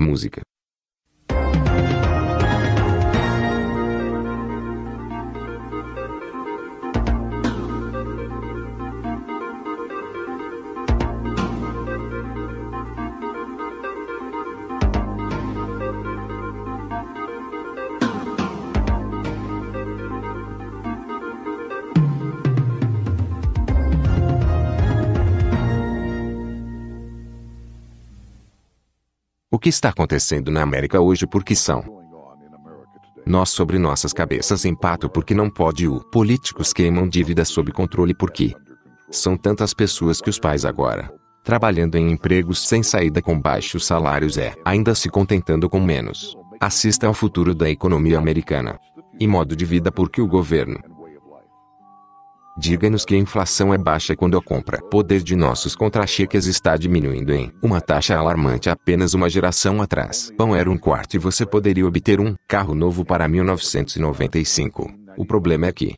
Música. Que está acontecendo na América hoje porque são? Nós sobre nossas cabeças em pato porque não pode o políticos queimam dívidas sob controle porque são tantas pessoas que os pais agora trabalhando em empregos sem saída com baixos salários é ainda se contentando com menos. Assista ao futuro da economia americana. E modo de vida porque o governo Diga-nos que a inflação é baixa quando a compra poder de nossos contra-cheques está diminuindo em uma taxa alarmante apenas uma geração atrás. Pão era um quarto e você poderia obter um carro novo para 1995. O problema é que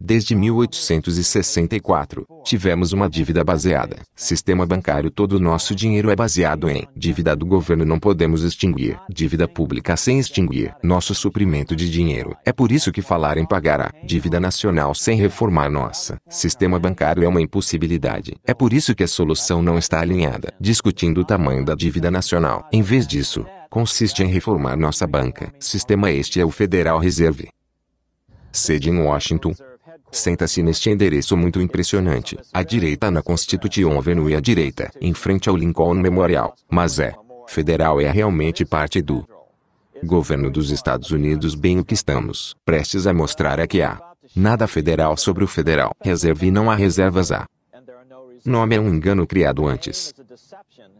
Desde 1864, tivemos uma dívida baseada. Sistema bancário todo o nosso dinheiro é baseado em dívida do governo não podemos extinguir. Dívida pública sem extinguir nosso suprimento de dinheiro. É por isso que falar em pagar a dívida nacional sem reformar nossa sistema bancário é uma impossibilidade. É por isso que a solução não está alinhada, discutindo o tamanho da dívida nacional. Em vez disso, consiste em reformar nossa banca. Sistema este é o Federal Reserve. Sede em Washington, Senta-se neste endereço muito impressionante. À direita na Constitution Avenue e à direita, em frente ao Lincoln Memorial. Mas é. Federal é realmente parte do governo dos Estados Unidos bem o que estamos prestes a mostrar é que há nada federal sobre o federal. Reserve e não há reservas a. Nome é um engano criado antes.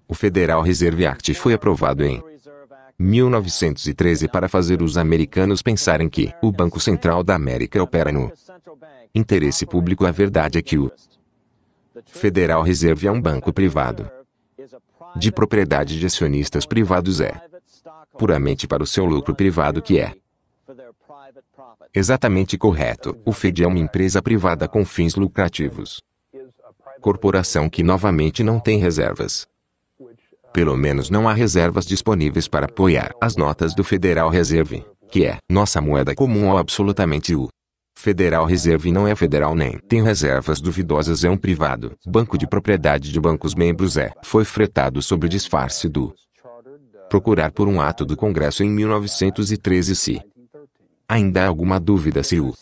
O Federal Reserve Act foi aprovado em 1913 para fazer os americanos pensarem que o Banco Central da América opera no interesse público. A verdade é que o Federal Reserve é um banco privado de propriedade de acionistas privados é puramente para o seu lucro privado que é exatamente correto. O Fed é uma empresa privada com fins lucrativos. Corporação que novamente não tem reservas. Pelo menos não há reservas disponíveis para apoiar as notas do Federal Reserve, que é nossa moeda comum ou absolutamente o Federal Reserve não é federal nem tem reservas duvidosas é um privado. Banco de propriedade de bancos membros é foi fretado sob o disfarce do procurar por um ato do Congresso em 1913 se ainda há alguma dúvida se o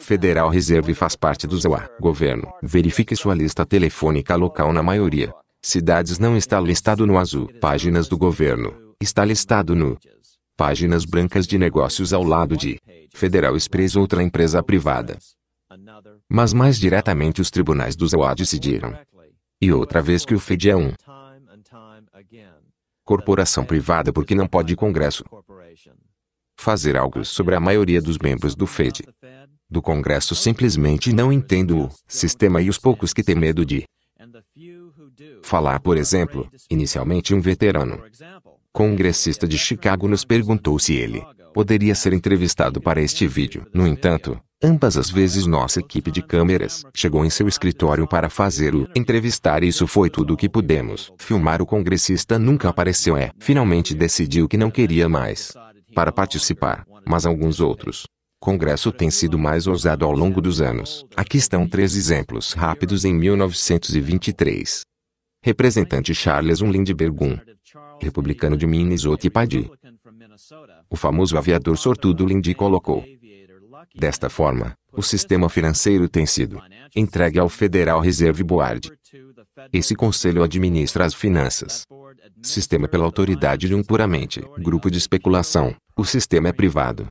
Federal Reserve faz parte do ZEUA, governo. Verifique sua lista telefônica local na maioria Cidades não está listado no azul. Páginas do governo. Está listado no. Páginas brancas de negócios ao lado de. Federal Express outra empresa privada. Mas mais diretamente os tribunais do ZEUA decidiram. E outra vez que o FED é um. Corporação privada porque não pode Congresso fazer algo sobre a maioria dos membros do FED. Do Congresso simplesmente não entendo o sistema e os poucos que têm medo de falar, por exemplo, inicialmente um veterano congressista de Chicago nos perguntou se ele poderia ser entrevistado para este vídeo. No entanto, ambas as vezes nossa equipe de câmeras chegou em seu escritório para fazer o entrevistar e isso foi tudo o que pudemos. Filmar o congressista nunca apareceu é. Finalmente decidiu que não queria mais para participar, mas alguns outros Congresso tem sido mais ousado ao longo dos anos. Aqui estão três exemplos rápidos em 1923. Representante Charles Lindbergh I, republicano de Minnesota Paddy. O famoso aviador sortudo Lindy colocou. Desta forma, o sistema financeiro tem sido entregue ao Federal Reserve Board. Esse conselho administra as finanças. Sistema pela autoridade de um puramente grupo de especulação. O sistema é privado.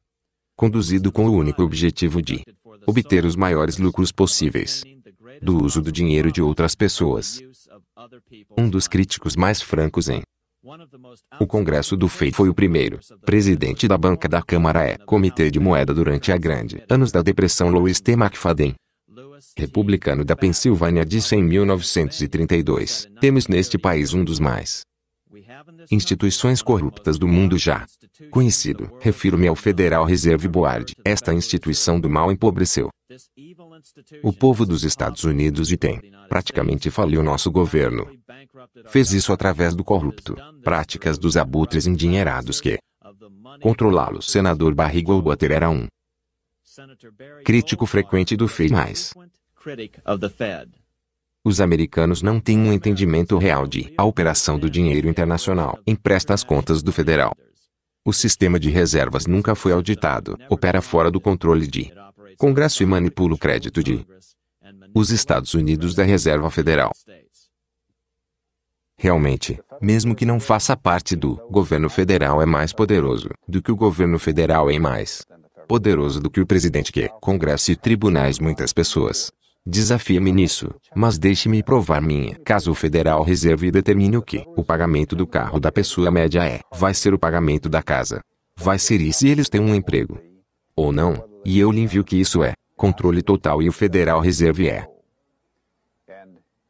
Conduzido com o único objetivo de obter os maiores lucros possíveis do uso do dinheiro de outras pessoas. Um dos críticos mais francos em o Congresso do FEI foi o primeiro. Presidente da banca da Câmara é Comitê de Moeda durante a grande anos da Depressão Louis T. McFadden. Republicano da Pensilvânia disse em 1932. Temos neste país um dos mais instituições corruptas do mundo já conhecido. Refiro-me ao Federal Reserve Board. Esta instituição do mal empobreceu o povo dos Estados Unidos e tem, praticamente faliu nosso governo. Fez isso através do corrupto, práticas dos abutres endinheirados que controlá-lo. Senador Barry Goldwater era um crítico frequente do FED. Os americanos não têm um entendimento real de a operação do dinheiro internacional. Empresta as contas do federal. O sistema de reservas nunca foi auditado, opera fora do controle de Congresso e manipula o crédito de os Estados Unidos da Reserva Federal. Realmente, mesmo que não faça parte do governo federal é mais poderoso do que o governo federal é mais poderoso do que o presidente que Congresso e tribunais muitas pessoas Desafia-me nisso, mas deixe-me provar minha. Caso o Federal Reserve determine o que o pagamento do carro da pessoa média é, vai ser o pagamento da casa. Vai ser isso se eles têm um emprego. Ou não, e eu lhe envio que isso é controle total e o Federal Reserve é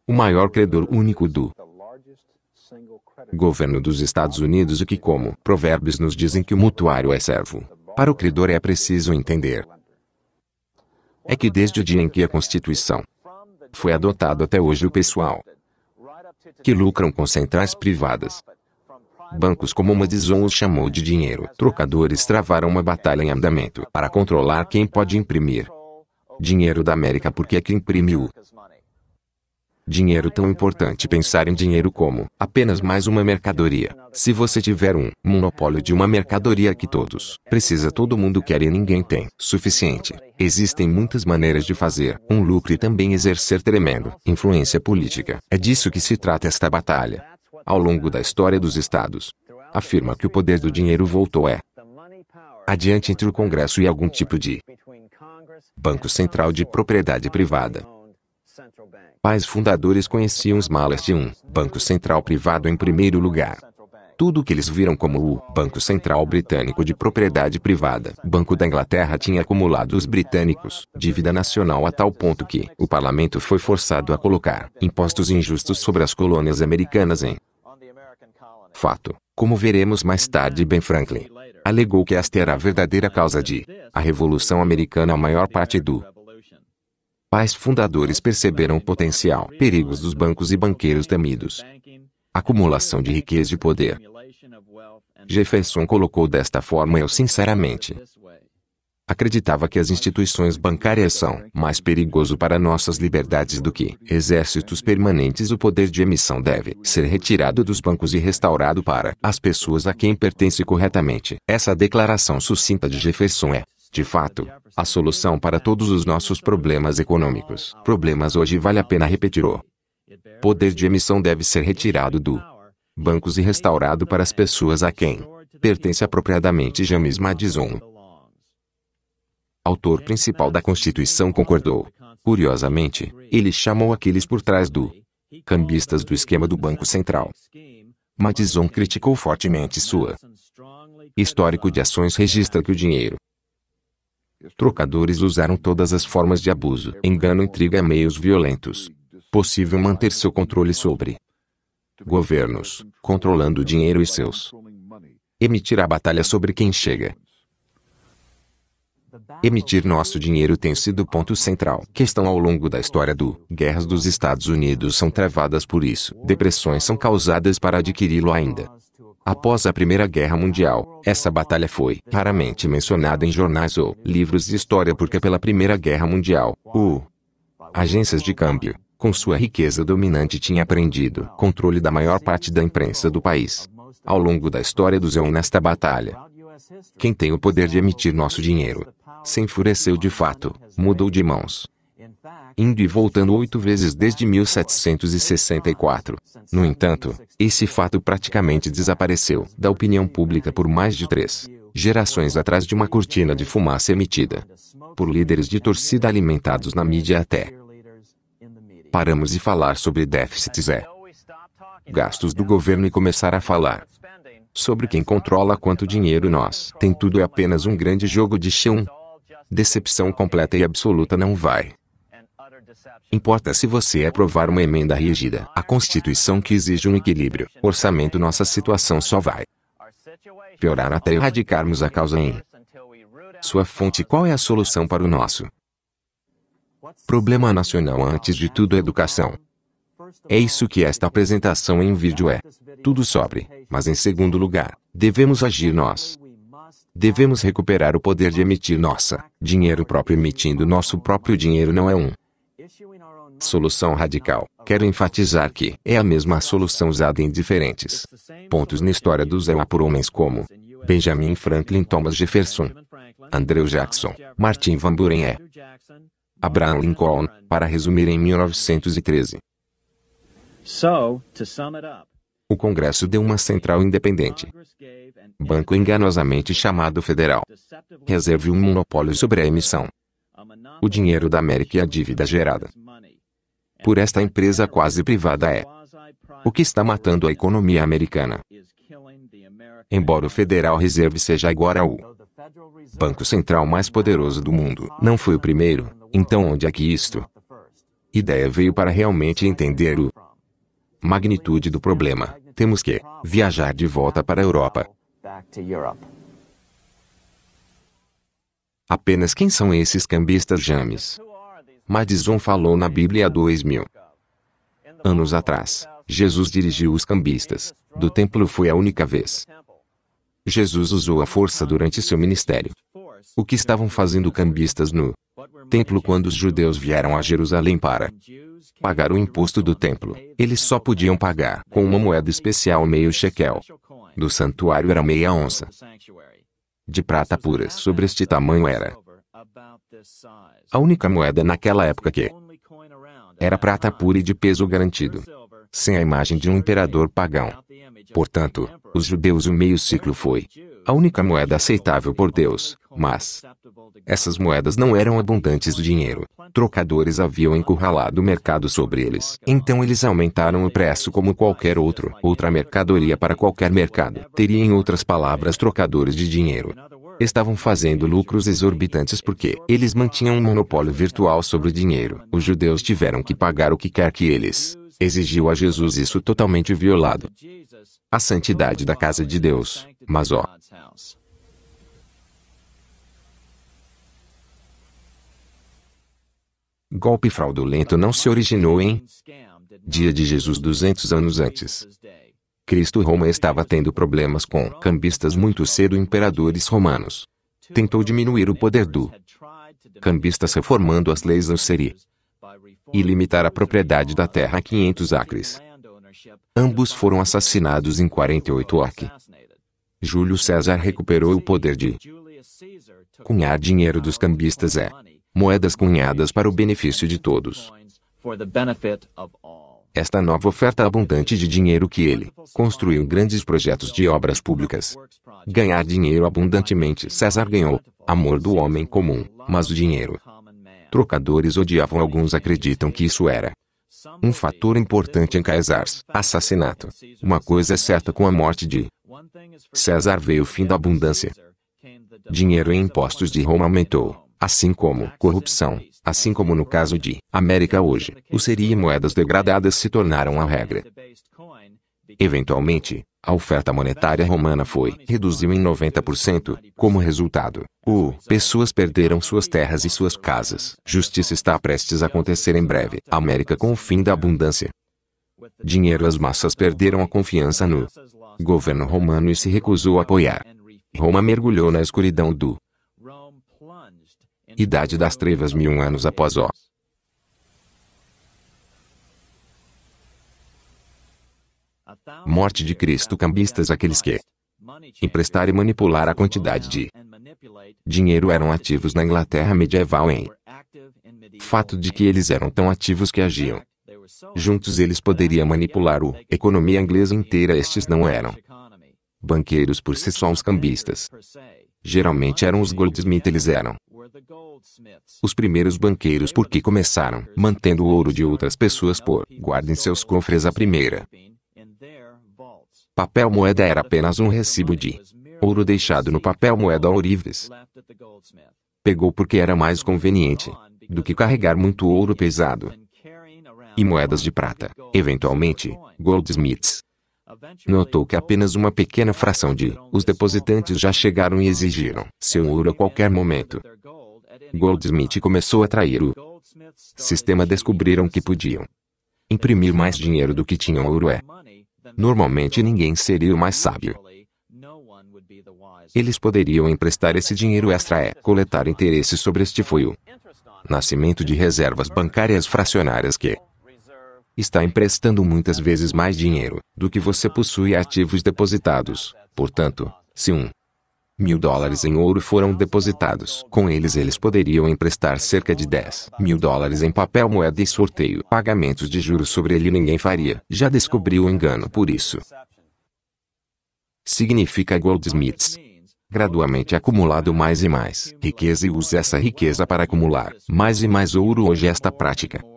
o maior credor único do governo dos Estados Unidos e que como provérbios nos dizem que o mutuário é servo. Para o credor é preciso entender é que desde o dia em que a Constituição foi adotada até hoje o pessoal que lucram com centrais privadas Bancos como Madison os chamou de dinheiro. Trocadores travaram uma batalha em andamento para controlar quem pode imprimir dinheiro da América porque é que imprimiu dinheiro tão importante pensar em dinheiro como apenas mais uma mercadoria. Se você tiver um monopólio de uma mercadoria que todos precisa, todo mundo quer e ninguém tem suficiente. Existem muitas maneiras de fazer um lucro e também exercer tremendo influência política. É disso que se trata esta batalha. Ao longo da história dos estados, afirma que o poder do dinheiro voltou é adiante entre o Congresso e algum tipo de Banco Central de propriedade privada. Pais fundadores conheciam os males de um banco central privado em primeiro lugar. Tudo o que eles viram como o Banco Central Britânico de propriedade privada. Banco da Inglaterra tinha acumulado os britânicos dívida nacional a tal ponto que o parlamento foi forçado a colocar impostos injustos sobre as colônias americanas em fato. Como veremos mais tarde, Ben Franklin alegou que esta era a verdadeira causa de a Revolução Americana. A maior parte do pais fundadores perceberam o potencial, perigos dos bancos e banqueiros temidos. Acumulação de riqueza e poder. Jefferson colocou desta forma eu sinceramente acreditava que as instituições bancárias são mais perigoso para nossas liberdades do que exércitos permanentes. O poder de emissão deve ser retirado dos bancos e restaurado para as pessoas a quem pertence corretamente. Essa declaração sucinta de Jefferson é de fato, a solução para todos os nossos problemas econômicos. Problemas hoje vale a pena repetir o poder de emissão deve ser retirado do bancos e restaurado para as pessoas a quem pertence apropriadamente James Madison. Autor principal da Constituição concordou. Curiosamente, ele chamou aqueles por trás do cambistas do esquema do Banco Central. Madison criticou fortemente sua histórico de ações registra que o dinheiro Trocadores usaram todas as formas de abuso, engano, intriga meios violentos. Possível manter seu controle sobre governos, controlando o dinheiro e seus. Emitir a batalha sobre quem chega. Emitir nosso dinheiro tem sido o ponto central. Questão ao longo da história do guerras dos Estados Unidos são travadas por isso. Depressões são causadas para adquiri-lo ainda. Após a Primeira Guerra Mundial, essa batalha foi raramente mencionada em jornais ou livros de história porque pela Primeira Guerra Mundial, o agências de câmbio, com sua riqueza dominante tinha prendido controle da maior parte da imprensa do país. Ao longo da história do Zeon nesta batalha, quem tem o poder de emitir nosso dinheiro se enfureceu de fato, mudou de mãos indo e voltando oito vezes desde 1764. No entanto, esse fato praticamente desapareceu da opinião pública por mais de três gerações atrás de uma cortina de fumaça emitida por líderes de torcida alimentados na mídia até. Paramos de falar sobre déficits é gastos do governo e começar a falar sobre quem controla quanto dinheiro nós. Tem tudo é apenas um grande jogo de chão. Decepção completa e absoluta não vai Importa se você aprovar uma emenda rígida, a Constituição que exige um equilíbrio, orçamento nossa situação só vai piorar até erradicarmos a causa em sua fonte. Qual é a solução para o nosso problema nacional antes de tudo educação? É isso que esta apresentação em vídeo é. Tudo sobre, mas em segundo lugar, devemos agir nós. Devemos recuperar o poder de emitir nossa dinheiro próprio emitindo nosso próprio dinheiro não é um solução radical. Quero enfatizar que é a mesma solução usada em diferentes pontos na história dos EUA por homens como Benjamin Franklin Thomas Jefferson, Andrew Jackson, Martin Van Buren e Abraham Lincoln, para resumir em 1913. O Congresso deu uma central independente, banco enganosamente chamado Federal, reserve um monopólio sobre a emissão, o dinheiro da América e a dívida gerada por esta empresa quase privada é o que está matando a economia americana. Embora o Federal Reserve seja agora o banco central mais poderoso do mundo, não foi o primeiro, então onde é que isto? Ideia veio para realmente entender o magnitude do problema. Temos que viajar de volta para a Europa. Apenas quem são esses cambistas James? Madison falou na Bíblia há dois mil anos atrás. Jesus dirigiu os cambistas. Do templo foi a única vez. Jesus usou a força durante seu ministério. O que estavam fazendo cambistas no templo quando os judeus vieram a Jerusalém para pagar o imposto do templo? Eles só podiam pagar com uma moeda especial meio shekel. Do santuário era meia onça de prata pura sobre este tamanho era a única moeda naquela época que era prata pura e de peso garantido, sem a imagem de um imperador pagão. Portanto, os judeus o meio ciclo foi a única moeda aceitável por Deus, mas essas moedas não eram abundantes do dinheiro. Trocadores haviam encurralado o mercado sobre eles. Então eles aumentaram o preço como qualquer outro, outra mercadoria para qualquer mercado. Teria em outras palavras trocadores de dinheiro estavam fazendo lucros exorbitantes porque eles mantinham um monopólio virtual sobre o dinheiro. Os judeus tiveram que pagar o que quer que eles exigiu a Jesus isso totalmente violado. A santidade da casa de Deus. Mas ó. Golpe fraudulento não se originou em dia de Jesus 200 anos antes. Cristo Roma estava tendo problemas com cambistas muito cedo imperadores romanos. Tentou diminuir o poder do cambistas reformando as leis no Seri e limitar a propriedade da terra a 500 acres. Ambos foram assassinados em 48 OC. Júlio César recuperou o poder de cunhar dinheiro dos cambistas é moedas cunhadas para o benefício de todos. Esta nova oferta abundante de dinheiro que ele construiu grandes projetos de obras públicas. Ganhar dinheiro abundantemente. César ganhou amor do homem comum, mas o dinheiro. Trocadores odiavam alguns acreditam que isso era um fator importante em Caesars. Assassinato. Uma coisa é certa com a morte de César veio o fim da abundância. Dinheiro em impostos de Roma aumentou, assim como corrupção, Assim como no caso de América hoje, o seria e moedas degradadas se tornaram a regra. Eventualmente, a oferta monetária romana foi reduziu em 90%. Como resultado, o pessoas perderam suas terras e suas casas. Justiça está prestes a acontecer em breve. América com o fim da abundância. Dinheiro as massas perderam a confiança no governo romano e se recusou a apoiar. Roma mergulhou na escuridão do Idade das Trevas mil anos após o. Morte de Cristo cambistas aqueles que emprestar e manipular a quantidade de dinheiro eram ativos na Inglaterra medieval em fato de que eles eram tão ativos que agiam. Juntos eles poderiam manipular a economia inglesa inteira. Estes não eram banqueiros por si só os cambistas. Geralmente eram os goldsmiths eles eram os primeiros banqueiros porque começaram mantendo o ouro de outras pessoas por guardem seus cofres a primeira. Papel moeda era apenas um recibo de ouro deixado no papel moeda ourives. Pegou porque era mais conveniente. do que carregar muito ouro pesado e moedas de prata, eventualmente, goldsmiths. Notou que apenas uma pequena fração de os depositantes já chegaram e exigiram seu ouro a qualquer momento. Goldsmith começou a trair o sistema. Descobriram que podiam imprimir mais dinheiro do que tinham ouro é. Normalmente ninguém seria o mais sábio. Eles poderiam emprestar esse dinheiro extra é coletar interesse sobre este foi o nascimento de reservas bancárias fracionárias que está emprestando muitas vezes mais dinheiro do que você possui ativos depositados. Portanto, se um mil dólares em ouro foram depositados. Com eles eles poderiam emprestar cerca de 10 mil dólares em papel moeda e sorteio. Pagamentos de juros sobre ele ninguém faria. Já descobriu o engano por isso. Significa Goldsmiths. Gradualmente acumulado mais e mais riqueza e use essa riqueza para acumular mais e mais ouro hoje esta prática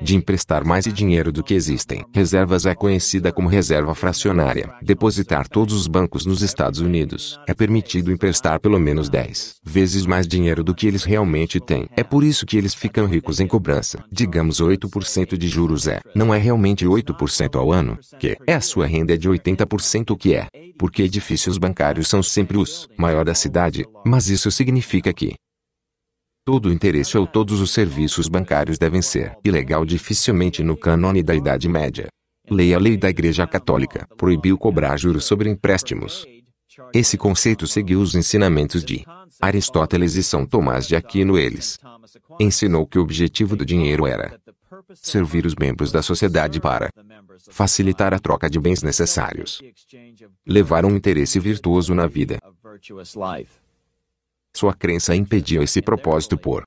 de emprestar mais dinheiro do que existem. Reservas é conhecida como reserva fracionária. Depositar todos os bancos nos Estados Unidos. É permitido emprestar pelo menos 10 vezes mais dinheiro do que eles realmente têm. É por isso que eles ficam ricos em cobrança. Digamos 8% de juros é. Não é realmente 8% ao ano, que é a sua renda é de 80% o que é. Porque edifícios bancários são sempre os maior da cidade, mas isso significa que Todo o interesse ou todos os serviços bancários devem ser ilegal dificilmente no cânone da Idade Média. Leia a lei da Igreja Católica, proibiu cobrar juros sobre empréstimos. Esse conceito seguiu os ensinamentos de Aristóteles e São Tomás de Aquino eles. Ensinou que o objetivo do dinheiro era servir os membros da sociedade para facilitar a troca de bens necessários, levar um interesse virtuoso na vida. Sua crença impediu esse propósito por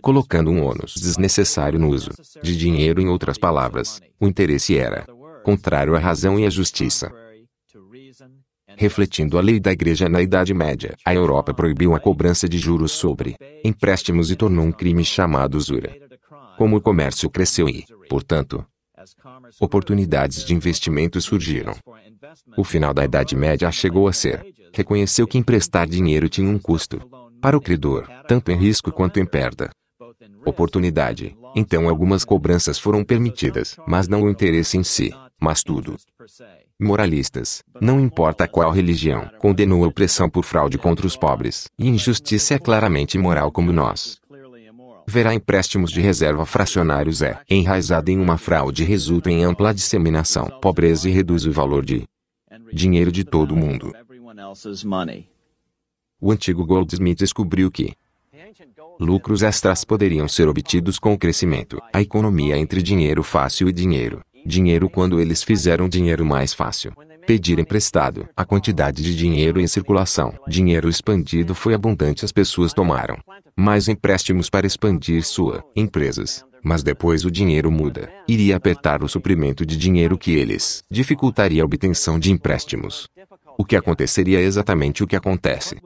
colocando um ônus desnecessário no uso de dinheiro. Em outras palavras, o interesse era contrário à razão e à justiça. Refletindo a lei da Igreja na Idade Média, a Europa proibiu a cobrança de juros sobre empréstimos e tornou um crime chamado usura. Como o comércio cresceu e, portanto, oportunidades de investimento surgiram. O final da Idade Média chegou a ser. Reconheceu que emprestar dinheiro tinha um custo para o credor, tanto em risco quanto em perda. Oportunidade. Então algumas cobranças foram permitidas, mas não o interesse em si, mas tudo. Moralistas, não importa qual religião, condenou a opressão por fraude contra os pobres, e injustiça é claramente imoral como nós. Verá empréstimos de reserva fracionários é enraizada em uma fraude resulta em ampla disseminação, pobreza e reduz o valor de dinheiro de todo mundo. O antigo Goldsmith descobriu que lucros extras poderiam ser obtidos com o crescimento, a economia entre dinheiro fácil e dinheiro. Dinheiro quando eles fizeram dinheiro mais fácil. Pedir emprestado, a quantidade de dinheiro em circulação, dinheiro expandido foi abundante, as pessoas tomaram mais empréstimos para expandir sua empresas. Mas depois o dinheiro muda. Iria apertar o suprimento de dinheiro que eles dificultaria a obtenção de empréstimos. O que aconteceria é exatamente o que acontece.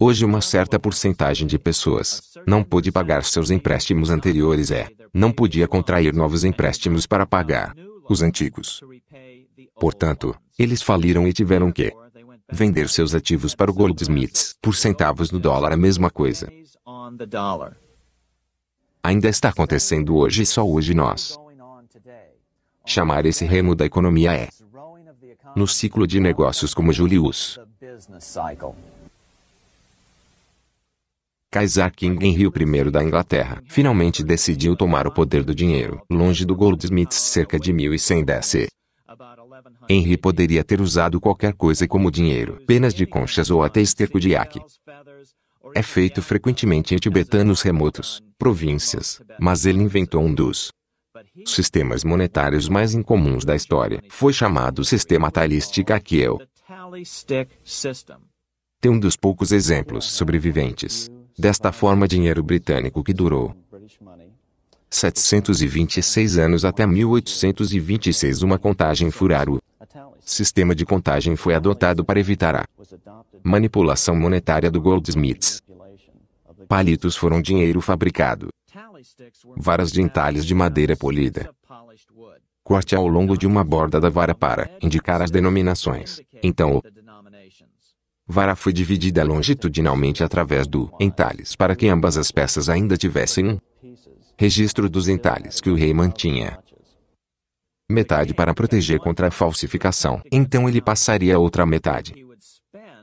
Hoje uma certa porcentagem de pessoas não pôde pagar seus empréstimos anteriores é, não podia contrair novos empréstimos para pagar os antigos. Portanto, eles faliram e tiveram que vender seus ativos para o Goldsmiths por centavos no dólar a mesma coisa. Ainda está acontecendo hoje e só hoje nós. Chamar esse remo da economia é no ciclo de negócios como Julius Caesar King Rio I da Inglaterra finalmente decidiu tomar o poder do dinheiro, longe do Goldsmiths cerca de 1100 DC. Henry poderia ter usado qualquer coisa como dinheiro, penas de conchas ou até esterco de iaque. É feito frequentemente em tibetanos remotos, províncias, mas ele inventou um dos sistemas monetários mais incomuns da história. Foi chamado sistema talística Akiel. Tem um dos poucos exemplos sobreviventes. Desta forma dinheiro britânico que durou 726 anos até 1826 uma contagem furar o sistema de contagem foi adotado para evitar a manipulação monetária do Goldsmiths. Palitos foram dinheiro fabricado. Varas de entalhes de madeira polida. Corte ao longo de uma borda da vara para indicar as denominações. Então o vara foi dividida longitudinalmente através do entalhes para que ambas as peças ainda tivessem um registro dos entalhes que o rei mantinha. Metade para proteger contra a falsificação. Então ele passaria a outra metade.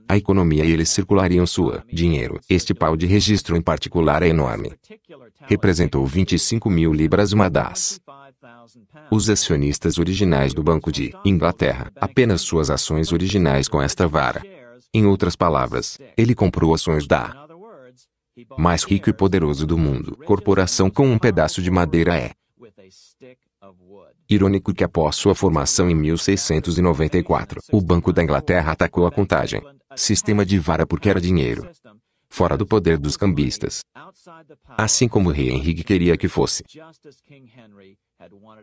A economia e eles circulariam sua dinheiro. Este pau de registro em particular é enorme. Representou 25 mil libras uma das. Os acionistas originais do Banco de Inglaterra, apenas suas ações originais com esta vara. Em outras palavras, ele comprou ações da mais rico e poderoso do mundo. Corporação com um pedaço de madeira é. Irônico que após sua formação em 1694, o Banco da Inglaterra atacou a contagem. Sistema de vara porque era dinheiro. Fora do poder dos cambistas. Assim como o rei Henrique queria que fosse.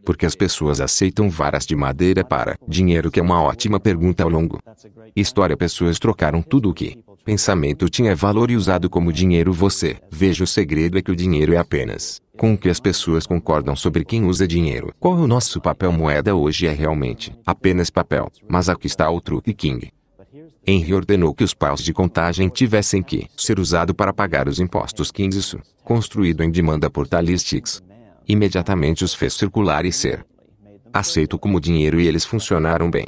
Porque as pessoas aceitam varas de madeira para dinheiro que é uma ótima pergunta ao longo. História pessoas trocaram tudo o que pensamento tinha valor e usado como dinheiro você. Veja o segredo é que o dinheiro é apenas com o que as pessoas concordam sobre quem usa dinheiro. Qual é o nosso papel moeda hoje é realmente apenas papel. Mas aqui está o truque King. Henry ordenou que os paus de contagem tivessem que ser usado para pagar os impostos King isso, construído em demanda por Talistics. Imediatamente os fez circular e ser aceito como dinheiro e eles funcionaram bem.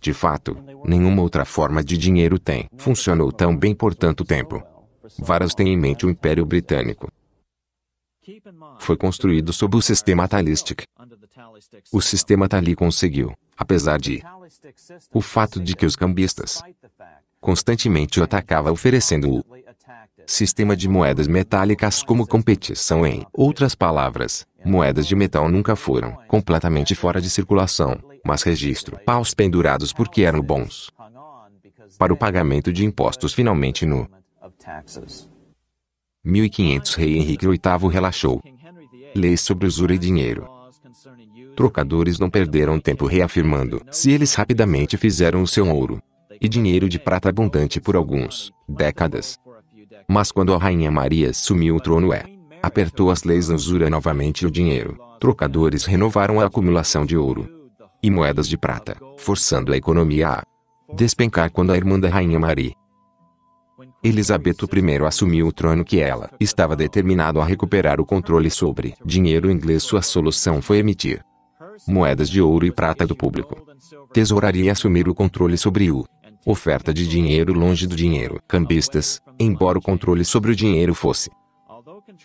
De fato, nenhuma outra forma de dinheiro tem funcionou tão bem por tanto tempo. Varas têm em mente o Império Britânico. Foi construído sob o sistema Talistic. O sistema Tali conseguiu, apesar de o fato de que os cambistas constantemente o atacava oferecendo o sistema de moedas metálicas como competição em outras palavras, moedas de metal nunca foram completamente fora de circulação, mas registro paus pendurados porque eram bons para o pagamento de impostos finalmente no 1500 Rei Henrique VIII relaxou leis sobre usura e dinheiro. Trocadores não perderam tempo reafirmando se eles rapidamente fizeram o seu ouro e dinheiro de prata abundante por alguns décadas. Mas quando a Rainha Maria assumiu o trono é, apertou as leis da usura novamente o dinheiro. Trocadores renovaram a acumulação de ouro e moedas de prata, forçando a economia a despencar quando a irmã da Rainha Maria, Elizabeth I assumiu o trono que ela estava determinado a recuperar o controle sobre dinheiro inglês. Sua solução foi emitir moedas de ouro e prata do público. Tesouraria assumir o controle sobre o oferta de dinheiro longe do dinheiro. Cambistas, embora o controle sobre o dinheiro fosse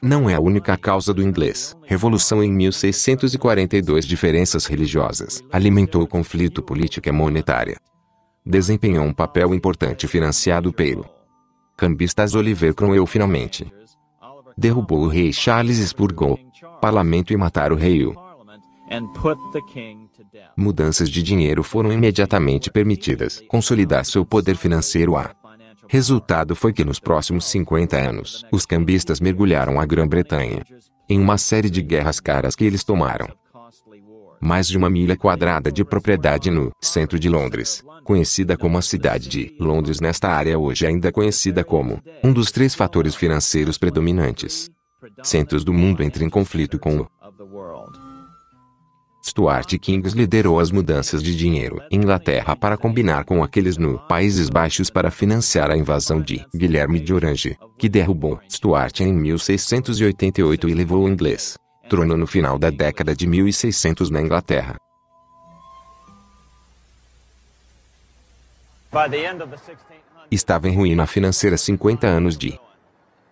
não é a única causa do inglês. Revolução em 1642 Diferenças religiosas. Alimentou conflito político e monetária. Desempenhou um papel importante financiado pelo cambistas Oliver Cromwell finalmente derrubou o rei Charles expurgou parlamento e matar o rei. Mudanças de dinheiro foram imediatamente permitidas. Consolidar seu poder financeiro a Resultado foi que nos próximos 50 anos, os cambistas mergulharam a Grã-Bretanha em uma série de guerras caras que eles tomaram. Mais de uma milha quadrada de propriedade no centro de Londres, conhecida como a cidade de Londres nesta área hoje ainda conhecida como um dos três fatores financeiros predominantes. Centros do mundo entram em conflito com o Stuart Kings liderou as mudanças de dinheiro em Inglaterra para combinar com aqueles no Países Baixos para financiar a invasão de Guilherme de Orange, que derrubou Stuart em 1688 e levou o inglês trono no final da década de 1600 na Inglaterra. Estava em ruína financeira 50 anos de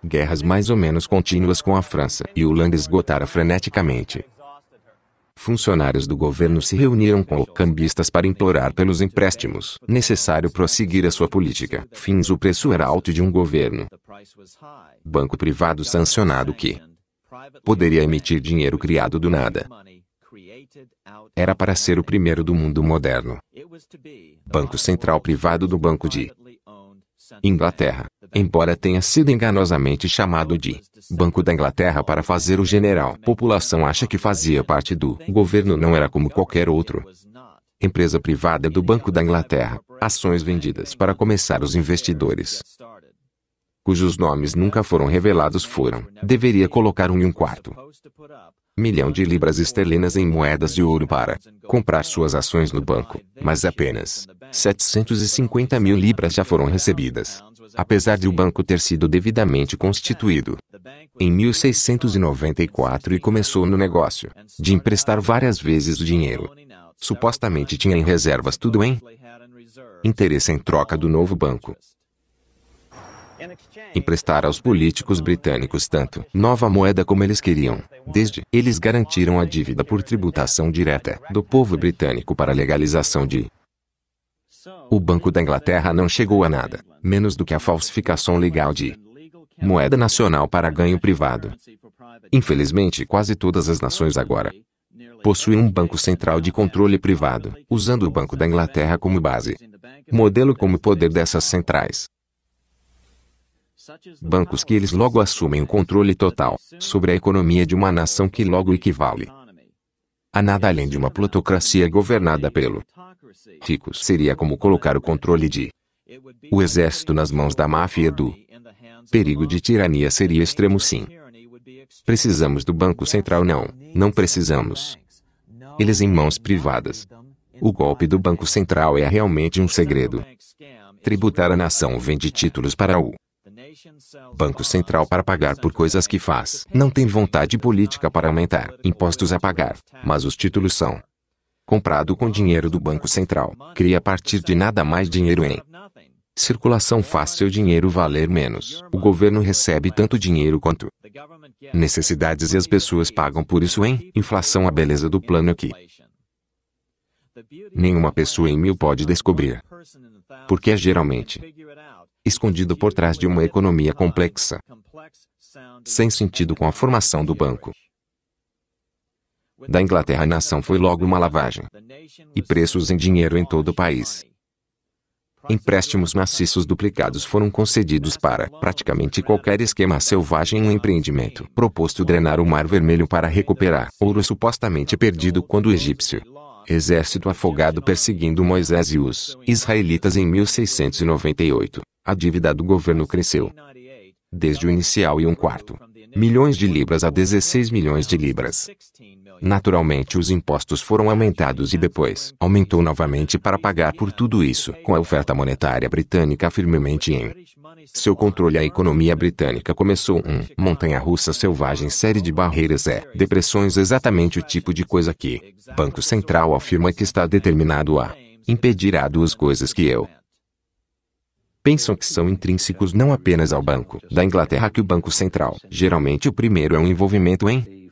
guerras mais ou menos contínuas com a França e o Lang esgotara freneticamente. Funcionários do governo se reuniram com cambistas para implorar pelos empréstimos. Necessário prosseguir a sua política. Fins o preço era alto de um governo. Banco privado sancionado que poderia emitir dinheiro criado do nada. Era para ser o primeiro do mundo moderno. Banco Central Privado do Banco de Inglaterra, embora tenha sido enganosamente chamado de Banco da Inglaterra para fazer o general. População acha que fazia parte do governo não era como qualquer outro. Empresa privada do Banco da Inglaterra, ações vendidas para começar os investidores cujos nomes nunca foram revelados foram, deveria colocar um e um quarto milhão de libras esterlinas em moedas de ouro para comprar suas ações no banco, mas apenas 750 mil libras já foram recebidas, apesar de o banco ter sido devidamente constituído em 1694 e começou no negócio de emprestar várias vezes o dinheiro. Supostamente tinha em reservas tudo em interesse em troca do novo banco. Emprestar aos políticos britânicos tanto nova moeda como eles queriam, desde eles garantiram a dívida por tributação direta do povo britânico para a legalização de o Banco da Inglaterra não chegou a nada, menos do que a falsificação legal de moeda nacional para ganho privado. Infelizmente, quase todas as nações agora possuem um banco central de controle privado, usando o Banco da Inglaterra como base. Modelo como poder dessas centrais. Bancos que eles logo assumem o controle total sobre a economia de uma nação que logo equivale a nada além de uma plutocracia governada pelo ricos. Seria como colocar o controle de o exército nas mãos da máfia do perigo de tirania seria extremo sim. Precisamos do Banco Central não, não precisamos. Eles em mãos privadas. O golpe do Banco Central é realmente um segredo. Tributar a nação vende títulos para o Banco Central para pagar por coisas que faz. Não tem vontade política para aumentar impostos a pagar, mas os títulos são comprado com dinheiro do Banco Central. Cria a partir de nada mais dinheiro em circulação faz seu dinheiro valer menos. O governo recebe tanto dinheiro quanto necessidades e as pessoas pagam por isso em inflação. A beleza do plano aqui. Nenhuma pessoa em mil pode descobrir. Porque é geralmente escondido por trás de uma economia complexa, sem sentido com a formação do banco. Da Inglaterra a nação foi logo uma lavagem. E preços em dinheiro em todo o país. Empréstimos maciços duplicados foram concedidos para praticamente qualquer esquema selvagem em um empreendimento proposto drenar o Mar Vermelho para recuperar ouro supostamente perdido quando o egípcio exército afogado perseguindo Moisés e os israelitas em 1698. A dívida do governo cresceu desde o inicial e um quarto milhões de libras a 16 milhões de libras. Naturalmente, os impostos foram aumentados e depois aumentou novamente para pagar por tudo isso, com a oferta monetária britânica firmemente em seu controle. A economia britânica começou um montanha-russa selvagem série de barreiras é depressões exatamente o tipo de coisa que Banco Central afirma que está determinado a impedir a duas coisas que eu pensam que são intrínsecos não apenas ao Banco da Inglaterra que o Banco Central. Geralmente o primeiro é um envolvimento em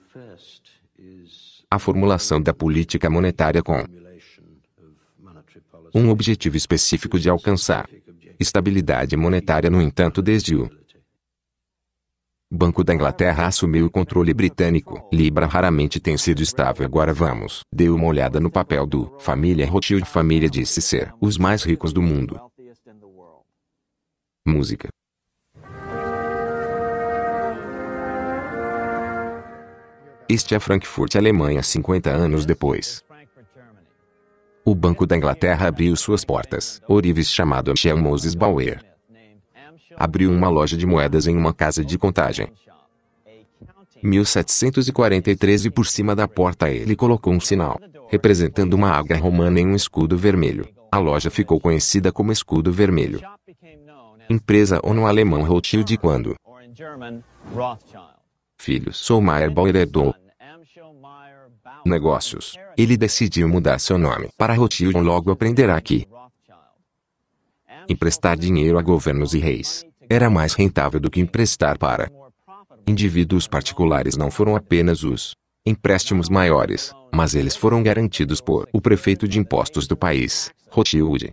a formulação da política monetária com um objetivo específico de alcançar estabilidade monetária. No entanto, desde o Banco da Inglaterra assumiu o controle britânico. Libra raramente tem sido estável. Agora vamos. Dê uma olhada no papel do família Rothschild. Família disse ser os mais ricos do mundo. Música. Este é Frankfurt, Alemanha, 50 anos depois. O Banco da Inglaterra abriu suas portas. Orives chamado Michel Moses Bauer abriu uma loja de moedas em uma casa de contagem. 1743 e por cima da porta ele colocou um sinal, representando uma águia romana em um escudo vermelho. A loja ficou conhecida como Escudo Vermelho empresa ou no alemão Rothschild quando filho Solmaier Bauer herdou negócios. Ele decidiu mudar seu nome para Rothschild logo aprenderá que emprestar dinheiro a governos e reis era mais rentável do que emprestar para indivíduos particulares não foram apenas os empréstimos maiores, mas eles foram garantidos por o prefeito de impostos do país, Rothschild.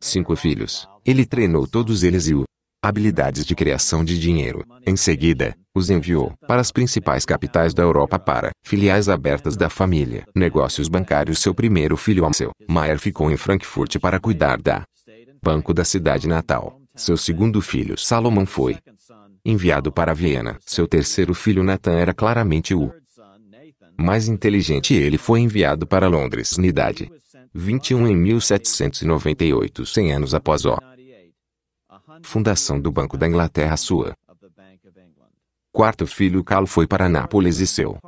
Cinco filhos. Ele treinou todos eles e o habilidades de criação de dinheiro. Em seguida, os enviou para as principais capitais da Europa para filiais abertas da família. Negócios bancários. Seu primeiro filho, Amsel Mayer, ficou em Frankfurt para cuidar da banco da cidade natal. Seu segundo filho, Salomão, foi enviado para Viena. Seu terceiro filho, Nathan, era claramente o mais inteligente ele foi enviado para Londres. Unidade 21 em 1798, 100 anos após o fundação do Banco da Inglaterra sua. Quarto filho Carlo foi para Nápoles e seu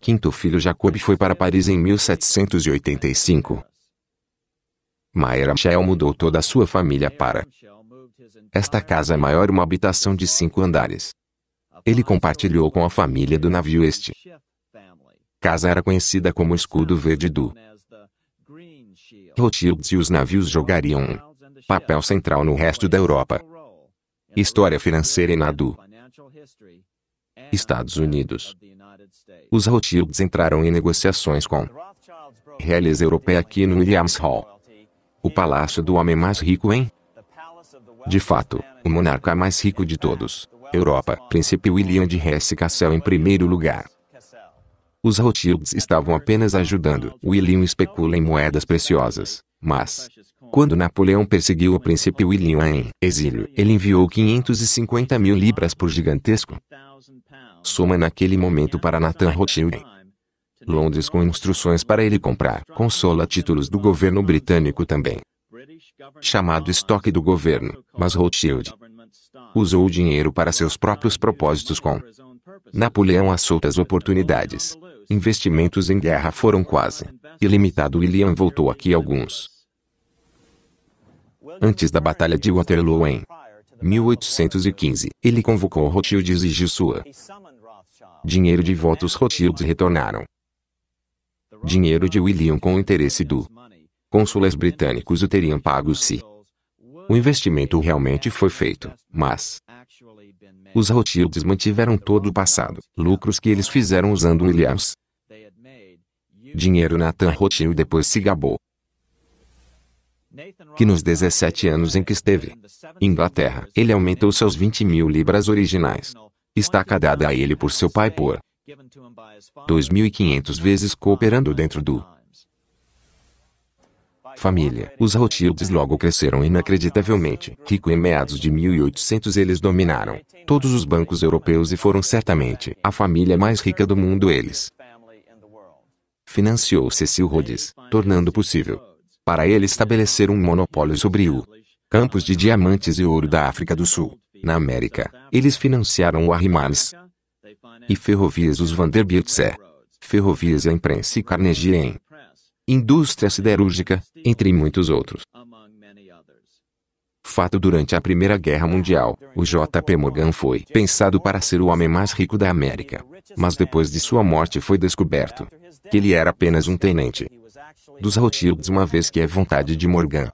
quinto filho Jacob foi para Paris em 1785. Mayer Amschel mudou toda a sua família para esta casa maior uma habitação de cinco andares. Ele compartilhou com a família do navio este. Casa era conhecida como escudo verde do Rothschilds e os navios jogariam um papel central no resto da Europa. História financeira e na do Estados Unidos. Os Rothschilds entraram em negociações com realeza europeia aqui no Williams Hall. O palácio do homem mais rico em de fato, o monarca mais rico de todos. Europa, Príncipe William de Hesse-Kassel em primeiro lugar. Os Rothschilds estavam apenas ajudando. William especula em moedas preciosas. Mas, quando Napoleão perseguiu o príncipe William em exílio, ele enviou 550 mil libras por gigantesco soma naquele momento para Nathan Rothschild. Londres com instruções para ele comprar consola títulos do governo britânico também chamado estoque do governo, mas Rothschild usou o dinheiro para seus próprios propósitos com Napoleão a soltas oportunidades. Investimentos em guerra foram quase ilimitado. William voltou aqui alguns. Antes da Batalha de Waterloo em 1815, ele convocou Rothschild e exigiu sua dinheiro de volta. Os Rothschilds retornaram dinheiro de William com o interesse do cônsules britânicos o teriam pago se o investimento realmente foi feito, mas os Rothschilds mantiveram todo o passado, lucros que eles fizeram usando Williams. Dinheiro Nathan Rothschild depois se gabou que nos 17 anos em que esteve Inglaterra, ele aumentou seus 20 mil libras originais. Está dada a ele por seu pai por 2.500 vezes cooperando dentro do família. Os Rothschilds logo cresceram inacreditavelmente. Rico em meados de 1800 eles dominaram todos os bancos europeus e foram certamente a família mais rica do mundo eles. Financiou Cecil Rhodes, tornando possível para ele estabelecer um monopólio sobre o campos de diamantes e ouro da África do Sul. Na América, eles financiaram o Arrimalis e ferrovias os Vanderbilts ferrovias a imprensa e Carnegie em indústria siderúrgica, entre muitos outros. Fato durante a Primeira Guerra Mundial, o J.P. Morgan foi pensado para ser o homem mais rico da América. Mas depois de sua morte foi descoberto que ele era apenas um tenente dos Rothschilds uma vez que a vontade de Morgan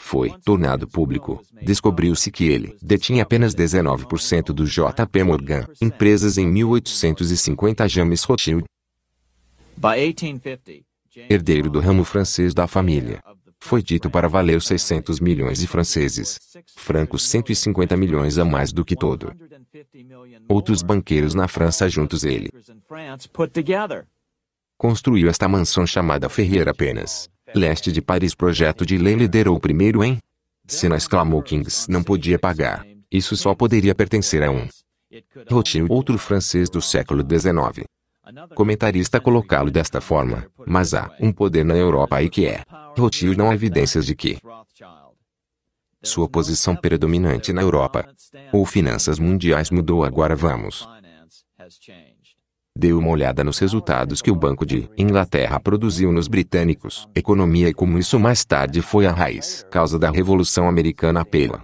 foi tornado público, descobriu-se que ele detinha apenas 19% do JP Morgan, empresas em 1850 James Rothschild, herdeiro do ramo francês da família. Foi dito para valer 600 milhões de franceses, francos 150 milhões a mais do que todo. Outros banqueiros na França juntos ele construiu esta mansão chamada Ferreira apenas. Leste de Paris projeto de lei liderou o primeiro em Senna exclamou Kings não podia pagar. Isso só poderia pertencer a um Rothschild, outro francês do século XIX. Comentarista colocá-lo desta forma, mas há um poder na Europa aí que é Rothschild não há evidências de que sua posição predominante na Europa ou finanças mundiais mudou. Agora vamos Dê uma olhada nos resultados que o Banco de Inglaterra produziu nos britânicos, economia e como isso mais tarde foi a raiz, causa da Revolução Americana pela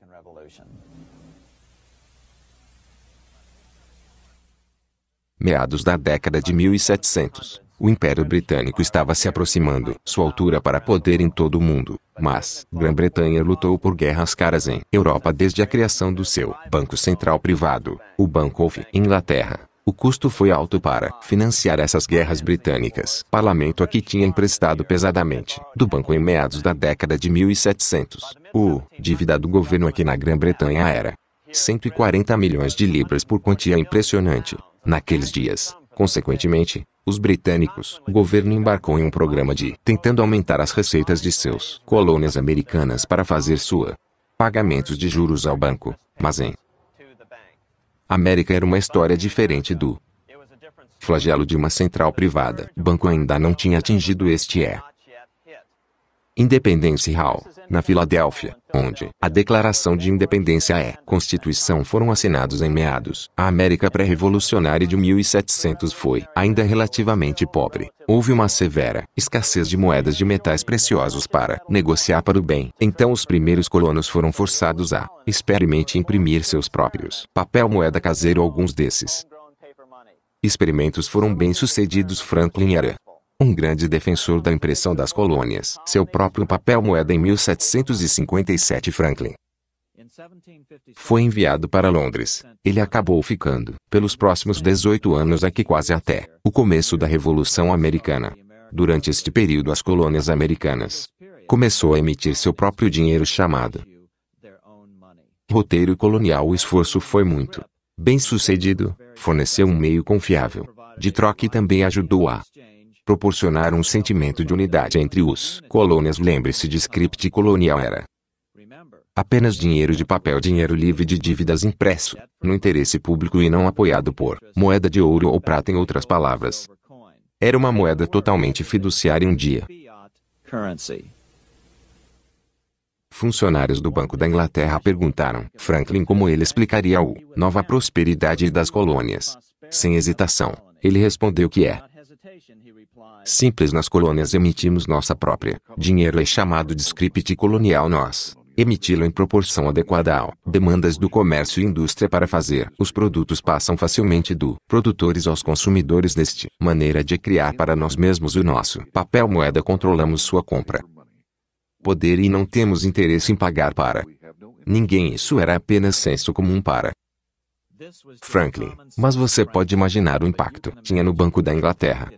meados da década de 1700. O Império Britânico estava se aproximando sua altura para poder em todo o mundo, mas Grã-Bretanha lutou por guerras caras em Europa desde a criação do seu Banco Central Privado, o Banco of Inglaterra. O custo foi alto para financiar essas guerras britânicas. Parlamento aqui tinha emprestado pesadamente do banco em meados da década de 1700. O dívida do governo aqui na Grã-Bretanha era 140 milhões de libras por quantia impressionante. Naqueles dias, consequentemente, os britânicos, o governo embarcou em um programa de tentando aumentar as receitas de seus colônias americanas para fazer sua pagamentos de juros ao banco, mas em América era uma história diferente do flagelo de uma central privada. O banco ainda não tinha atingido este é Independence Hall, na Filadélfia, onde a Declaração de Independência e Constituição foram assinados em meados. A América pré-revolucionária de 1700 foi ainda relativamente pobre. Houve uma severa escassez de moedas de metais preciosos para negociar para o bem. Então os primeiros colonos foram forçados a experimente imprimir seus próprios papel moeda caseiro alguns desses experimentos foram bem sucedidos Franklin era um grande defensor da impressão das colônias. Seu próprio papel moeda em 1757 Franklin foi enviado para Londres. Ele acabou ficando, pelos próximos 18 anos aqui quase até o começo da Revolução Americana. Durante este período as colônias americanas começou a emitir seu próprio dinheiro chamado roteiro colonial. O esforço foi muito bem sucedido, forneceu um meio confiável de troca e também ajudou a proporcionar um sentimento de unidade entre os colônias. Lembre-se de script colonial era apenas dinheiro de papel, dinheiro livre de dívidas impresso, no interesse público e não apoiado por moeda de ouro ou prata em outras palavras. Era uma moeda totalmente fiduciária um dia. Funcionários do Banco da Inglaterra perguntaram Franklin como ele explicaria a nova prosperidade das colônias. Sem hesitação, ele respondeu que é simples nas colônias emitimos nossa própria. Dinheiro é chamado de script colonial nós. Emiti-lo em proporção adequada ao demandas do comércio e indústria para fazer. Os produtos passam facilmente do produtores aos consumidores deste maneira de criar para nós mesmos o nosso papel moeda controlamos sua compra. Poder e não temos interesse em pagar para ninguém isso era apenas senso comum para Franklin. Mas você pode imaginar o impacto tinha no Banco da Inglaterra.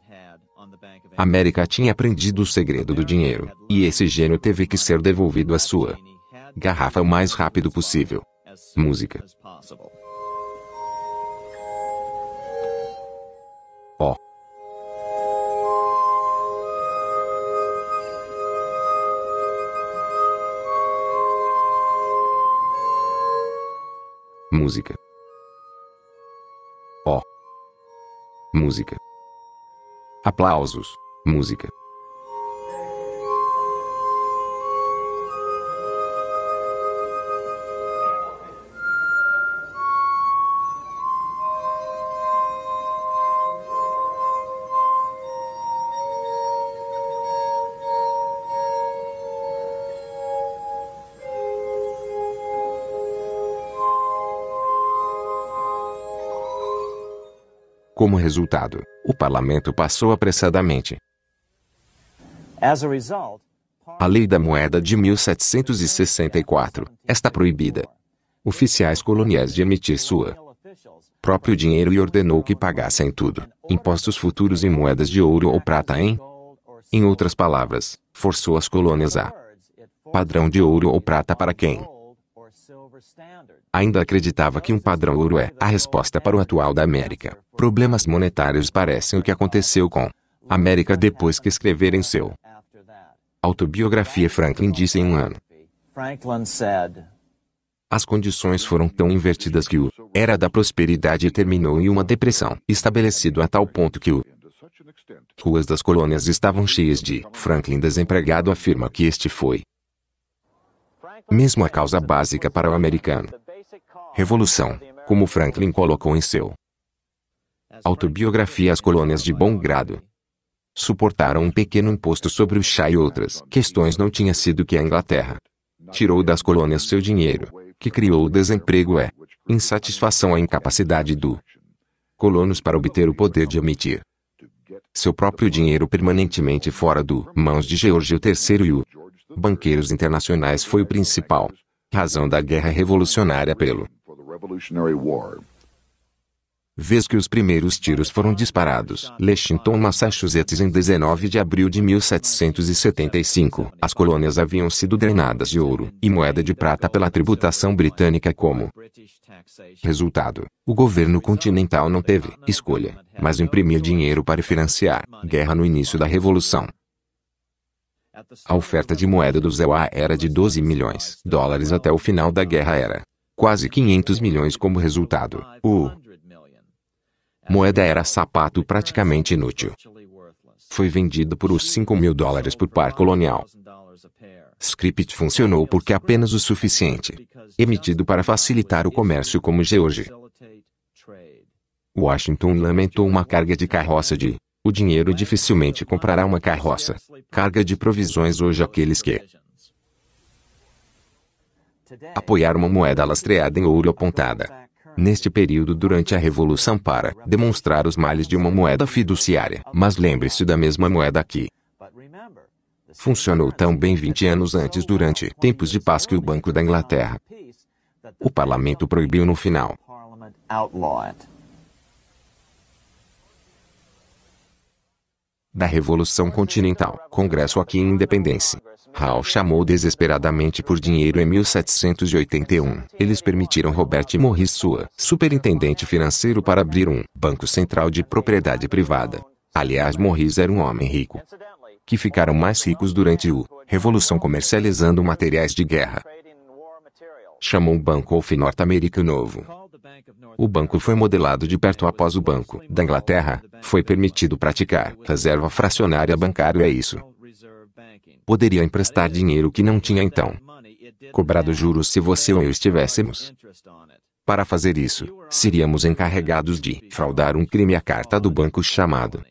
América tinha aprendido o segredo do dinheiro, e esse gênio teve que ser devolvido à sua garrafa o mais rápido possível. Música. Ó. Oh. Música. Ó. Música. Aplausos. Música. Como resultado, o parlamento passou apressadamente. A Lei da Moeda de 1764 está proibida. Oficiais coloniais de emitir sua próprio dinheiro e ordenou que pagassem tudo, impostos futuros em moedas de ouro ou prata em em outras palavras, forçou as colônias a padrão de ouro ou prata para quem ainda acreditava que um padrão ouro é a resposta para o atual da América. Problemas monetários parecem o que aconteceu com a América depois que escrever em seu autobiografia Franklin disse em um ano. As condições foram tão invertidas que o era da prosperidade terminou em uma depressão, estabelecido a tal ponto que o ruas das colônias estavam cheias de Franklin desempregado afirma que este foi mesmo a causa básica para o americano. Revolução, como Franklin colocou em seu autobiografia As Colônias de Bom Grado, suportaram um pequeno imposto sobre o chá e outras questões não tinha sido que a Inglaterra tirou das colônias seu dinheiro, que criou o desemprego é insatisfação à incapacidade do colonos para obter o poder de emitir seu próprio dinheiro permanentemente fora do mãos de George III e o banqueiros internacionais foi o principal razão da guerra revolucionária pelo vez que os primeiros tiros foram disparados. Lexington, Massachusetts, em 19 de abril de 1775. As colônias haviam sido drenadas de ouro e moeda de prata pela tributação britânica como resultado. O governo continental não teve escolha, mas imprimir dinheiro para financiar guerra no início da Revolução. A oferta de moeda do ZEUA era de 12 milhões de dólares até o final da guerra era quase 500 milhões como resultado. O moeda era sapato praticamente inútil. Foi vendido por os 5 mil dólares por par colonial. Script funcionou porque apenas o suficiente, emitido para facilitar o comércio como George. Washington lamentou uma carga de carroça de o dinheiro dificilmente comprará uma carroça. Carga de provisões hoje aqueles que apoiar uma moeda lastreada em ouro apontada. Neste período durante a Revolução para demonstrar os males de uma moeda fiduciária. Mas lembre-se da mesma moeda aqui. Funcionou tão bem 20 anos antes durante tempos de paz que o Banco da Inglaterra. O parlamento proibiu no final. Da Revolução Continental, Congresso aqui em Independência. Hall chamou desesperadamente por dinheiro em 1781. Eles permitiram Robert Morris sua superintendente financeiro para abrir um banco central de propriedade privada. Aliás, Morris era um homem rico. Que ficaram mais ricos durante o Revolução comercializando materiais de guerra. Chamou o Banco Off Norte-América Novo. O banco foi modelado de perto após o Banco da Inglaterra. Foi permitido praticar reserva fracionária bancária é isso poderia emprestar dinheiro que não tinha então. Cobrado juros se você ou eu estivéssemos. Para fazer isso, seríamos encarregados de fraudar um crime à carta do banco chamado.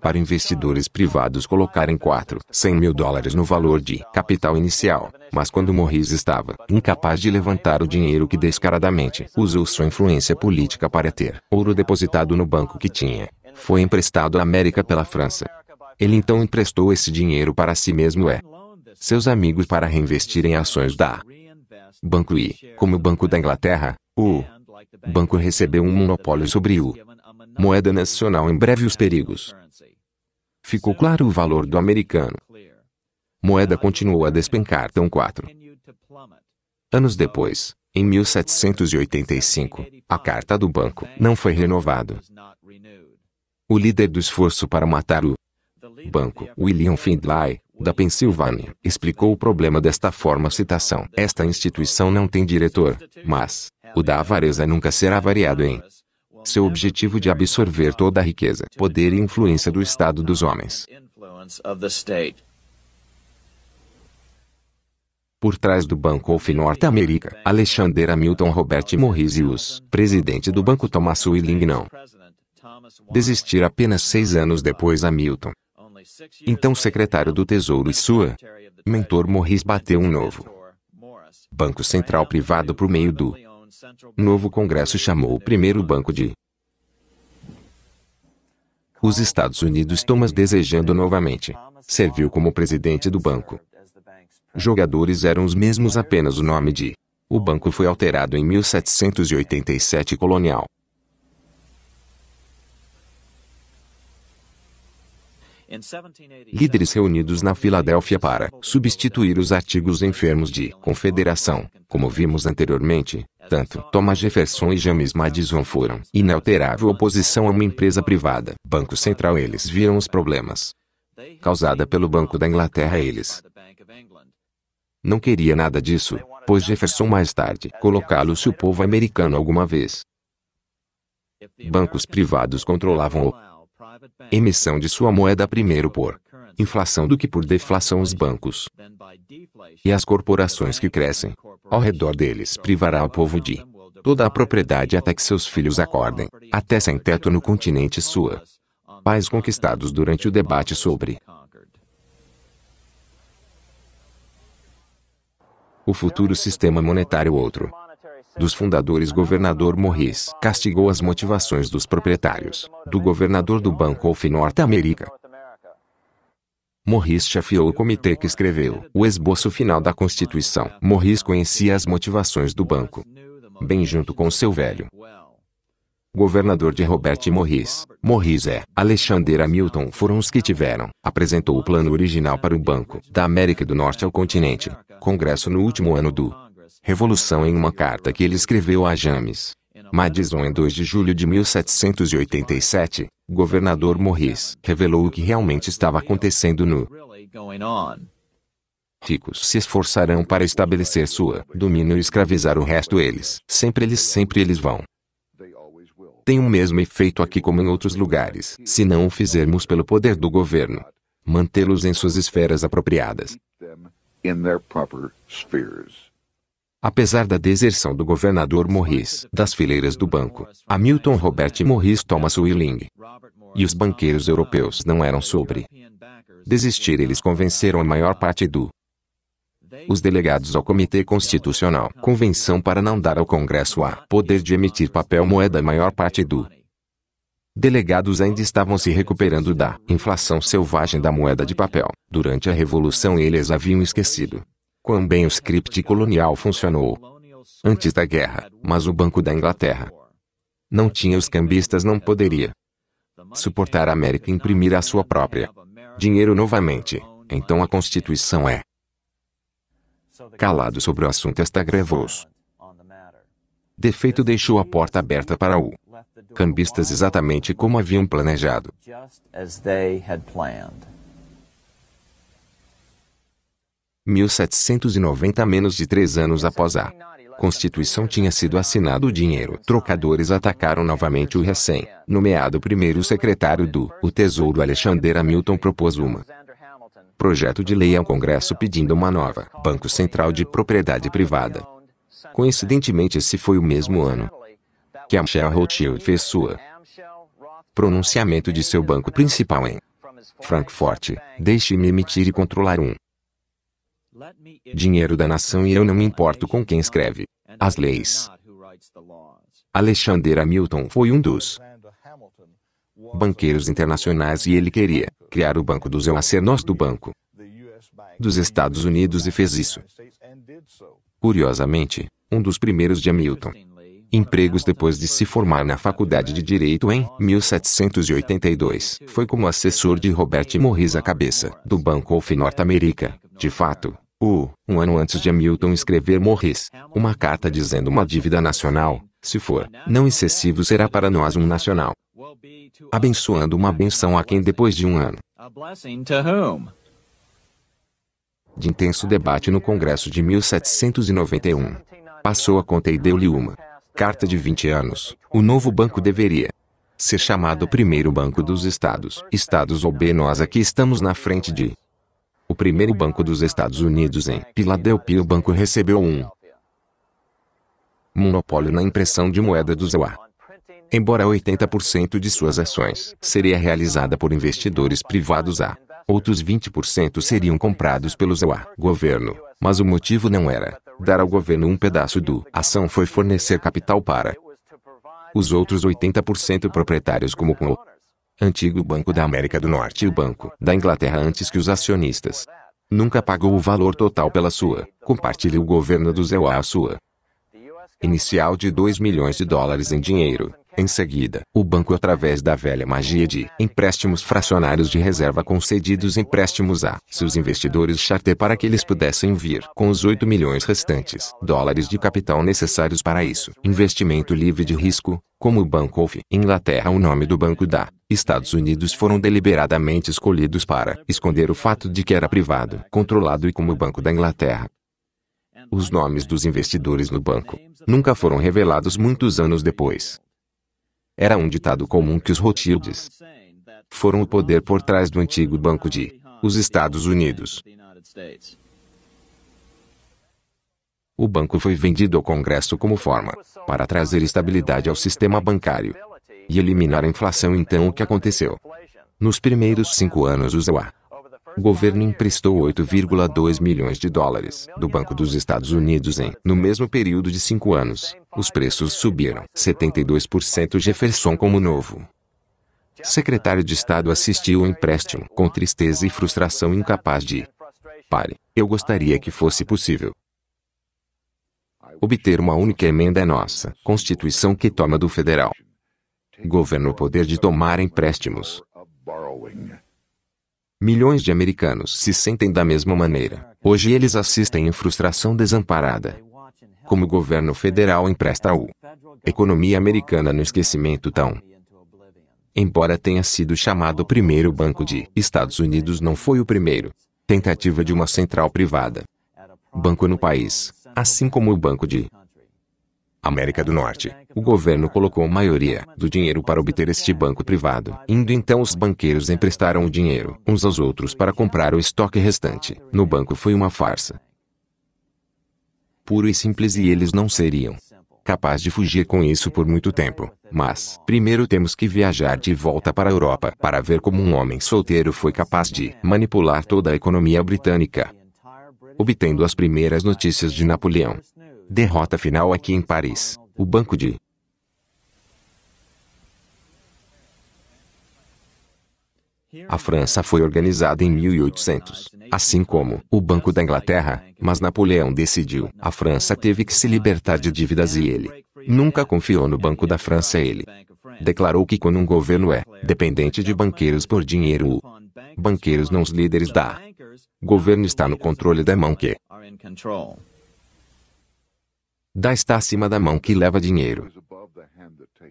Para investidores privados colocarem 4, 100 mil dólares no valor de capital inicial, mas quando Morris estava incapaz de levantar o dinheiro que descaradamente usou sua influência política para ter ouro depositado no banco que tinha, foi emprestado à América pela França. Ele então emprestou esse dinheiro para si mesmo e seus amigos para reinvestir em ações da Banco I, como o Banco da Inglaterra, o banco recebeu um monopólio sobre o moeda nacional em breve os perigos. Ficou claro o valor do americano. Moeda continuou a despencar tão quatro. Anos depois, em 1785, a carta do banco não foi renovado. O líder do esforço para matar o Banco William Findlay, da Pensilvânia, explicou o problema desta forma citação. Esta instituição não tem diretor, mas o da avareza nunca será variado em seu objetivo de absorver toda a riqueza, poder e influência do Estado dos homens. Por trás do Banco of North America, Alexander Hamilton Robert Morris e os presidente do banco Thomas Willing não desistir apenas seis anos depois Hamilton então secretário do Tesouro e sua mentor Morris bateu um novo Banco Central Privado por meio do novo Congresso chamou o primeiro banco de os Estados Unidos Thomas desejando novamente serviu como presidente do banco. Jogadores eram os mesmos apenas o nome de o banco foi alterado em 1787 colonial. Líderes reunidos na Filadélfia para substituir os artigos enfermos de confederação, como vimos anteriormente, tanto Thomas Jefferson e James Madison foram inalterável oposição a uma empresa privada. Banco Central eles viram os problemas causada pelo Banco da Inglaterra eles não queria nada disso, pois Jefferson mais tarde colocá-lo se o povo americano alguma vez. Bancos privados controlavam o emissão de sua moeda primeiro por inflação do que por deflação os bancos e as corporações que crescem ao redor deles privará o povo de toda a propriedade até que seus filhos acordem, até sem teto no continente sua. Pais conquistados durante o debate sobre o futuro sistema monetário outro dos fundadores governador Morris castigou as motivações dos proprietários do governador do Banco of North America. Morris chefiou o comitê que escreveu o esboço final da Constituição. Morris conhecia as motivações do banco, bem junto com seu velho governador de Robert Morris. Morris é Alexander Hamilton foram os que tiveram, apresentou o plano original para o Banco da América do Norte ao continente, Congresso no último ano do Revolução em uma carta que ele escreveu a James Madison em 2 de julho de 1787, governador Morris revelou o que realmente estava acontecendo no ricos se esforçarão para estabelecer sua domínio e escravizar o resto eles. Sempre eles sempre eles vão. Tem o mesmo efeito aqui como em outros lugares, se não o fizermos pelo poder do governo. mantê-los em suas esferas apropriadas. Apesar da deserção do governador Morris das fileiras do banco, Hamilton Robert Morris Thomas Willing e os banqueiros europeus não eram sobre desistir. Eles convenceram a maior parte do os delegados ao Comitê Constitucional, convenção para não dar ao Congresso a poder de emitir papel moeda a maior parte do delegados ainda estavam se recuperando da inflação selvagem da moeda de papel. Durante a Revolução eles haviam esquecido quão bem o script colonial funcionou antes da guerra, mas o Banco da Inglaterra não tinha os cambistas não poderia suportar a América imprimir a sua própria dinheiro novamente. Então a Constituição é calado sobre o assunto esta grevou-se. Defeito deixou a porta aberta para o cambistas exatamente como haviam planejado. 1790 menos de três anos após a Constituição tinha sido assinado o dinheiro. Trocadores atacaram novamente o recém-nomeado primeiro secretário do o Tesouro Alexander Hamilton propôs uma projeto de lei ao Congresso pedindo uma nova Banco Central de Propriedade Privada. Coincidentemente esse foi o mesmo ano que a Rothschild fez sua pronunciamento de seu banco principal em Frankfurt. Deixe-me emitir e controlar um dinheiro da nação e eu não me importo com quem escreve as leis. Alexander Hamilton foi um dos banqueiros internacionais e ele queria criar o Banco dos Eu a ser nós do Banco dos Estados Unidos e fez isso. Curiosamente, um dos primeiros de Hamilton empregos depois de se formar na Faculdade de Direito em 1782. Foi como assessor de Robert Morris à cabeça do Banco of North America. De fato, o, um ano antes de Hamilton escrever Morris, uma carta dizendo uma dívida nacional, se for não excessivo será para nós um nacional. Abençoando uma benção a quem depois de um ano de intenso debate no Congresso de 1791, passou a conta e deu-lhe uma carta de 20 anos. O novo banco deveria ser chamado primeiro banco dos estados. Estados ou B nós aqui estamos na frente de o primeiro banco dos Estados Unidos em Filadélfia. O banco recebeu um monopólio na impressão de moeda do ZEUA. Embora 80% de suas ações seria realizada por investidores privados a outros 20% seriam comprados pelo ZEUA, governo, mas o motivo não era dar ao governo um pedaço do ação foi fornecer capital para os outros 80% proprietários como com o antigo Banco da América do Norte e o Banco da Inglaterra antes que os acionistas. Nunca pagou o valor total pela sua. Compartilhe o governo do ZEUA a sua inicial de 2 milhões de dólares em dinheiro. Em seguida, o banco através da velha magia de empréstimos fracionários de reserva concedidos empréstimos a seus investidores charter para que eles pudessem vir com os 8 milhões restantes dólares de capital necessários para isso. Investimento livre de risco, como o Banco of Inglaterra o nome do Banco da Estados Unidos foram deliberadamente escolhidos para esconder o fato de que era privado, controlado e como o Banco da Inglaterra. Os nomes dos investidores no banco nunca foram revelados muitos anos depois. Era um ditado comum que os Rothschilds foram o poder por trás do antigo Banco de os Estados Unidos. O banco foi vendido ao Congresso como forma para trazer estabilidade ao sistema bancário e eliminar a inflação. Então, o que aconteceu? Nos primeiros cinco anos, o ZEUA o governo emprestou 8,2 milhões de dólares do Banco dos Estados Unidos em, no mesmo período de cinco anos, os preços subiram 72%. Jefferson como novo secretário de Estado assistiu ao empréstimo com tristeza e frustração incapaz de pare. Eu gostaria que fosse possível obter uma única emenda à nossa Constituição que toma do federal governo o poder de tomar empréstimos. Milhões de americanos se sentem da mesma maneira. Hoje eles assistem em frustração desamparada. Como o governo federal empresta a economia americana no esquecimento tão. Embora tenha sido chamado o primeiro banco de Estados Unidos não foi o primeiro. Tentativa de uma central privada. Banco no país, assim como o banco de América do Norte. O governo colocou a maioria do dinheiro para obter este banco privado. Indo então os banqueiros emprestaram o dinheiro uns aos outros para comprar o estoque restante. No banco foi uma farsa. Puro e simples e eles não seriam capaz de fugir com isso por muito tempo. Mas, primeiro temos que viajar de volta para a Europa para ver como um homem solteiro foi capaz de manipular toda a economia britânica, obtendo as primeiras notícias de Napoleão. Derrota final aqui em Paris. O Banco de A França foi organizada em 1800, assim como o Banco da Inglaterra, mas Napoleão decidiu. A França teve que se libertar de dívidas e ele nunca confiou no Banco da França. Ele declarou que quando um governo é dependente de banqueiros por dinheiro, banqueiros não os líderes da governo está no controle da mão que dá está acima da mão que leva dinheiro.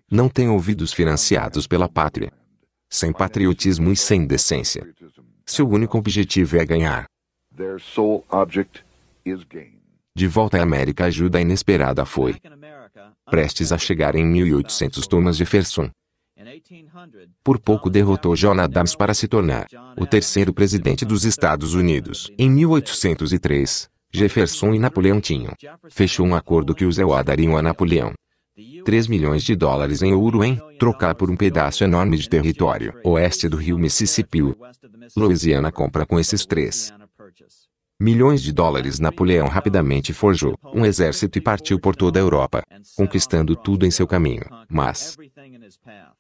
Não tem ouvidos financiados pela pátria sem patriotismo e sem decência. Seu único objetivo é ganhar. De volta à América, a ajuda inesperada foi prestes a chegar em 1800 Thomas Jefferson. Por pouco derrotou John Adams para se tornar o terceiro presidente dos Estados Unidos. Em 1803, Jefferson e Napoleão tinham fechou um acordo que os EUA dariam a Napoleão 3 milhões de dólares em ouro em trocar por um pedaço enorme de território oeste do rio Mississippi. Louisiana compra com esses 3 milhões de dólares. Napoleão rapidamente forjou um exército e partiu por toda a Europa, conquistando tudo em seu caminho. Mas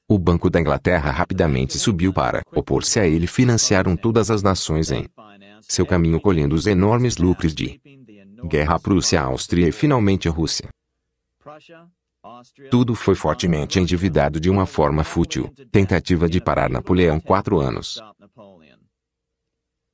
o Banco da Inglaterra rapidamente subiu para opor-se a ele financiaram todas as nações em seu caminho colhendo os enormes lucros de guerra Prússia-Áustria e finalmente a Rússia. Tudo foi fortemente endividado de uma forma fútil, tentativa de parar Napoleão quatro anos.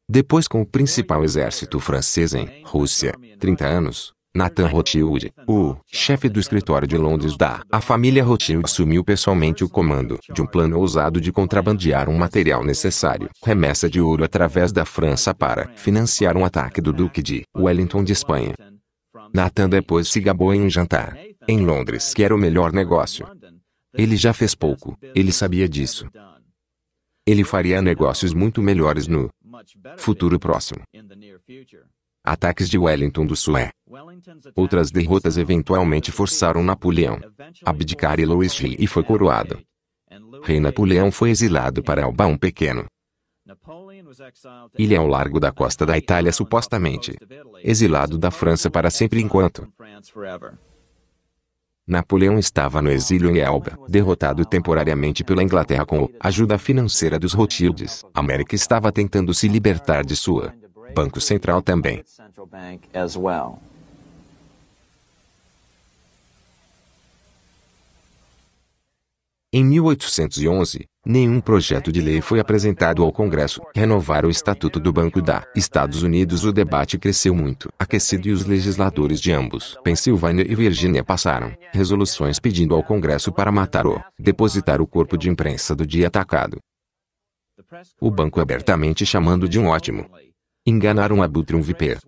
Depois com o principal exército francês em Rússia, 30 anos, Nathan Rothschild, o chefe do escritório de Londres da a família Rothschild assumiu pessoalmente o comando de um plano ousado de contrabandear um material necessário, remessa de ouro através da França para financiar um ataque do Duque de Wellington de Espanha. Nathan depois se gabou em um jantar, em Londres, que era o melhor negócio. Ele já fez pouco, ele sabia disso. Ele faria negócios muito melhores no futuro próximo. Ataques de Wellington do Sul é. Outras derrotas eventualmente forçaram Napoleão a abdicar e Louis e foi coroado. Rei Napoleão foi exilado para Alba um pequeno Ilha ao largo da costa da Itália supostamente exilado da França para sempre enquanto Napoleão estava no exílio em Elba, derrotado temporariamente pela Inglaterra com a ajuda financeira dos Rothschilds. A América estava tentando se libertar de sua Banco Central também. Em 1811, nenhum projeto de lei foi apresentado ao Congresso. Renovar o Estatuto do Banco da Estados Unidos. O debate cresceu muito, aquecido e os legisladores de ambos, Pensilvânia e Virgínia, passaram resoluções pedindo ao Congresso para matar ou depositar o corpo de imprensa do dia atacado. O banco abertamente chamando de um ótimo. Enganar um abutre um viper.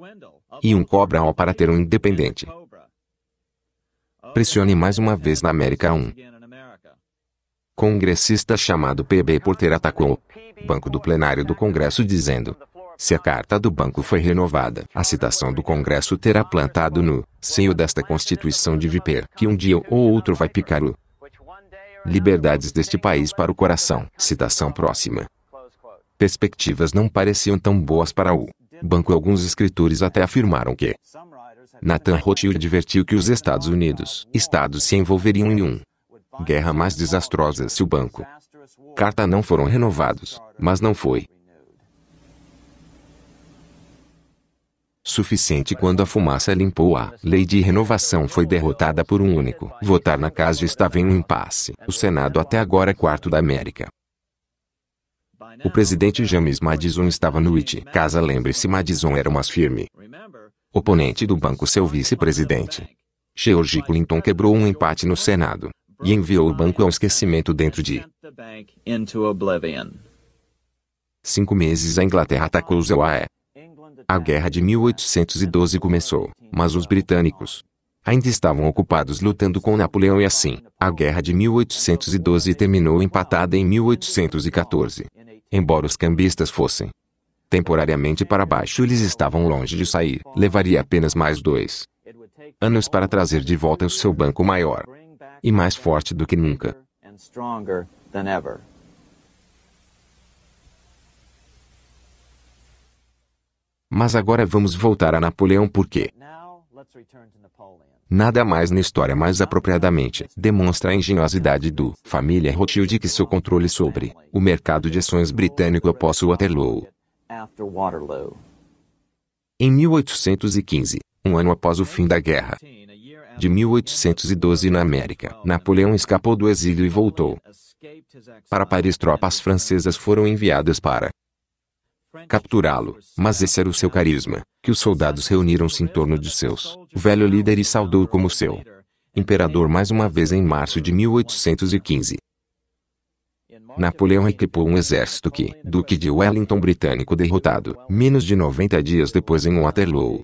E um cobra ao para ter um independente. Pressione mais uma vez na América 1 congressista chamado PB por ter atacou o banco do plenário do Congresso dizendo se a carta do banco foi renovada, a citação do Congresso terá plantado no seio desta Constituição de Viper que um dia ou outro vai picar o liberdades deste país para o coração. Citação próxima. Perspectivas não pareciam tão boas para o banco. Alguns escritores até afirmaram que Nathan Rothschild advertiu que os Estados Unidos, Estados se envolveriam em um guerra mais desastrosa se o banco carta não foram renovados, mas não foi suficiente quando a fumaça limpou a lei de renovação foi derrotada por um único. Votar na casa estava em um impasse. O Senado até agora é quarto da América. O presidente James Madison estava no IT. Casa lembre-se Madison era mais firme. Oponente do banco seu vice-presidente. George Clinton quebrou um empate no Senado e enviou o banco ao esquecimento dentro de cinco meses. A Inglaterra atacou os UAE. A guerra de 1812 começou, mas os britânicos ainda estavam ocupados lutando com Napoleão e assim, a guerra de 1812 terminou empatada em 1814. Embora os cambistas fossem temporariamente para baixo eles estavam longe de sair. Levaria apenas mais dois anos para trazer de volta o seu banco maior e mais forte do que nunca. Mas agora vamos voltar a Napoleão porque nada mais na história mais apropriadamente demonstra a engenhosidade do família Rothschild que seu controle sobre o mercado de ações britânico após Waterloo. Em 1815, um ano após o fim da guerra de 1812 na América, Napoleão escapou do exílio e voltou. Para Paris, tropas francesas foram enviadas para capturá-lo, mas esse era o seu carisma, que os soldados reuniram-se em torno de seus velho líder e saudou como seu imperador mais uma vez em março de 1815. Napoleão equipou um exército que, Duque de Wellington britânico derrotado, menos de 90 dias depois em Waterloo.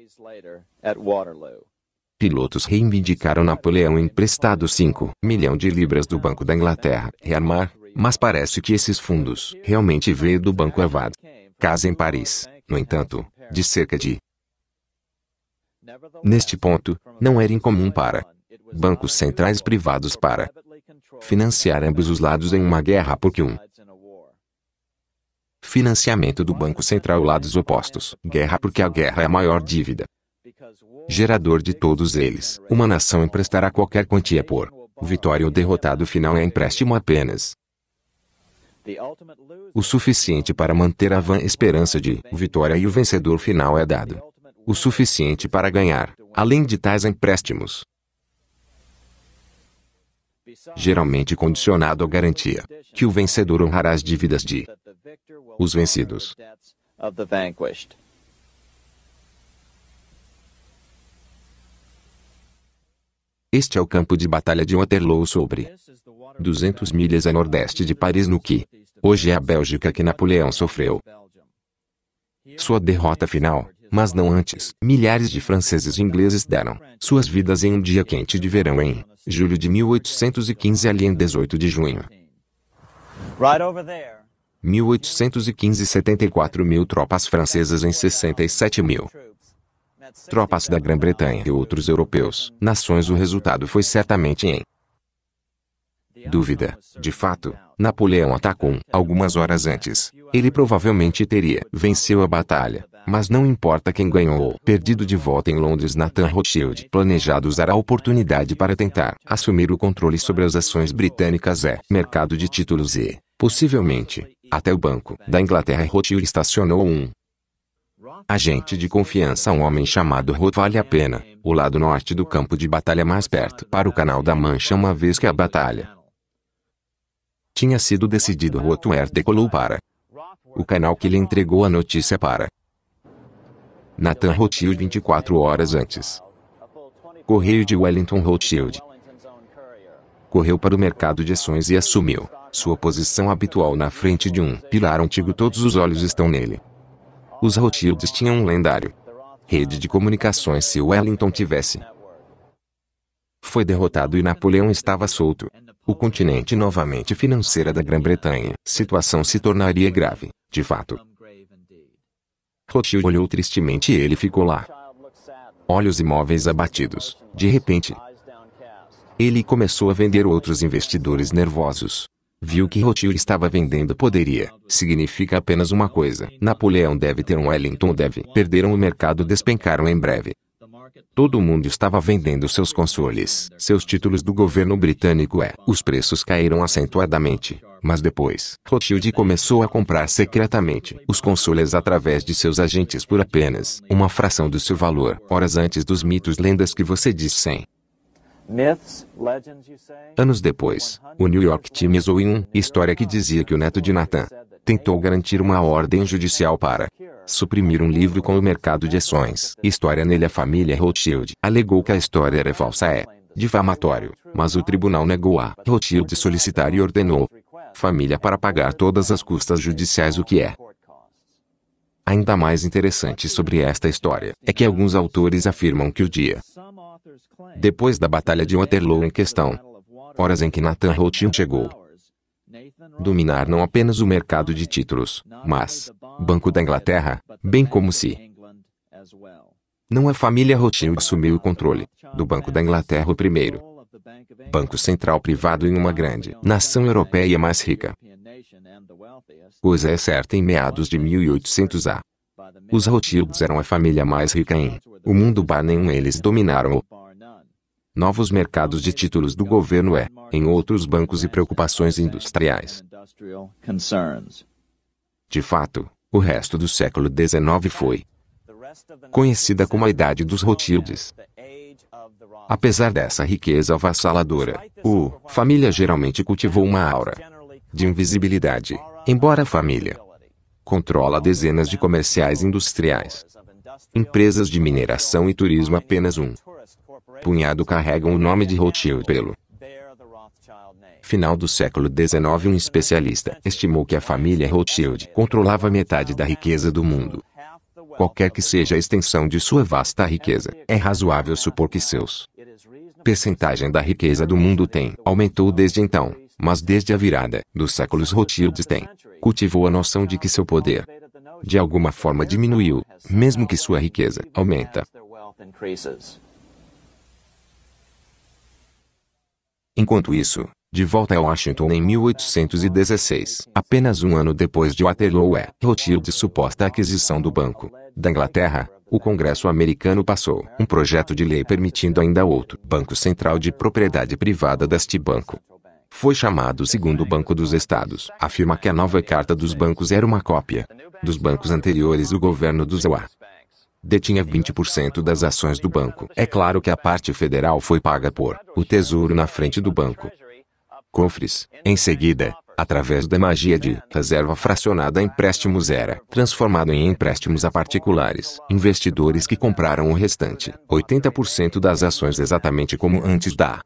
Pilotos reivindicaram Napoleão emprestado 5 milhão de libras do Banco da Inglaterra, rearmar, mas parece que esses fundos realmente veio do Banco Avad. Casa em Paris, no entanto, de cerca de. Neste ponto, não era incomum para bancos centrais privados para financiar ambos os lados em uma guerra porque um financiamento do Banco Central lados opostos. Guerra porque a guerra é a maior dívida. Gerador de todos eles. Uma nação emprestará qualquer quantia por vitória ou derrotado final é empréstimo apenas. O suficiente para manter a vã esperança de vitória e o vencedor final é dado. O suficiente para ganhar, além de tais empréstimos, geralmente condicionado à garantia que o vencedor honrará as dívidas de os vencidos. Este é o campo de batalha de Waterloo sobre 200 milhas a nordeste de Paris no que hoje é a Bélgica que Napoleão sofreu. Sua derrota final, mas não antes, milhares de franceses e ingleses deram suas vidas em um dia quente de verão em julho de 1815 ali em 18 de junho. 1815 74 mil tropas francesas em 67 mil. Tropas da Grã-Bretanha e outros europeus, nações o resultado foi certamente em dúvida. De fato, Napoleão atacou algumas horas antes. Ele provavelmente teria venceu a batalha, mas não importa quem ganhou ou perdido de volta em Londres Nathan Rothschild planejado usar a oportunidade para tentar assumir o controle sobre as ações britânicas é mercado de títulos e, possivelmente, até o Banco da Inglaterra Rothschild estacionou um agente de confiança um homem chamado Roth vale a pena, o lado norte do campo de batalha mais perto para o canal da Mancha uma vez que a batalha tinha sido decidido Rothwell decolou para o canal que lhe entregou a notícia para Nathan Rothschild 24 horas antes. Correio de Wellington Rothschild. Correu para o mercado de ações e assumiu sua posição habitual na frente de um pilar antigo. Todos os olhos estão nele. Os Rothschilds tinham um lendário rede de comunicações se Wellington tivesse. Foi derrotado e Napoleão estava solto. O continente novamente financeira da Grã-Bretanha. Situação se tornaria grave, de fato. Rothschild olhou tristemente e ele ficou lá. Olhos imóveis abatidos. De repente, ele começou a vender outros investidores nervosos. Viu que Rothschild estava vendendo poderia. Significa apenas uma coisa. Napoleão deve ter um Wellington deve. Perderam o mercado despencaram em breve. Todo mundo estava vendendo seus consoles, seus títulos do governo britânico é. Os preços caíram acentuadamente. Mas depois, Rothschild começou a comprar secretamente os consoles através de seus agentes por apenas uma fração do seu valor, horas antes dos mitos lendas que você disse Anos depois, o New York Times ou em uma história que dizia que o neto de Nathan tentou garantir uma ordem judicial para suprimir um livro com o mercado de ações. História nele a família Rothschild alegou que a história era falsa é difamatório, mas o tribunal negou a Rothschild solicitar e ordenou família para pagar todas as custas judiciais o que é ainda mais interessante sobre esta história é que alguns autores afirmam que o dia Depois da Batalha de Waterloo em questão, horas em que Nathan Rothschild chegou, dominar não apenas o mercado de títulos, mas Banco da Inglaterra, bem como se não a família Rothschild assumiu o controle do Banco da Inglaterra o primeiro banco central privado em uma grande nação europeia mais rica. Coisa é certa em meados de 1800 a. Os Rothschilds eram a família mais rica em o mundo bar nenhum eles dominaram o novos mercados de títulos do governo é, em outros bancos e preocupações industriais. De fato, o resto do século XIX foi conhecida como a Idade dos Rothschilds. Apesar dessa riqueza avassaladora, o família geralmente cultivou uma aura de invisibilidade, embora a família controla dezenas de comerciais industriais, empresas de mineração e turismo apenas um punhado carregam o nome de Rothschild pelo final do século XIX um especialista estimou que a família Rothschild controlava metade da riqueza do mundo. Qualquer que seja a extensão de sua vasta riqueza, é razoável supor que seus percentagem da riqueza do mundo tem aumentou desde então, mas desde a virada dos séculos Rothschilds tem cultivou a noção de que seu poder de alguma forma diminuiu, mesmo que sua riqueza aumenta. Enquanto isso, de volta a Washington em 1816, apenas um ano depois de Waterloo é Rothschild suposta aquisição do Banco da Inglaterra, o Congresso americano passou um projeto de lei permitindo ainda outro Banco Central de propriedade privada deste banco. Foi chamado o Segundo Banco dos Estados. Afirma que a nova Carta dos Bancos era uma cópia dos bancos anteriores do governo do ZEUA. Detinha 20% das ações do banco. É claro que a parte federal foi paga por o Tesouro na frente do banco. Cofres. Em seguida, através da magia de reserva fracionada empréstimos era transformado em empréstimos a particulares, investidores que compraram o restante, 80% das ações exatamente como antes da.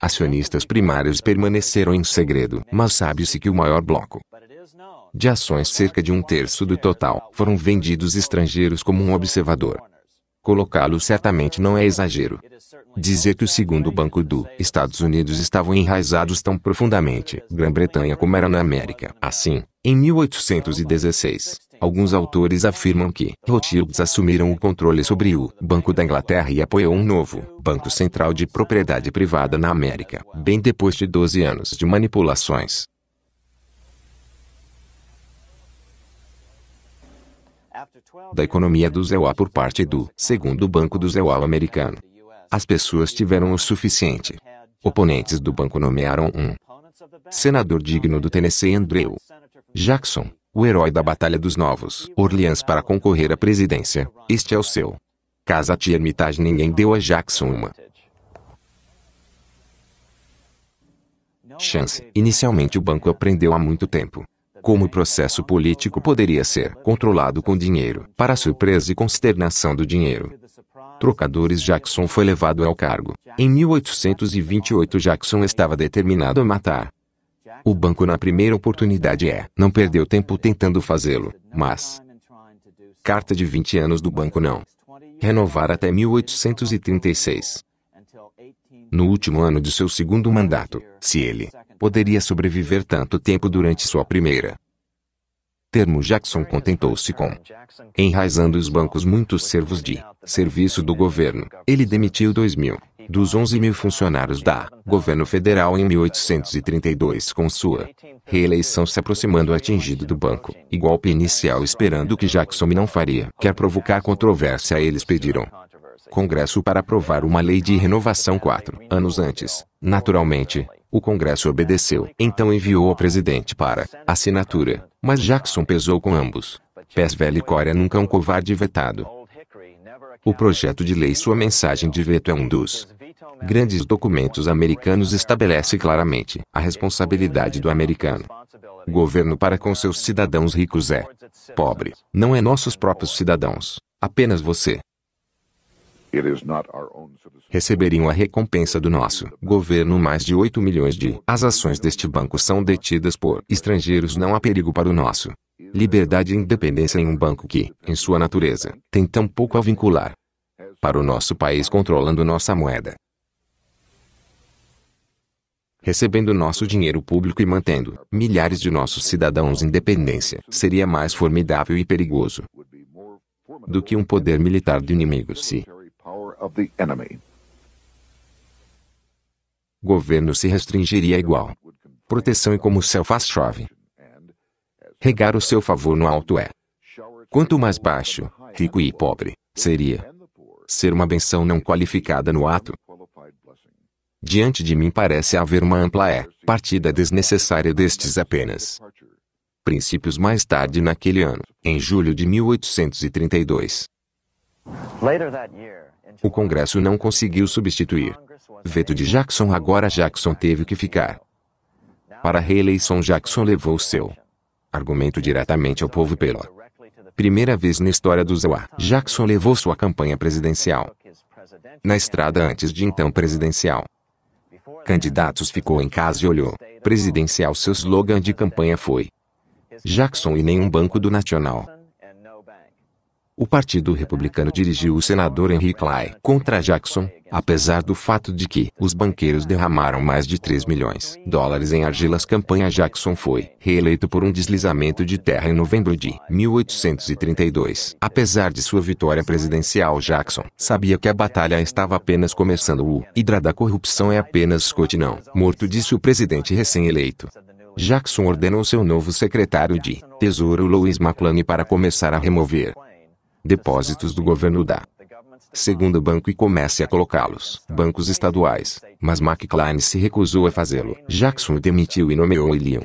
Acionistas primários permaneceram em segredo, mas sabe-se que o maior bloco de ações, cerca de um terço do total, foram vendidos estrangeiros como um observador. Colocá-lo certamente não é exagero dizer que o segundo banco do Estados Unidos estavam enraizados tão profundamente, Grã-Bretanha como era na América. Assim, em 1816, alguns autores afirmam que Rothschilds assumiram o controle sobre o Banco da Inglaterra e apoiou um novo Banco Central de Propriedade Privada na América, bem depois de 12 anos de manipulações. Da economia do ZEUA por parte do segundo Banco do ZEUA americano. As pessoas tiveram o suficiente. Oponentes do banco nomearam um senador digno do Tennessee Andrew Jackson, o herói da Batalha dos Novos Orleans para concorrer à presidência. Este é o seu. Casa Tia Hermitage ninguém deu a Jackson uma chance. Inicialmente o banco aprendeu há muito tempo como o processo político poderia ser controlado com dinheiro. Para surpresa e consternação do dinheiro, trocadores Jackson foi levado ao cargo. Em 1828 Jackson estava determinado a matar o banco na primeira oportunidade é. Não perdeu tempo tentando fazê-lo, mas carta de 20 anos do banco não renovar até 1836. No último ano de seu segundo mandato, se ele poderia sobreviver tanto tempo durante sua primeira termo Jackson contentou-se com enraizando os bancos muitos servos de serviço do governo. Ele demitiu 2 mil dos 11 mil funcionários da governo federal em 1832 com sua reeleição se aproximando atingido do banco e golpe inicial esperando que Jackson não faria. Quer provocar controvérsia eles pediram Congresso para aprovar uma lei de renovação quatro anos antes. Naturalmente, o Congresso obedeceu. Então enviou ao presidente para assinatura. Mas Jackson pesou com ambos. Pés velho e Cória nunca um covarde vetado. O projeto de lei sua mensagem de veto é um dos grandes documentos americanos estabelece claramente a responsabilidade do americano. Governo para com seus cidadãos ricos é pobre. Não é nossos próprios cidadãos. Apenas você receberiam a recompensa do nosso governo mais de 8 milhões de. As ações deste banco são detidas por estrangeiros não há perigo para o nosso. Liberdade e independência em um banco que, em sua natureza, tem tão pouco a vincular para o nosso país controlando nossa moeda. Recebendo nosso dinheiro público e mantendo milhares de nossos cidadãos em dependência, seria mais formidável e perigoso do que um poder militar do inimigo se governo se restringiria igual proteção e como o céu faz chove. Regar o seu favor no alto é. Quanto mais baixo, rico e pobre, seria ser uma benção não qualificada no ato. Diante de mim parece haver uma ampla é, partida desnecessária destes apenas. Princípios mais tarde naquele ano, em julho de 1832. O Congresso não conseguiu substituir. Veto de Jackson agora Jackson teve que ficar. Para a reeleição Jackson levou seu argumento diretamente ao povo pela primeira vez na história do ZEUA. Jackson levou sua campanha presidencial na estrada antes de então presidencial. Candidatos ficou em casa e olhou. Presidencial seu slogan de campanha foi Jackson e nenhum banco do Nacional. O Partido Republicano dirigiu o senador Henry Clay contra Jackson, apesar do fato de que os banqueiros derramaram mais de 3 milhões de dólares em argilas. Campanha Jackson foi reeleito por um deslizamento de terra em novembro de 1832. Apesar de sua vitória presidencial, Jackson sabia que a batalha estava apenas começando. O hidra da corrupção é apenas Scott não morto, disse o presidente recém-eleito. Jackson ordenou seu novo secretário de Tesouro Louis McClane para começar a remover depósitos do governo da segundo banco e comece a colocá-los bancos estaduais, mas McClain se recusou a fazê-lo. Jackson o demitiu e nomeou William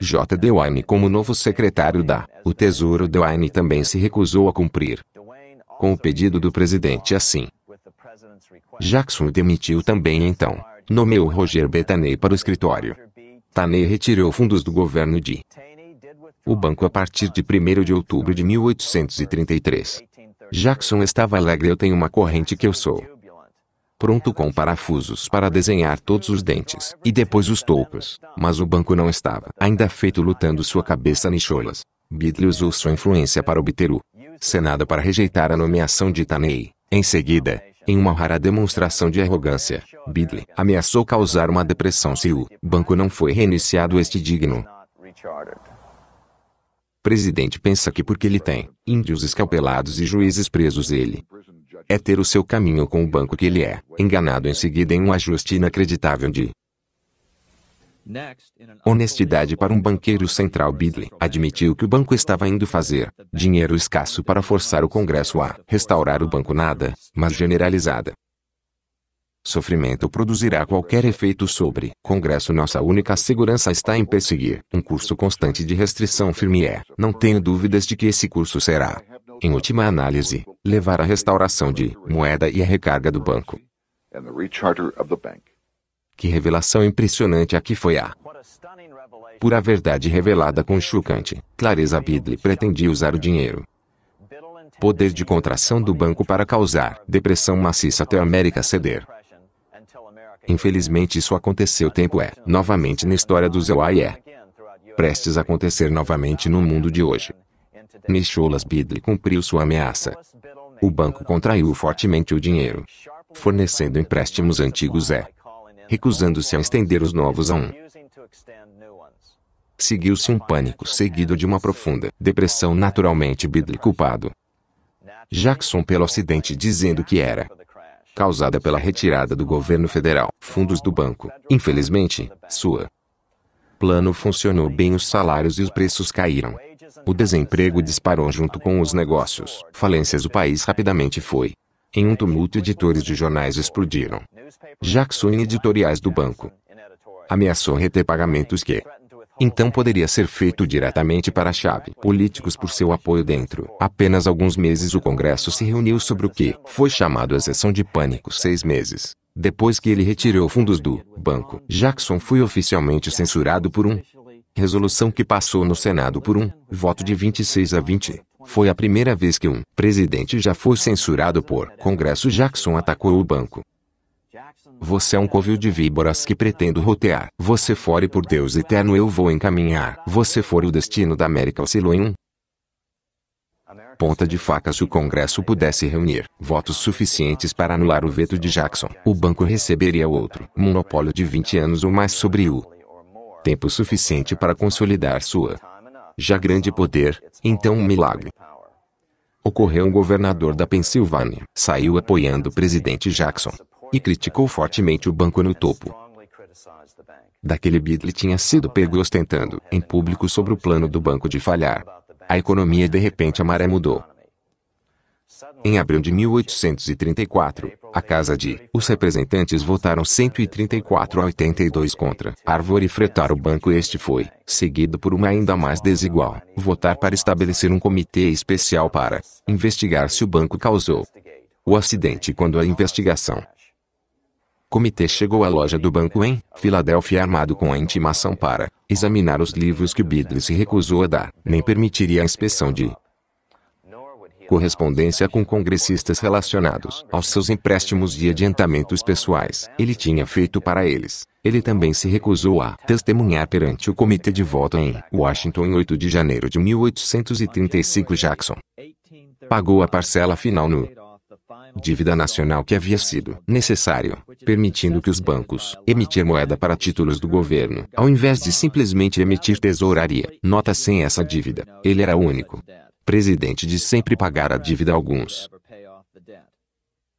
J. DeWine como novo secretário da o Tesouro DeWine também se recusou a cumprir com o pedido do presidente assim. Jackson o demitiu também então. Nomeou Roger B. Taney para o escritório. Taney retirou fundos do governo de o banco a partir de 1 de outubro de 1833. Jackson estava alegre eu tenho uma corrente que eu sou pronto com parafusos para desenhar todos os dentes e depois os tocos, mas o banco não estava ainda feito lutando sua cabeça nicholas. Bidley usou sua influência para obter o Senado para rejeitar a nomeação de Taney. Em seguida, em uma rara demonstração de arrogância, Bidley ameaçou causar uma depressão se o banco não foi reiniciado este digno presidente pensa que porque ele tem índios escalpelados e juízes presos ele é ter o seu caminho com o banco que ele é, enganado em seguida em um ajuste inacreditável de honestidade para um banqueiro central. Bidley admitiu que o banco estava indo fazer dinheiro escasso para forçar o Congresso a restaurar o banco. Nada, mas generalizada sofrimento produzirá qualquer efeito sobre Congresso. Nossa única segurança está em perseguir um curso constante de restrição firme é. Não tenho dúvidas de que esse curso será, em última análise, levar à restauração de moeda e a recarga do banco. Que revelação impressionante aqui foi a pura verdade revelada com chocante clareza Bidley pretendia usar o dinheiro poder de contração do banco para causar depressão maciça até a América ceder. Infelizmente isso aconteceu tempo é, novamente na história do Zewai é. Prestes a acontecer novamente no mundo de hoje. Nicholas Bidley cumpriu sua ameaça. O banco contraiu fortemente o dinheiro, fornecendo empréstimos antigos é, recusando-se a estender os novos a um. Seguiu-se um pânico seguido de uma profunda depressão naturalmente Bidley culpado. Jackson pelo acidente dizendo que era causada pela retirada do governo federal, fundos do banco. Infelizmente, sua plano funcionou bem, os salários e os preços caíram. O desemprego disparou junto com os negócios. Falências o país rapidamente foi. Em um tumulto, editores de jornais explodiram. Jackson editoriais do banco ameaçou reter pagamentos que então poderia ser feito diretamente para a chave. Políticos por seu apoio dentro. Apenas alguns meses o Congresso se reuniu sobre o que foi chamado a sessão de pânico seis meses. Depois que ele retirou fundos do banco, Jackson foi oficialmente censurado por um resolução que passou no Senado por um voto de 26 a 20. Foi a primeira vez que um presidente já foi censurado por Congresso. Jackson atacou o banco você é um covil de víboras que pretendo rotear. Você fore por Deus eterno eu vou encaminhar. Você for o destino da América oscilou em um ponta de faca se o Congresso pudesse reunir votos suficientes para anular o veto de Jackson. O banco receberia outro monopólio de 20 anos ou mais sobre o tempo suficiente para consolidar sua já grande poder, então um milagre. Ocorreu um governador da Pensilvânia, saiu apoiando o presidente Jackson e criticou fortemente o banco no topo. Daquele Beatle tinha sido pego ostentando em público sobre o plano do banco de falhar. A economia de repente a maré mudou. Em abril de 1834, a Casa de os representantes votaram 134 a 82 contra Árvore fretar o banco este foi, seguido por uma ainda mais desigual, votar para estabelecer um comitê especial para investigar se o banco causou o acidente quando a investigação comitê chegou à loja do banco em Filadélfia armado com a intimação para examinar os livros que Bidley se recusou a dar, nem permitiria a inspeção de correspondência com congressistas relacionados aos seus empréstimos e adiantamentos pessoais. Ele tinha feito para eles. Ele também se recusou a testemunhar perante o comitê de voto em Washington em 8 de janeiro de 1835. Jackson pagou a parcela final no dívida nacional que havia sido necessário, permitindo que os bancos emitir moeda para títulos do governo, ao invés de simplesmente emitir tesouraria. Nota sem essa dívida, ele era o único presidente de sempre pagar a dívida a alguns.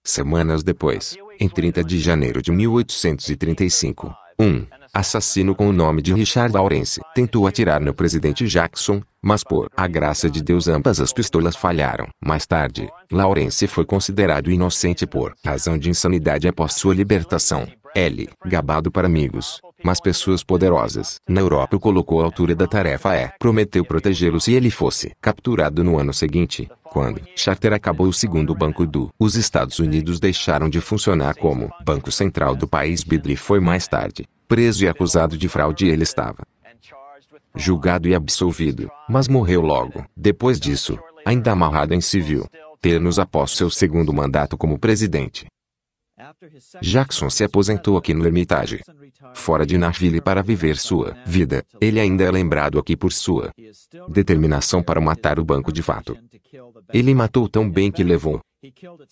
Semanas depois, em 30 de janeiro de 1835, um assassino com o nome de Richard Lawrence tentou atirar no presidente Jackson, mas por a graça de Deus ambas as pistolas falharam. Mais tarde, Lawrence foi considerado inocente por razão de insanidade após sua libertação. L. Gabado para amigos, mas pessoas poderosas. Na Europa o colocou à altura da tarefa é. Prometeu protegê-lo se ele fosse capturado no ano seguinte, quando Charter acabou o segundo banco do os Estados Unidos deixaram de funcionar como banco central do país. Bidley foi mais tarde preso e acusado de fraude. Ele estava julgado e absolvido, mas morreu logo. Depois disso, ainda amarrado em civil, ternos após seu segundo mandato como presidente. Jackson se aposentou aqui no Hermitage, fora de Nashville para viver sua vida. Ele ainda é lembrado aqui por sua determinação para matar o banco de fato. Ele matou tão bem que levou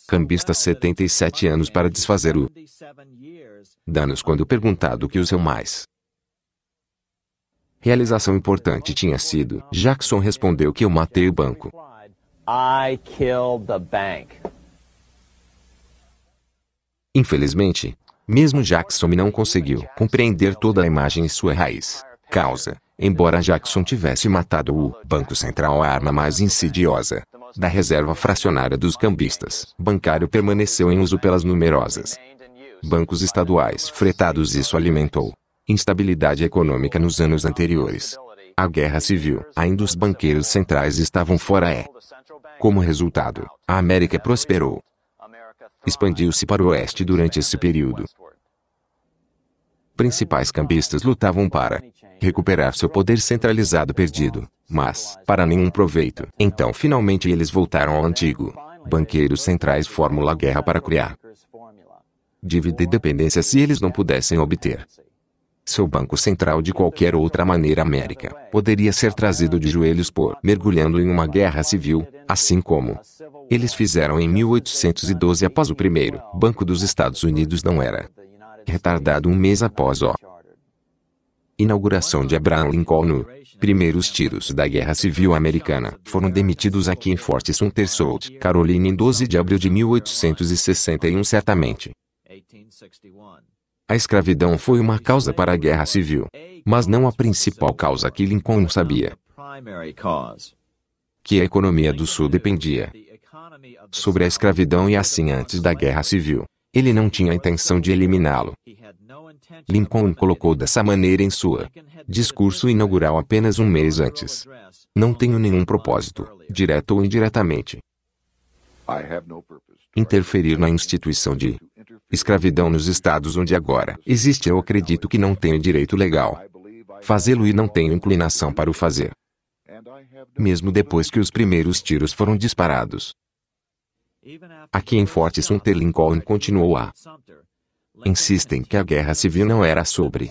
cambista 77 anos para desfazer o danos quando perguntado o que usou mais. Realização importante tinha sido. Jackson respondeu que eu matei o banco. I killed the bank. Infelizmente, mesmo Jackson não conseguiu compreender toda a imagem e sua raiz. Causa. Embora Jackson tivesse matado o Banco Central, a arma mais insidiosa da reserva fracionária dos cambistas bancário permaneceu em uso pelas numerosas bancos estaduais fretados. Isso alimentou instabilidade econômica nos anos anteriores. A guerra civil, ainda os banqueiros centrais estavam fora é. Como resultado, a América prosperou expandiu-se para o oeste durante esse período. Principais cambistas lutavam para recuperar seu poder centralizado perdido, mas para nenhum proveito. Então finalmente eles voltaram ao antigo. Banqueiros centrais fórmula guerra para criar dívida e dependência se eles não pudessem obter seu banco central de qualquer outra maneira América poderia ser trazido de joelhos por mergulhando em uma guerra civil, assim como eles fizeram em 1812 após o primeiro Banco dos Estados Unidos não era retardado um mês após a inauguração de Abraham Lincoln no primeiros tiros da Guerra Civil Americana foram demitidos aqui em Fort Sumter South Carolina em 12 de abril de 1861 certamente. A escravidão foi uma causa para a Guerra Civil, mas não a principal causa que Lincoln sabia. Que a economia do Sul dependia sobre a escravidão e assim antes da Guerra Civil. Ele não tinha a intenção de eliminá-lo. Lincoln colocou dessa maneira em sua discurso inaugural apenas um mês antes. Não tenho nenhum propósito, direto ou indiretamente, interferir na instituição de escravidão nos estados onde agora existe. Eu acredito que não tenho direito legal fazê-lo e não tenho inclinação para o fazer. Mesmo depois que os primeiros tiros foram disparados, Aqui em Fort Sumter Lincoln continuou a insistem que a guerra civil não era sobre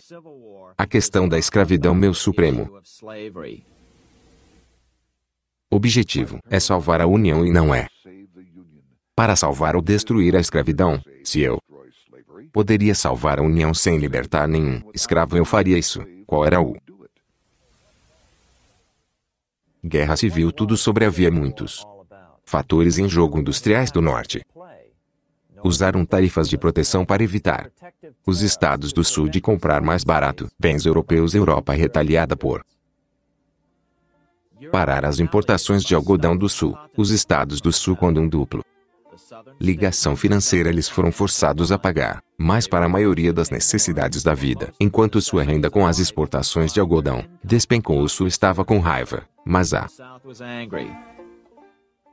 a questão da escravidão meu supremo objetivo é salvar a União e não é para salvar ou destruir a escravidão. Se eu poderia salvar a União sem libertar nenhum escravo, eu faria isso. Qual era o Guerra civil tudo sobre havia muitos fatores em jogo industriais do norte. Usaram tarifas de proteção para evitar os estados do sul de comprar mais barato bens europeus Europa retaliada por parar as importações de algodão do sul. Os estados do sul quando um duplo ligação financeira eles foram forçados a pagar mais para a maioria das necessidades da vida. Enquanto sua renda com as exportações de algodão despencou o sul estava com raiva, mas a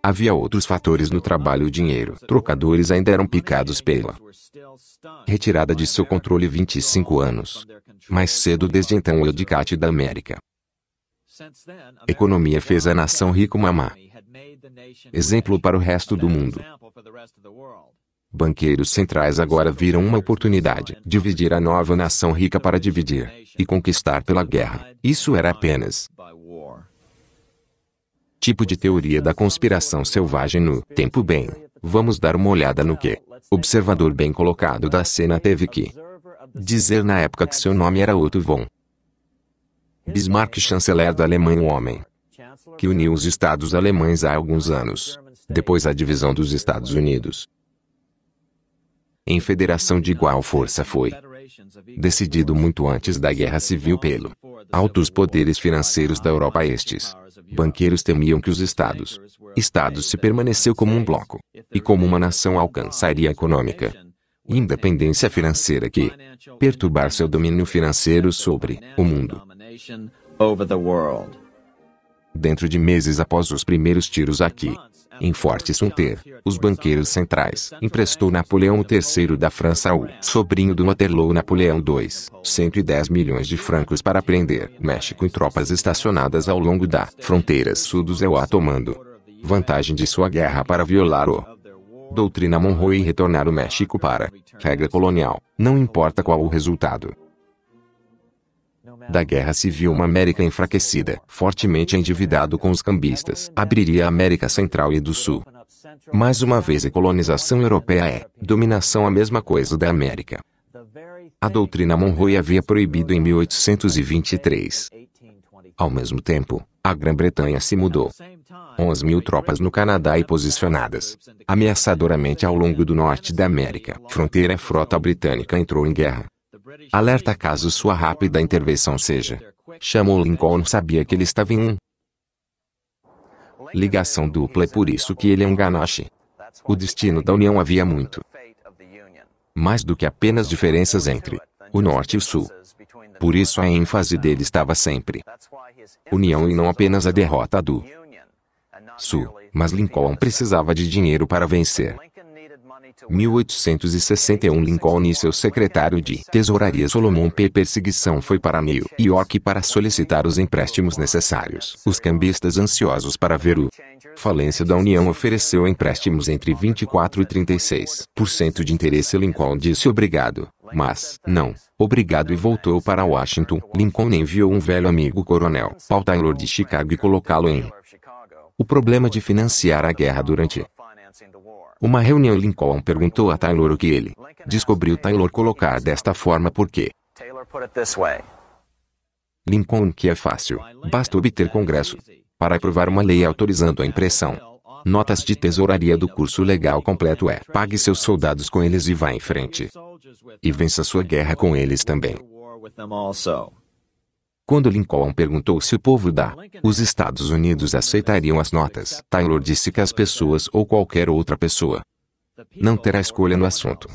Havia outros fatores no trabalho o dinheiro. Trocadores ainda eram picados pela retirada de seu controle 25 anos. Mais cedo desde então o Eudicate da América. Economia fez a nação rica uma má. Exemplo para o resto do mundo. Banqueiros centrais agora viram uma oportunidade. Dividir a nova nação rica para dividir e conquistar pela guerra. Isso era apenas tipo de teoria da conspiração selvagem no tempo bem. Vamos dar uma olhada no que observador bem colocado da cena teve que dizer na época que seu nome era Otto von Bismarck, chanceler da Alemanha, um homem que uniu os estados alemães há alguns anos, depois a divisão dos Estados Unidos em federação de igual força foi decidido muito antes da Guerra Civil pelo altos poderes financeiros da Europa estes. Banqueiros temiam que os estados estados se permaneceu como um bloco e como uma nação alcançaria econômica independência financeira que perturbar seu domínio financeiro sobre o mundo. Dentro de meses após os primeiros tiros aqui em Fort Sumter, os banqueiros centrais emprestou Napoleão III da França ao sobrinho do Waterloo Napoleão II 110 milhões de francos para prender México e tropas estacionadas ao longo da fronteira sul do Zéua tomando vantagem de sua guerra para violar o doutrina Monroe e retornar o México para regra colonial, não importa qual o resultado da Guerra Civil uma América enfraquecida, fortemente endividado com os cambistas, abriria a América Central e do Sul. Mais uma vez a colonização europeia é dominação a mesma coisa da América. A doutrina Monroe havia proibido em 1823. Ao mesmo tempo, a Grã-Bretanha se mudou. 11 mil tropas no Canadá e posicionadas ameaçadoramente ao longo do norte da América. Fronteira frota britânica entrou em guerra. Alerta caso sua rápida intervenção seja. Chamou Lincoln sabia que ele estava em um ligação dupla é por isso que ele é um ganache. O destino da União havia muito mais do que apenas diferenças entre o Norte e o Sul. Por isso a ênfase dele estava sempre união e não apenas a derrota do Sul. Mas Lincoln precisava de dinheiro para vencer. 1861 Lincoln e seu secretário de Tesouraria Solomon P. Perseguição foi para New York para solicitar os empréstimos necessários. Os cambistas ansiosos para ver o falência da União ofereceu empréstimos entre 24 e 36% de interesse. Lincoln disse obrigado, mas não, obrigado e voltou para Washington. Lincoln enviou um velho amigo coronel, Paul Taylor de Chicago e colocá-lo em o problema de financiar a guerra durante uma reunião Lincoln perguntou a Taylor o que ele descobriu Taylor colocar desta forma porque Lincoln que é fácil, basta obter Congresso para aprovar uma lei autorizando a impressão. Notas de tesouraria do curso legal completo é: pague seus soldados com eles e vá em frente. E vença sua guerra com eles também. Quando Lincoln perguntou se o povo da os Estados Unidos aceitariam as notas, Taylor disse que as pessoas ou qualquer outra pessoa não terá escolha no assunto.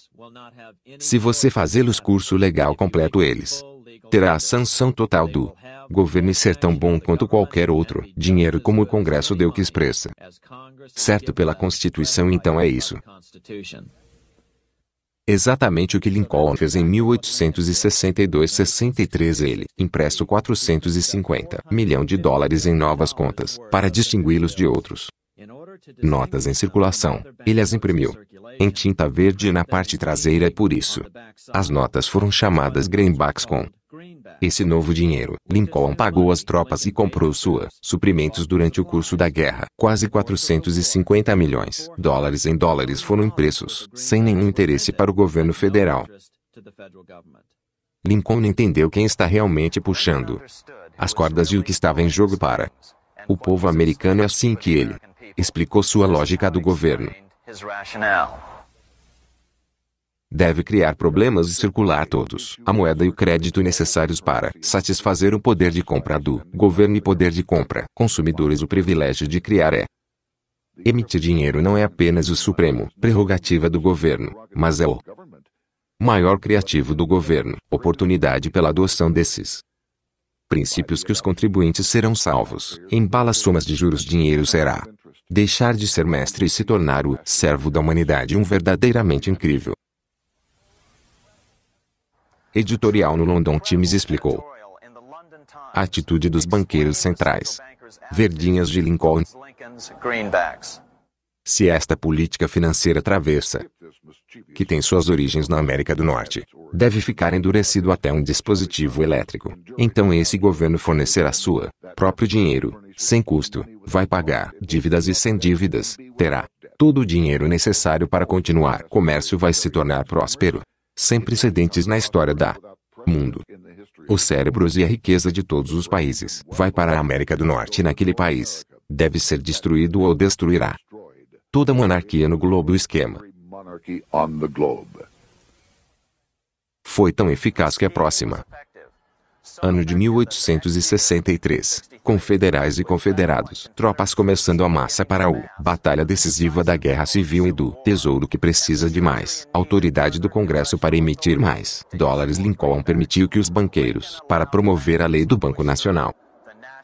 Se você fazê-los curso legal completo eles terá a sanção total do governo e ser tão bom quanto qualquer outro dinheiro como o Congresso deu que expressa. Certo pela Constituição então é isso. Exatamente o que Lincoln fez em 1862-63 ele impresso 450 milhão de dólares em novas contas para distingui-los de outros. Notas em circulação. Ele as imprimiu em tinta verde na parte traseira e por isso as notas foram chamadas greenbacks com Esse novo dinheiro, Lincoln pagou as tropas e comprou sua suprimentos durante o curso da guerra. Quase 450 milhões dólares em dólares foram impressos, sem nenhum interesse para o governo federal. Lincoln entendeu quem está realmente puxando as cordas e o que estava em jogo para o povo americano é assim que ele explicou sua lógica do governo deve criar problemas e circular todos a moeda e o crédito necessários para satisfazer o poder de compra do governo e poder de compra consumidores. O privilégio de criar é emitir dinheiro não é apenas o supremo prerrogativa do governo, mas é o maior criativo do governo, oportunidade pela adoção desses princípios que os contribuintes serão salvos. Embala somas de juros dinheiro será deixar de ser mestre e se tornar o servo da humanidade um verdadeiramente incrível. Editorial no London Times explicou. A atitude dos banqueiros centrais. Verdinhas de Lincoln. Se esta política financeira travessa, que tem suas origens na América do Norte, deve ficar endurecido até um dispositivo elétrico, então esse governo fornecerá sua próprio dinheiro, sem custo, vai pagar dívidas e sem dívidas, terá todo o dinheiro necessário para continuar. Comércio vai se tornar próspero sem precedentes na história da mundo. Os cérebros e a riqueza de todos os países vai para a América do Norte naquele país. Deve ser destruído ou destruirá toda monarquia no globo esquema. Foi tão eficaz que a próxima ano de 1863, confederais e confederados, tropas começando a massa para o batalha decisiva da guerra civil e do tesouro que precisa de mais autoridade do Congresso para emitir mais dólares. Lincoln permitiu que os banqueiros para promover a lei do Banco Nacional.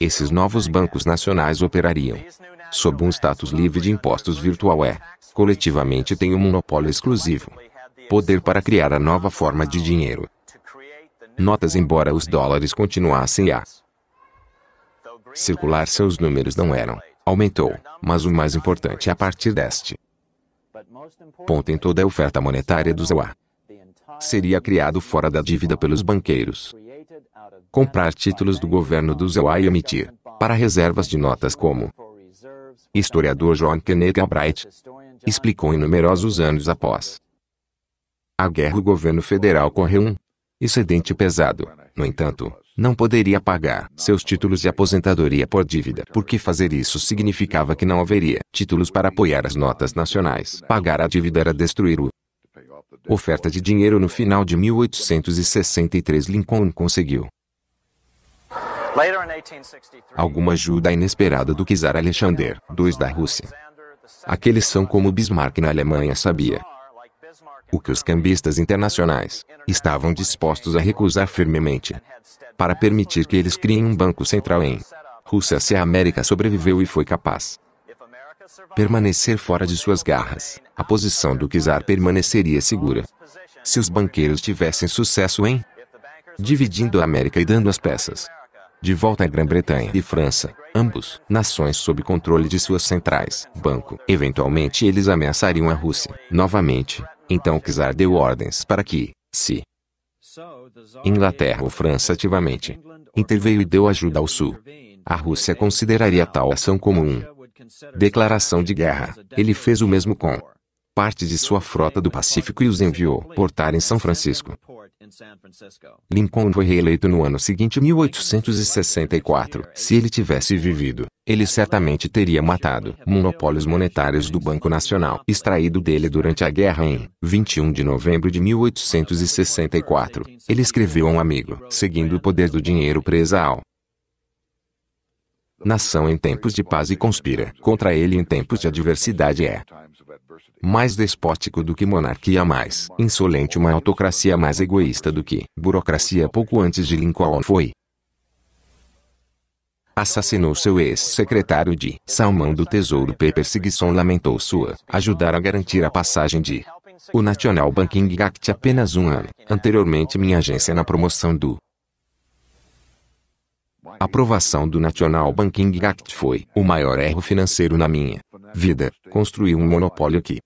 Esses novos bancos nacionais operariam sob um status livre de impostos virtual é, coletivamente tem um monopólio exclusivo. Poder para criar a nova forma de dinheiro notas embora os dólares continuassem a circular seus números não eram, aumentou, mas o mais importante é a partir deste ponto em toda a oferta monetária do ZEUA seria criado fora da dívida pelos banqueiros. Comprar títulos do governo do ZEUA e emitir para reservas de notas como historiador John Kenneth Galbraith explicou em numerosos anos após a guerra o governo federal correu um excedente pesado. No entanto, não poderia pagar seus títulos de aposentadoria por dívida, porque fazer isso significava que não haveria títulos para apoiar as notas nacionais. Pagar a dívida era destruir o oferta de dinheiro no final de 1863 Lincoln conseguiu alguma ajuda inesperada do czar Alexander II da Rússia. Aqueles são como Bismarck na Alemanha sabia o que os cambistas internacionais estavam dispostos a recusar firmemente para permitir que eles criem um banco central em Rússia se a América sobreviveu e foi capaz permanecer fora de suas garras, a posição do czar permaneceria segura. Se os banqueiros tivessem sucesso em dividindo a América e dando as peças de volta à Grã-Bretanha e França, ambos nações sob controle de suas centrais, banco, eventualmente eles ameaçariam a Rússia novamente, então Czar deu ordens para que, se Inglaterra ou França ativamente interveio e deu ajuda ao Sul, a Rússia consideraria tal ação como um declaração de guerra. Ele fez o mesmo com parte de sua frota do Pacífico e os enviou portar em São Francisco. Lincoln foi reeleito no ano seguinte 1864. Se ele tivesse vivido, ele certamente teria matado monopólios monetários do Banco Nacional, extraído dele durante a guerra em 21 de novembro de 1864. Ele escreveu a um amigo, seguindo o poder do dinheiro presa ao nação em tempos de paz e conspira contra ele em tempos de adversidade é mais despótico do que monarquia mais insolente uma autocracia mais egoísta do que burocracia pouco antes de Lincoln foi assassinou seu ex-secretário de Salmão do Tesouro P. Perseguição lamentou sua ajudar a garantir a passagem de o National Banking Act apenas um ano anteriormente minha agência na promoção do a aprovação do National Banking Act foi o maior erro financeiro na minha vida. Construiu um monopólio que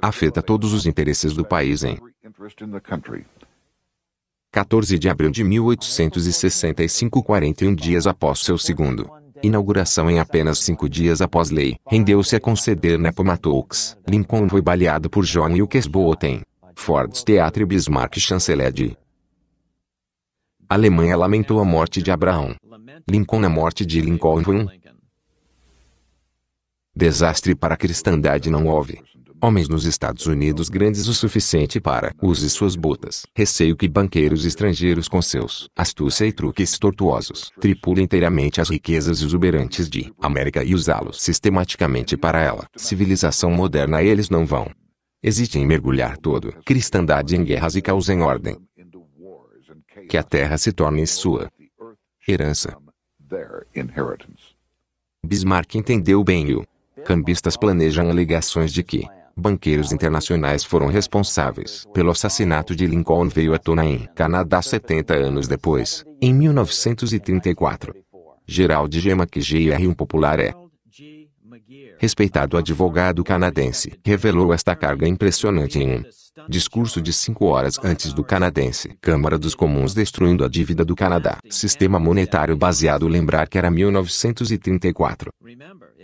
afeta todos os interesses do país em 14 de abril de 1865 41 dias após seu segundo inauguração em apenas cinco dias após lei, rendeu-se a conceder Nepomatox. Lincoln foi baleado por John Wilkes Booth. Ford's Theatre Bismarck chanceler de Alemanha lamentou a morte de Abraão. Lincoln a morte de Lincoln foi um desastre para a cristandade não houve homens nos Estados Unidos grandes o suficiente para use suas botas. Receio que banqueiros estrangeiros com seus astúcia e truques tortuosos tripulem inteiramente as riquezas exuberantes de América e usá-los sistematicamente para ela. Civilização moderna eles não vão. Existem em mergulhar todo cristandade em guerras e causem ordem. Que a terra se torne sua herança. Bismarck entendeu bem o Cambistas planejam alegações de que banqueiros internacionais foram responsáveis pelo assassinato de Lincoln veio à tona em Canadá 70 anos depois, em 1934. Gerald G. McGeer, um popular é respeitado advogado canadense, revelou esta carga impressionante em um discurso de cinco horas antes do canadense. Câmara dos Comuns destruindo a dívida do Canadá. Sistema monetário baseado lembrar que era 1934.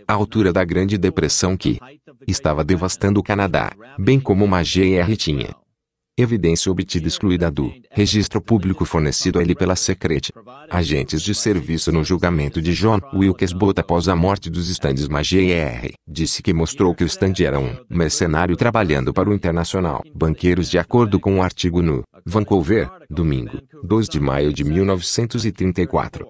A altura da Grande Depressão que estava devastando o Canadá, bem como uma GR tinha. Evidência obtida excluída do registro público fornecido a ele pela Secret. Agentes de serviço no julgamento de John Wilkes Booth após a morte dos estandes MAGR, disse que mostrou que o stand era um mercenário trabalhando para o Internacional. Banqueiros de acordo com o um artigo no Vancouver, domingo, 2 de maio de 1934.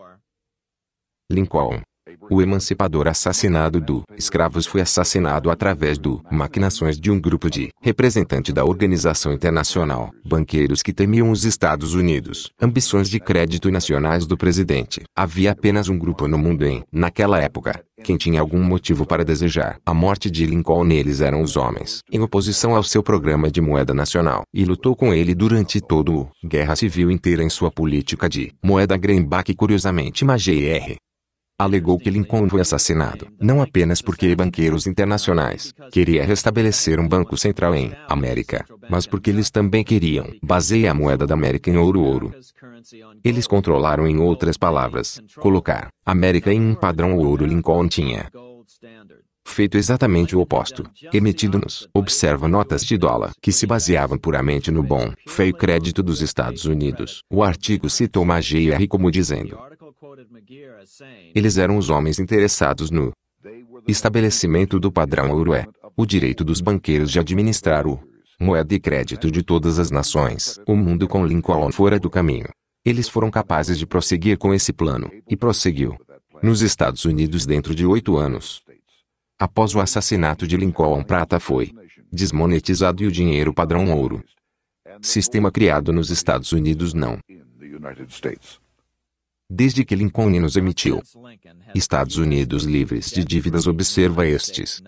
Lincoln, o emancipador assassinado do escravos foi assassinado através do maquinações de um grupo de representante da organização internacional, banqueiros que temiam os Estados Unidos, ambições de crédito nacionais do presidente. Havia apenas um grupo no mundo em, naquela época, quem tinha algum motivo para desejar a morte de Lincoln neles eram os homens, em oposição ao seu programa de moeda nacional, e lutou com ele durante todo o guerra civil inteira em sua política de moeda Greenback curiosamente MAGR alegou que Lincoln foi assassinado, não apenas porque banqueiros internacionais queria restabelecer um banco central em América, mas porque eles também queriam basear a moeda da América em ouro-ouro. Eles controlaram, em outras palavras, colocar América em um padrão ouro. Lincoln tinha feito exatamente o oposto, emitindo-nos, observa notas de dólar que se baseavam puramente no bom, feio crédito dos Estados Unidos. O artigo citou Magier como dizendo, eles eram os homens interessados no estabelecimento do padrão ouro é o direito dos banqueiros de administrar o moeda e crédito de todas as nações. O mundo com Lincoln fora do caminho. Eles foram capazes de prosseguir com esse plano, e prosseguiu. Nos Estados Unidos dentro de oito anos. Após o assassinato de Lincoln prata foi desmonetizado e o dinheiro padrão ouro. Sistema criado nos Estados Unidos não desde que Lincoln nos emitiu. Estados Unidos livres de dívidas observa estes.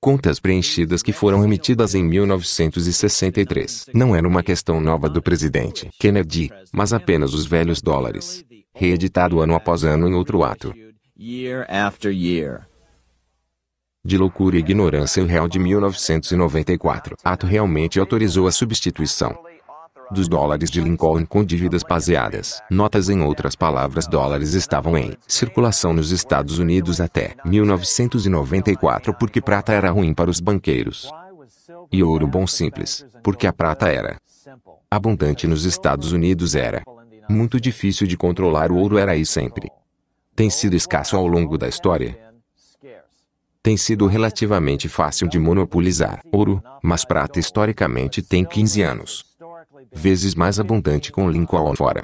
Contas preenchidas que foram emitidas em 1963. Não era uma questão nova do presidente Kennedy, mas apenas os velhos dólares. Reeditado ano após ano em outro ato. De loucura e ignorância o réu de 1994. Ato realmente autorizou a substituição dos dólares de Lincoln com dívidas baseadas. Notas em outras palavras dólares estavam em circulação nos Estados Unidos até 1994 porque prata era ruim para os banqueiros. E ouro bom simples, porque a prata era abundante nos Estados Unidos era muito difícil de controlar o ouro era aí sempre. Tem sido escasso ao longo da história. Tem sido relativamente fácil de monopolizar ouro, mas prata historicamente tem 15 anos vezes mais abundante com Lincoln fora.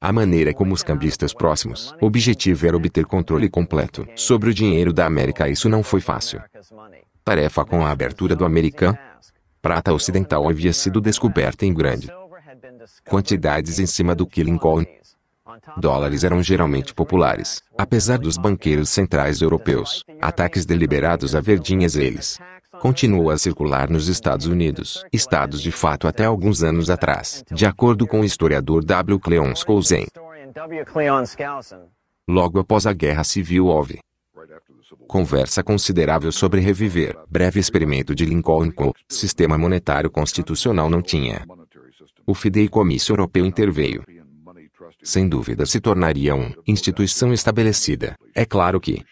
A maneira como os cambistas próximos, objetivo era obter controle completo sobre o dinheiro da América. Isso não foi fácil. Tarefa com a abertura do American. Prata ocidental havia sido descoberta em grande quantidades em cima do que Lincoln Dólares eram geralmente populares, apesar dos banqueiros centrais europeus, ataques deliberados a verdinhas eles, continuou a circular nos Estados Unidos, estados de fato até alguns anos atrás, de acordo com o historiador W. Cleon Skousen. Logo após a Guerra Civil houve Conversa considerável sobre reviver. Breve experimento de Lincoln Co. Sistema monetário constitucional não tinha. O fideicomisso europeu interveio. Sem dúvida se tornaria uma instituição estabelecida. É claro que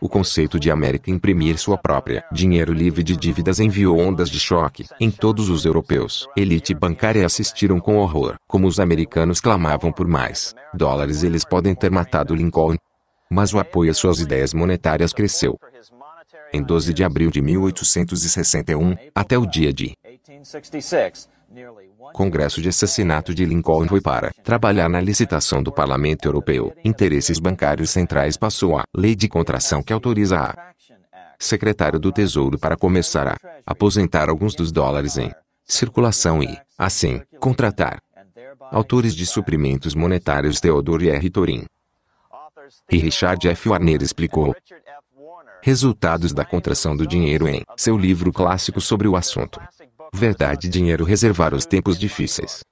o conceito de América imprimir sua própria dinheiro livre de dívidas enviou ondas de choque em todos os europeus. Elite bancária assistiram com horror, como os americanos clamavam por mais dólares eles podem ter matado Lincoln. Mas o apoio às suas ideias monetárias cresceu. Em 12 de abril de 1861, até o dia de Congresso de assassinato de Lincoln foi para trabalhar na licitação do Parlamento Europeu. Interesses bancários centrais passou a lei de contração que autoriza a secretário do Tesouro para começar a aposentar alguns dos dólares em circulação e, assim, contratar autores de suprimentos monetários Theodore R. Torin e Richard F. Warner explicou resultados da contração do dinheiro em seu livro clássico sobre o assunto. Verdade dinheiro reservar os tempos difíceis.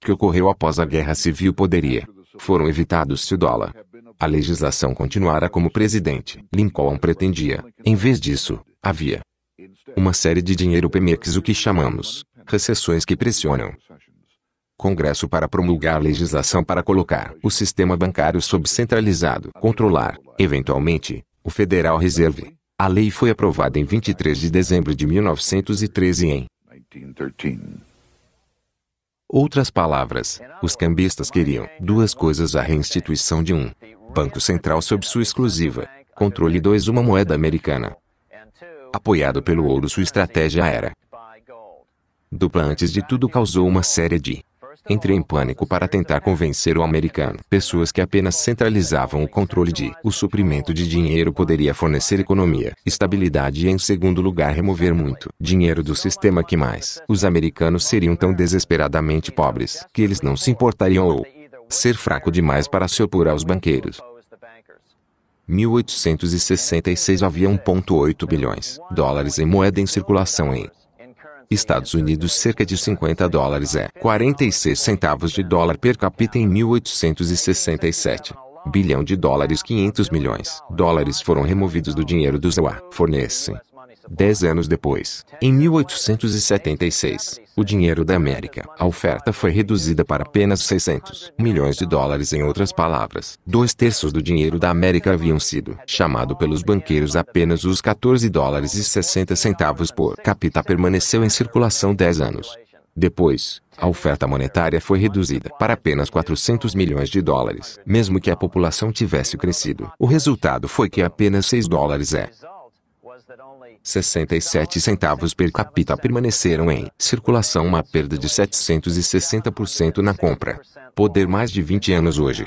Que ocorreu após a Guerra Civil poderia. Foram evitados se o dólar. A legislação continuara como presidente. Lincoln pretendia. Em vez disso, havia uma série de dinheiro PMEX o que chamamos recessões que pressionam Congresso para promulgar legislação para colocar o sistema bancário sob centralizado, controlar, eventualmente, o Federal Reserve. A lei foi aprovada em 23 de dezembro de 1913 em Outras palavras, os cambistas queriam duas coisas a reinstituição de um banco central sob sua exclusiva controle 2 uma moeda americana. Apoiado pelo ouro sua estratégia era dupla antes de tudo causou uma série de Entrei em pânico para tentar convencer o americano. Pessoas que apenas centralizavam o controle de o suprimento de dinheiro poderia fornecer economia, estabilidade e em segundo lugar remover muito dinheiro do sistema que mais. Os americanos seriam tão desesperadamente pobres que eles não se importariam ou ser fraco demais para se opor aos banqueiros. 1866 havia 1,8 bilhões de dólares em moeda em circulação em Estados Unidos cerca de 50 dólares é 46 centavos de dólar per capita em 1867. Bilhão de dólares 500 milhões. Dólares foram removidos do dinheiro dos UA. Fornecem Dez anos depois, em 1876, o dinheiro da América, a oferta foi reduzida para apenas 600 milhões de dólares. Em outras palavras, dois terços do dinheiro da América haviam sido chamado pelos banqueiros apenas os 14 dólares e 60 centavos por capita permaneceu em circulação 10 anos. Depois, a oferta monetária foi reduzida para apenas 400 milhões de dólares, mesmo que a população tivesse crescido. O resultado foi que apenas 6 dólares é 67 centavos per capita permaneceram em circulação uma perda de 760% na compra. Poder mais de 20 anos hoje.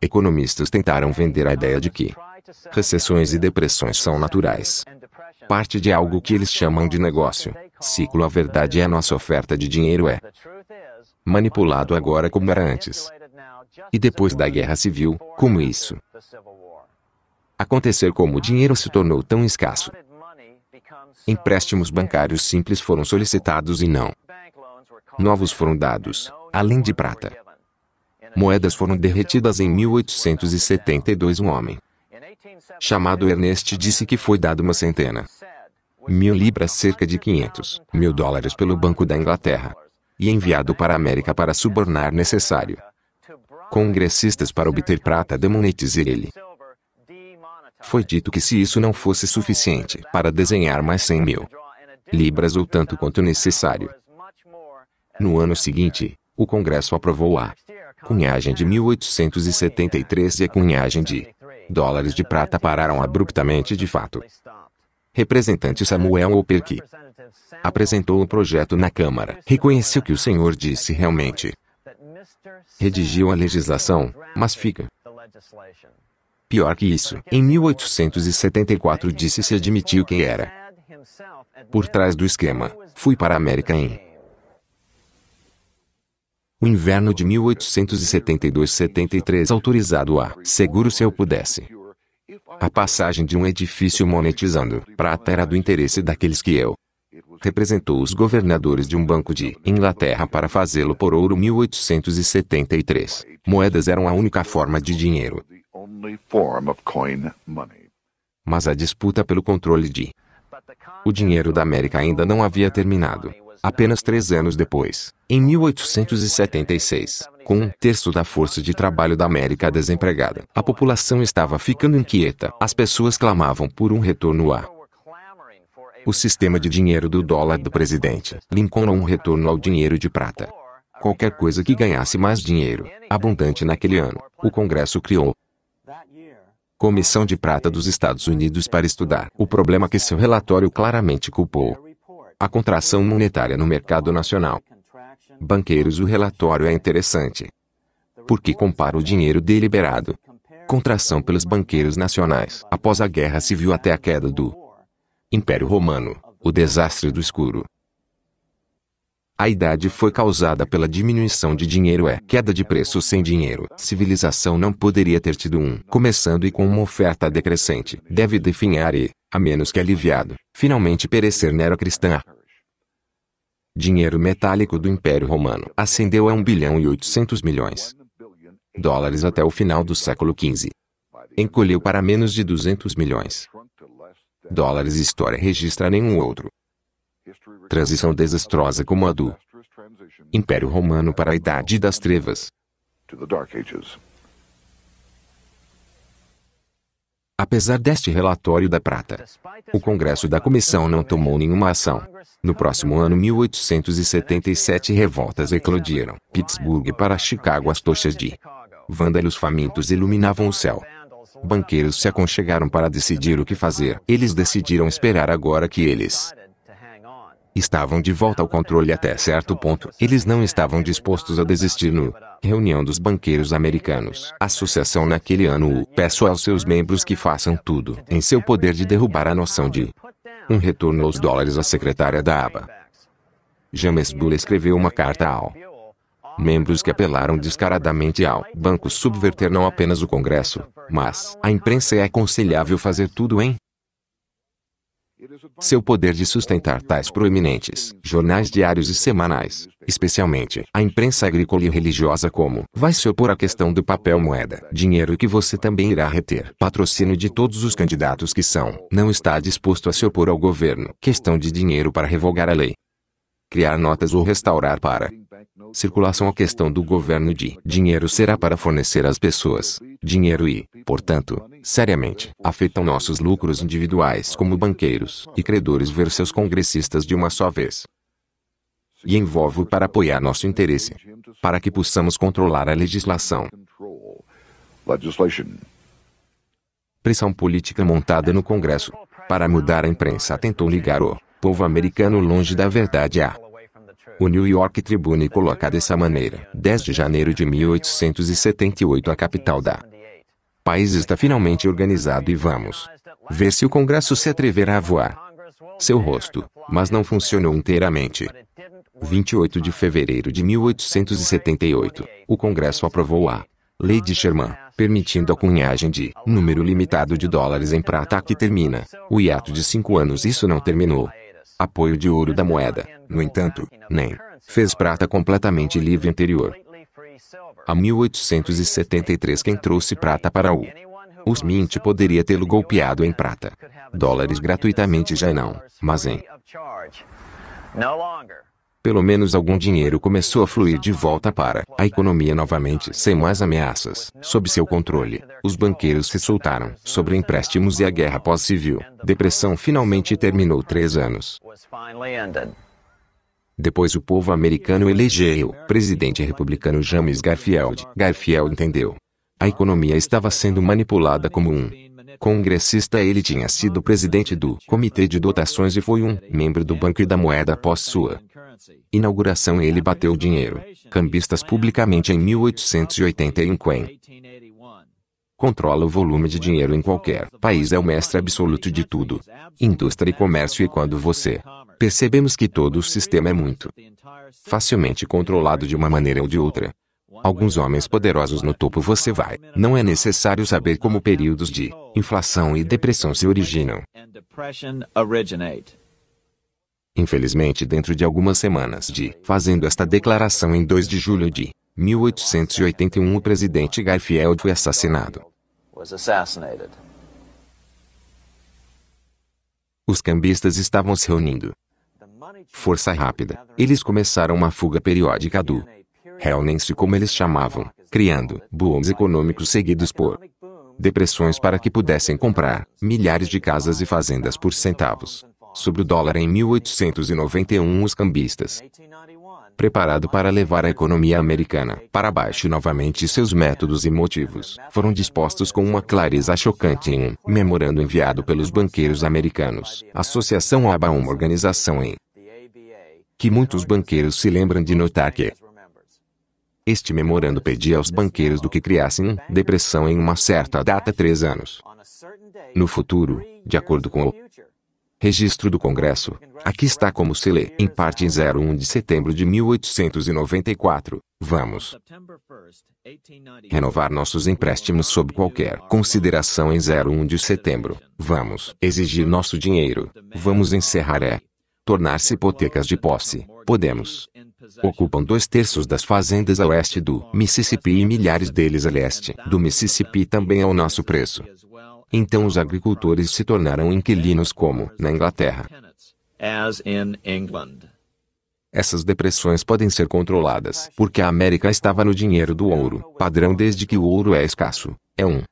Economistas tentaram vender a ideia de que recessões e depressões são naturais. Parte de algo que eles chamam de negócio. Ciclo a verdade é a nossa oferta de dinheiro é manipulado agora como era antes. E depois da guerra civil, como isso acontecer como o dinheiro se tornou tão escasso. Empréstimos bancários simples foram solicitados e não. Novos foram dados, além de prata. Moedas foram derretidas em 1872. Um homem chamado Ernest disse que foi dado uma centena. Mil libras, cerca de 500 mil dólares pelo Banco da Inglaterra. E enviado para a América para subornar necessário. Congressistas para obter prata demonetizar ele. Foi dito que se isso não fosse suficiente para desenhar mais 100 mil libras ou tanto quanto necessário. No ano seguinte, o Congresso aprovou a cunhagem de 1873 e a cunhagem de dólares de prata pararam abruptamente de fato. Representante Samuel Operque apresentou o projeto na Câmara. Reconheceu que o senhor disse realmente. Redigiu a legislação, mas fica Pior que isso, em 1874 disse-se admitiu quem era. Por trás do esquema, fui para a América em o inverno de 1872-73 autorizado a seguro se eu pudesse. A passagem de um edifício monetizando prata era do interesse daqueles que eu Representou os governadores de um banco de Inglaterra para fazê-lo por ouro 1873. Moedas eram a única forma de dinheiro. Mas a disputa pelo controle de o dinheiro da América ainda não havia terminado. Apenas três anos depois, em 1876, com um terço da força de trabalho da América desempregada, a população estava ficando inquieta. As pessoas clamavam por um retorno a o sistema de dinheiro do dólar do presidente Lincoln ou um retorno ao dinheiro de prata. Qualquer coisa que ganhasse mais dinheiro, abundante naquele ano, o Congresso criou Comissão de Prata dos Estados Unidos para estudar o problema que seu relatório claramente culpou. A contração monetária no mercado nacional. Banqueiros O relatório é interessante. Porque compara o dinheiro deliberado. Contração pelos banqueiros nacionais após a Guerra Civil até a queda do Império Romano, o desastre do escuro. A idade foi causada pela diminuição de dinheiro é queda de preço sem dinheiro. Civilização não poderia ter tido um, começando e com uma oferta decrescente. Deve definhar e, a menos que aliviado, finalmente perecer nera cristã. Dinheiro metálico do Império Romano ascendeu a 1 bilhão e 800 milhões dólares até o final do século XV. Encolheu para menos de 200 milhões dólares. História registra nenhum outro transição desastrosa como a do Império Romano para a Idade das Trevas. Apesar deste relatório da prata, o Congresso da Comissão não tomou nenhuma ação. No próximo ano 1877 revoltas eclodiram. Pittsburgh para Chicago as tochas de vândalos famintos iluminavam o céu. Banqueiros se aconchegaram para decidir o que fazer. Eles decidiram esperar agora que eles estavam de volta ao controle até certo ponto. Eles não estavam dispostos a desistir no reunião dos banqueiros americanos. Associação naquele ano peço aos seus membros que façam tudo em seu poder de derrubar a noção de um retorno aos dólares à secretária da aba. James Bull escreveu uma carta ao membros que apelaram descaradamente ao banco subverter não apenas o Congresso, mas a imprensa é aconselhável fazer tudo em seu poder de sustentar tais proeminentes jornais diários e semanais, especialmente a imprensa agrícola e religiosa como vai se opor à questão do papel moeda, dinheiro que você também irá reter, patrocínio de todos os candidatos que são, não está disposto a se opor ao governo, questão de dinheiro para revogar a lei, criar notas ou restaurar para circulação a questão do governo de dinheiro será para fornecer às pessoas dinheiro e, portanto, seriamente, afetam nossos lucros individuais como banqueiros e credores ver seus congressistas de uma só vez. E envolve-o para apoiar nosso interesse, para que possamos controlar a legislação. Pressão política montada no Congresso. Para mudar a imprensa tentou ligar o povo americano longe da verdade a o New York Tribune coloca dessa maneira. 10 de janeiro de 1878 a capital da país está finalmente organizado e vamos ver se o Congresso se atreverá a voar seu rosto, mas não funcionou inteiramente. 28 de fevereiro de 1878, o Congresso aprovou a Lei de Sherman, permitindo a cunhagem de número limitado de dólares em prata que termina o hiato de cinco anos. Isso não terminou. Apoio de ouro da moeda, no entanto, nem fez prata completamente livre anterior. A 1873 quem trouxe prata para o os Mint poderia tê-lo golpeado em prata. Dólares gratuitamente já não, mas em pelo menos algum dinheiro começou a fluir de volta para a economia novamente sem mais ameaças. Sob seu controle, os banqueiros se soltaram sobre empréstimos e a guerra pós-civil. Depressão finalmente terminou três anos. Depois o povo americano elegeu o presidente republicano James Garfield. Garfield entendeu. A economia estava sendo manipulada como um congressista. Ele tinha sido presidente do Comitê de Dotações e foi um membro do Banco e da Moeda após sua inauguração ele bateu dinheiro, cambistas publicamente em 1881 Quen. Controla o volume de dinheiro em qualquer país é o mestre absoluto de tudo. Indústria e comércio e quando você percebemos que todo o sistema é muito facilmente controlado de uma maneira ou de outra. Alguns homens poderosos no topo você vai. Não é necessário saber como períodos de inflação e depressão se originam. Infelizmente, dentro de algumas semanas de fazendo esta declaração em 2 de julho de 1881, o presidente Garfield foi assassinado. Os cambistas estavam se reunindo. Força rápida. Eles começaram uma fuga periódica do Hellnense como eles chamavam, criando booms econômicos seguidos por depressões para que pudessem comprar milhares de casas e fazendas por centavos. Sobre o dólar em 1891 os cambistas preparado para levar a economia americana para baixo novamente seus métodos e motivos, foram dispostos com uma clareza chocante em um memorando enviado pelos banqueiros americanos, Associação ABA uma organização em que muitos banqueiros se lembram de notar que este memorando pedia aos banqueiros do que criassem depressão em uma certa data três anos. No futuro, de acordo com o registro do Congresso, aqui está como se lê, em parte em 01 de setembro de 1894, vamos renovar nossos empréstimos sob qualquer consideração em 01 de setembro, vamos exigir nosso dinheiro, vamos encerrar é tornar-se hipotecas de posse, podemos ocupam dois terços das fazendas a oeste do Mississippi e milhares deles a leste do Mississippi também ao nosso preço. Então os agricultores se tornaram inquilinos como na Inglaterra. Essas depressões podem ser controladas, porque a América estava no dinheiro do ouro, padrão desde que o ouro é escasso. É um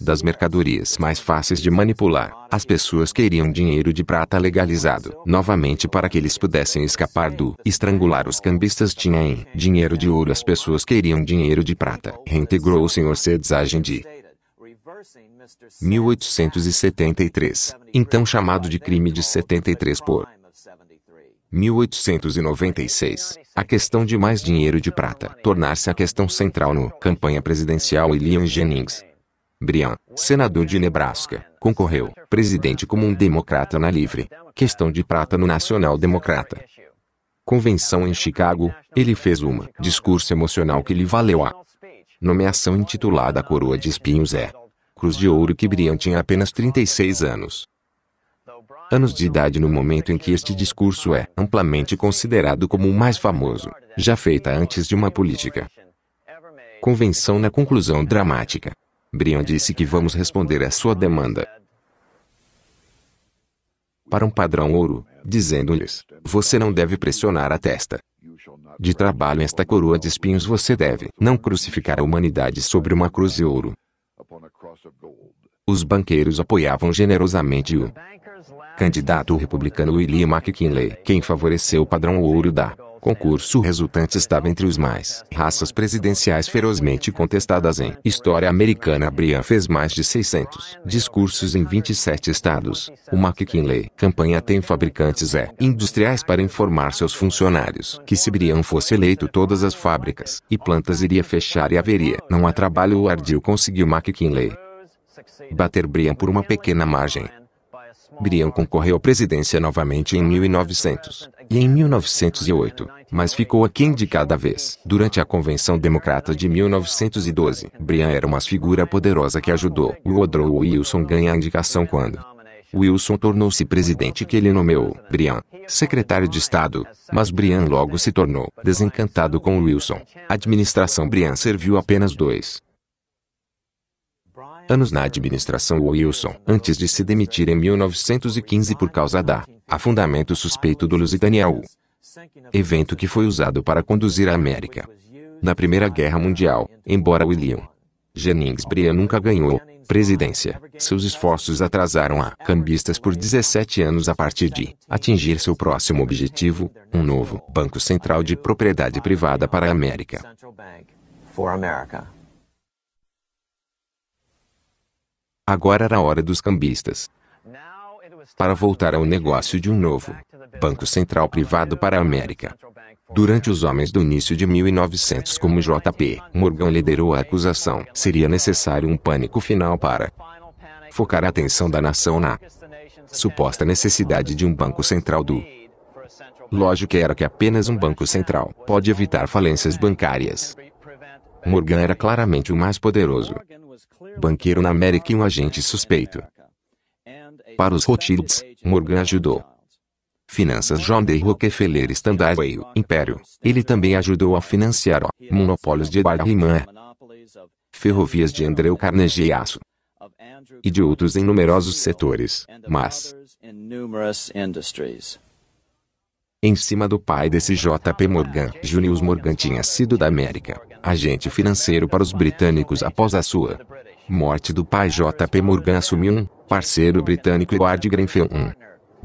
das mercadorias mais fáceis de manipular. As pessoas queriam dinheiro de prata legalizado, novamente para que eles pudessem escapar do estrangular os cambistas tinham em dinheiro de ouro as pessoas queriam dinheiro de prata. Reintegrou o Sr. Sedzagen de 1873, então chamado de crime de 73 por 1896, a questão de mais dinheiro de prata tornar-se a questão central no campanha presidencial e Leon Jennings. Brian, senador de Nebraska, concorreu, presidente como um democrata na livre, questão de prata no nacional democrata. Convenção em Chicago, ele fez uma discurso emocional que lhe valeu a nomeação intitulada Coroa de Espinhos é Cruz de Ouro que Brian tinha apenas 36 anos anos de idade no momento em que este discurso é amplamente considerado como o mais famoso, já feita antes de uma política. Convenção na conclusão dramática. Brian disse que vamos responder à sua demanda para um padrão ouro, dizendo-lhes: você não deve pressionar a testa de trabalho esta coroa de espinhos você deve não crucificar a humanidade sobre uma cruz de ouro. Os banqueiros apoiavam generosamente o candidato republicano William McKinley, quem favoreceu o padrão ouro da concurso resultante estava entre os mais raças presidenciais ferozmente contestadas em história americana. Brian fez mais de 600 discursos em 27 estados. O McKinley campanha tem fabricantes e industriais para informar seus funcionários que se Brian fosse eleito todas as fábricas e plantas iria fechar e haveria não há trabalho ardio conseguiu McKinley bater Brian por uma pequena margem. Brian concorreu à presidência novamente em 1900 e em 1908, mas ficou aquém de cada vez. Durante a Convenção Democrata de 1912, Brian era uma figura poderosa que ajudou Woodrow Wilson ganhar a indicação quando Wilson tornou-se presidente que ele nomeou Brian, secretário de Estado, mas Brian logo se tornou desencantado com Wilson. A administração Brian serviu apenas dois anos na administração Wilson, antes de se demitir em 1915 por causa da afundamento suspeito do Lusitania U. Evento que foi usado para conduzir a América na Primeira Guerra Mundial, embora William Jennings Bryan nunca ganhou presidência. Seus esforços atrasaram a cambistas por 17 anos a partir de atingir seu próximo objetivo, um novo Banco Central de Propriedade Privada para a América. Agora era a hora dos cambistas. Para voltar ao negócio de um novo Banco Central Privado para a América. Durante os homens do início de 1900 como J.P. Morgan liderou a acusação, seria necessário um pânico final para focar a atenção da nação na suposta necessidade de um banco central do Lógico era que apenas um banco central pode evitar falências bancárias. Morgan era claramente o mais poderoso banqueiro na América e um agente suspeito. Para os Rothschilds, Morgan ajudou Finanças John D. Rockefeller Standard Oil Império. Ele também ajudou a financiar o monopólios de Barriman, ferrovias de Andrew Carnegie e aço, e de outros em numerosos setores, mas em cima do pai desse JP Morgan, Julius Morgan tinha sido da América, agente financeiro para os britânicos após a sua morte do pai JP Morgan assumiu um parceiro britânico Edward Grenfell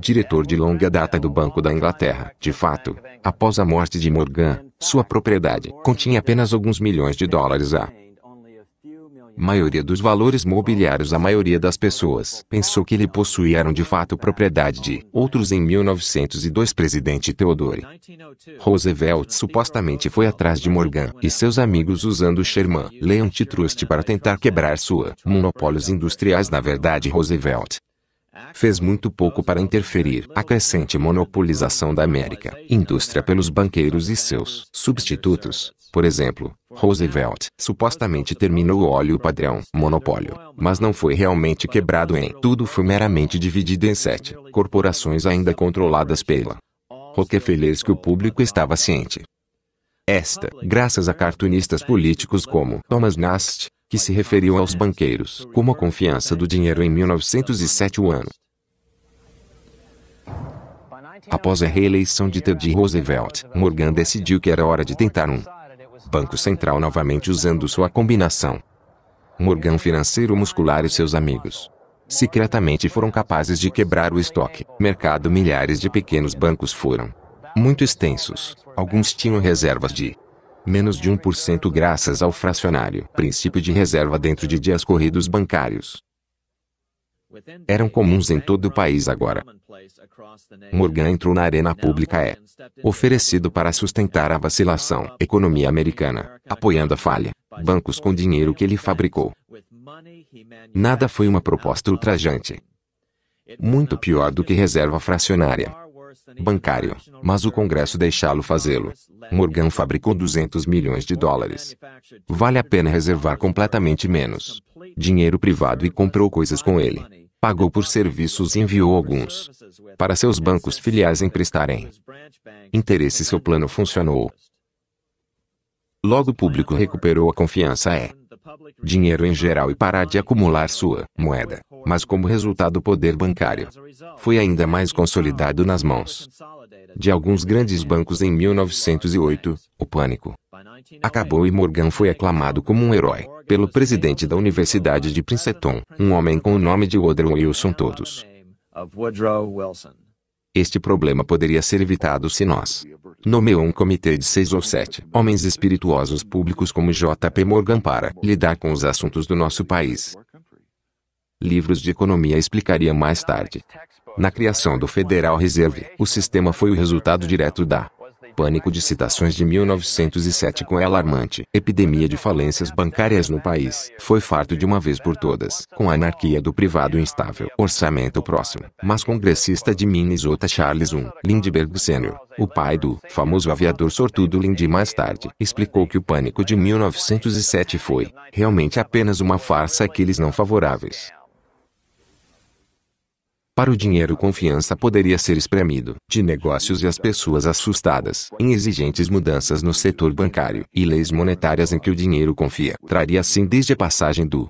diretor de longa data do Banco da Inglaterra. De fato, após a morte de Morgan, sua propriedade continha apenas alguns milhões de dólares a maioria dos valores mobiliários a maioria das pessoas pensou que ele possuía eram de fato propriedade de outros em 1902 presidente Theodore Roosevelt supostamente foi atrás de Morgan e seus amigos usando Sherman Leon Trust para tentar quebrar sua monopólios industriais na verdade Roosevelt fez muito pouco para interferir a crescente monopolização da América, indústria pelos banqueiros e seus substitutos. Por exemplo, Roosevelt supostamente terminou o óleo padrão, monopólio, mas não foi realmente quebrado em tudo foi meramente dividido em sete corporações ainda controladas pela Rockefellers que o público estava ciente. Esta, graças a cartunistas políticos como Thomas Nast, que se referiu aos banqueiros como a confiança do dinheiro em 1907 o ano. Após a reeleição de Teddy Roosevelt, Morgan decidiu que era hora de tentar um Banco Central novamente usando sua combinação. Morgan financeiro muscular e seus amigos secretamente foram capazes de quebrar o estoque. Mercado milhares de pequenos bancos foram muito extensos. Alguns tinham reservas de menos de 1% graças ao fracionário, princípio de reserva dentro de dias corridos bancários. Eram comuns em todo o país agora. Morgan entrou na arena pública é oferecido para sustentar a vacilação, economia americana, apoiando a falha, bancos com dinheiro que ele fabricou. Nada foi uma proposta ultrajante. Muito pior do que reserva fracionária bancário, mas o Congresso deixá-lo fazê-lo. Morgan fabricou 200 milhões de dólares. Vale a pena reservar completamente menos dinheiro privado e comprou coisas com ele. Pagou por serviços e enviou alguns para seus bancos filiais emprestarem interesse. Seu plano funcionou. Logo o público recuperou a confiança é dinheiro em geral e parar de acumular sua moeda, mas como resultado o poder bancário foi ainda mais consolidado nas mãos de alguns grandes bancos em 1908, o pânico acabou e Morgan foi aclamado como um herói pelo presidente da Universidade de Princeton, um homem com o nome de Woodrow Wilson todos. Este problema poderia ser evitado se nós nomeou um comitê de seis ou sete homens espirituosos públicos como J.P. Morgan para lidar com os assuntos do nosso país. Livros de economia explicaria mais tarde. Na criação do Federal Reserve, o sistema foi o resultado direto da pânico de citações de 1907 com a alarmante epidemia de falências bancárias no país. Foi farto de uma vez por todas, com a anarquia do privado instável, orçamento próximo. Mas congressista de Minnesota Charles I. Lindbergh Sr., o pai do famoso aviador sortudo Lindy mais tarde, explicou que o pânico de 1907 foi realmente apenas uma farsa àqueles não favoráveis. Para o dinheiro confiança poderia ser espremido de negócios e as pessoas assustadas em exigentes mudanças no setor bancário e leis monetárias em que o dinheiro confia. Traria assim desde a passagem do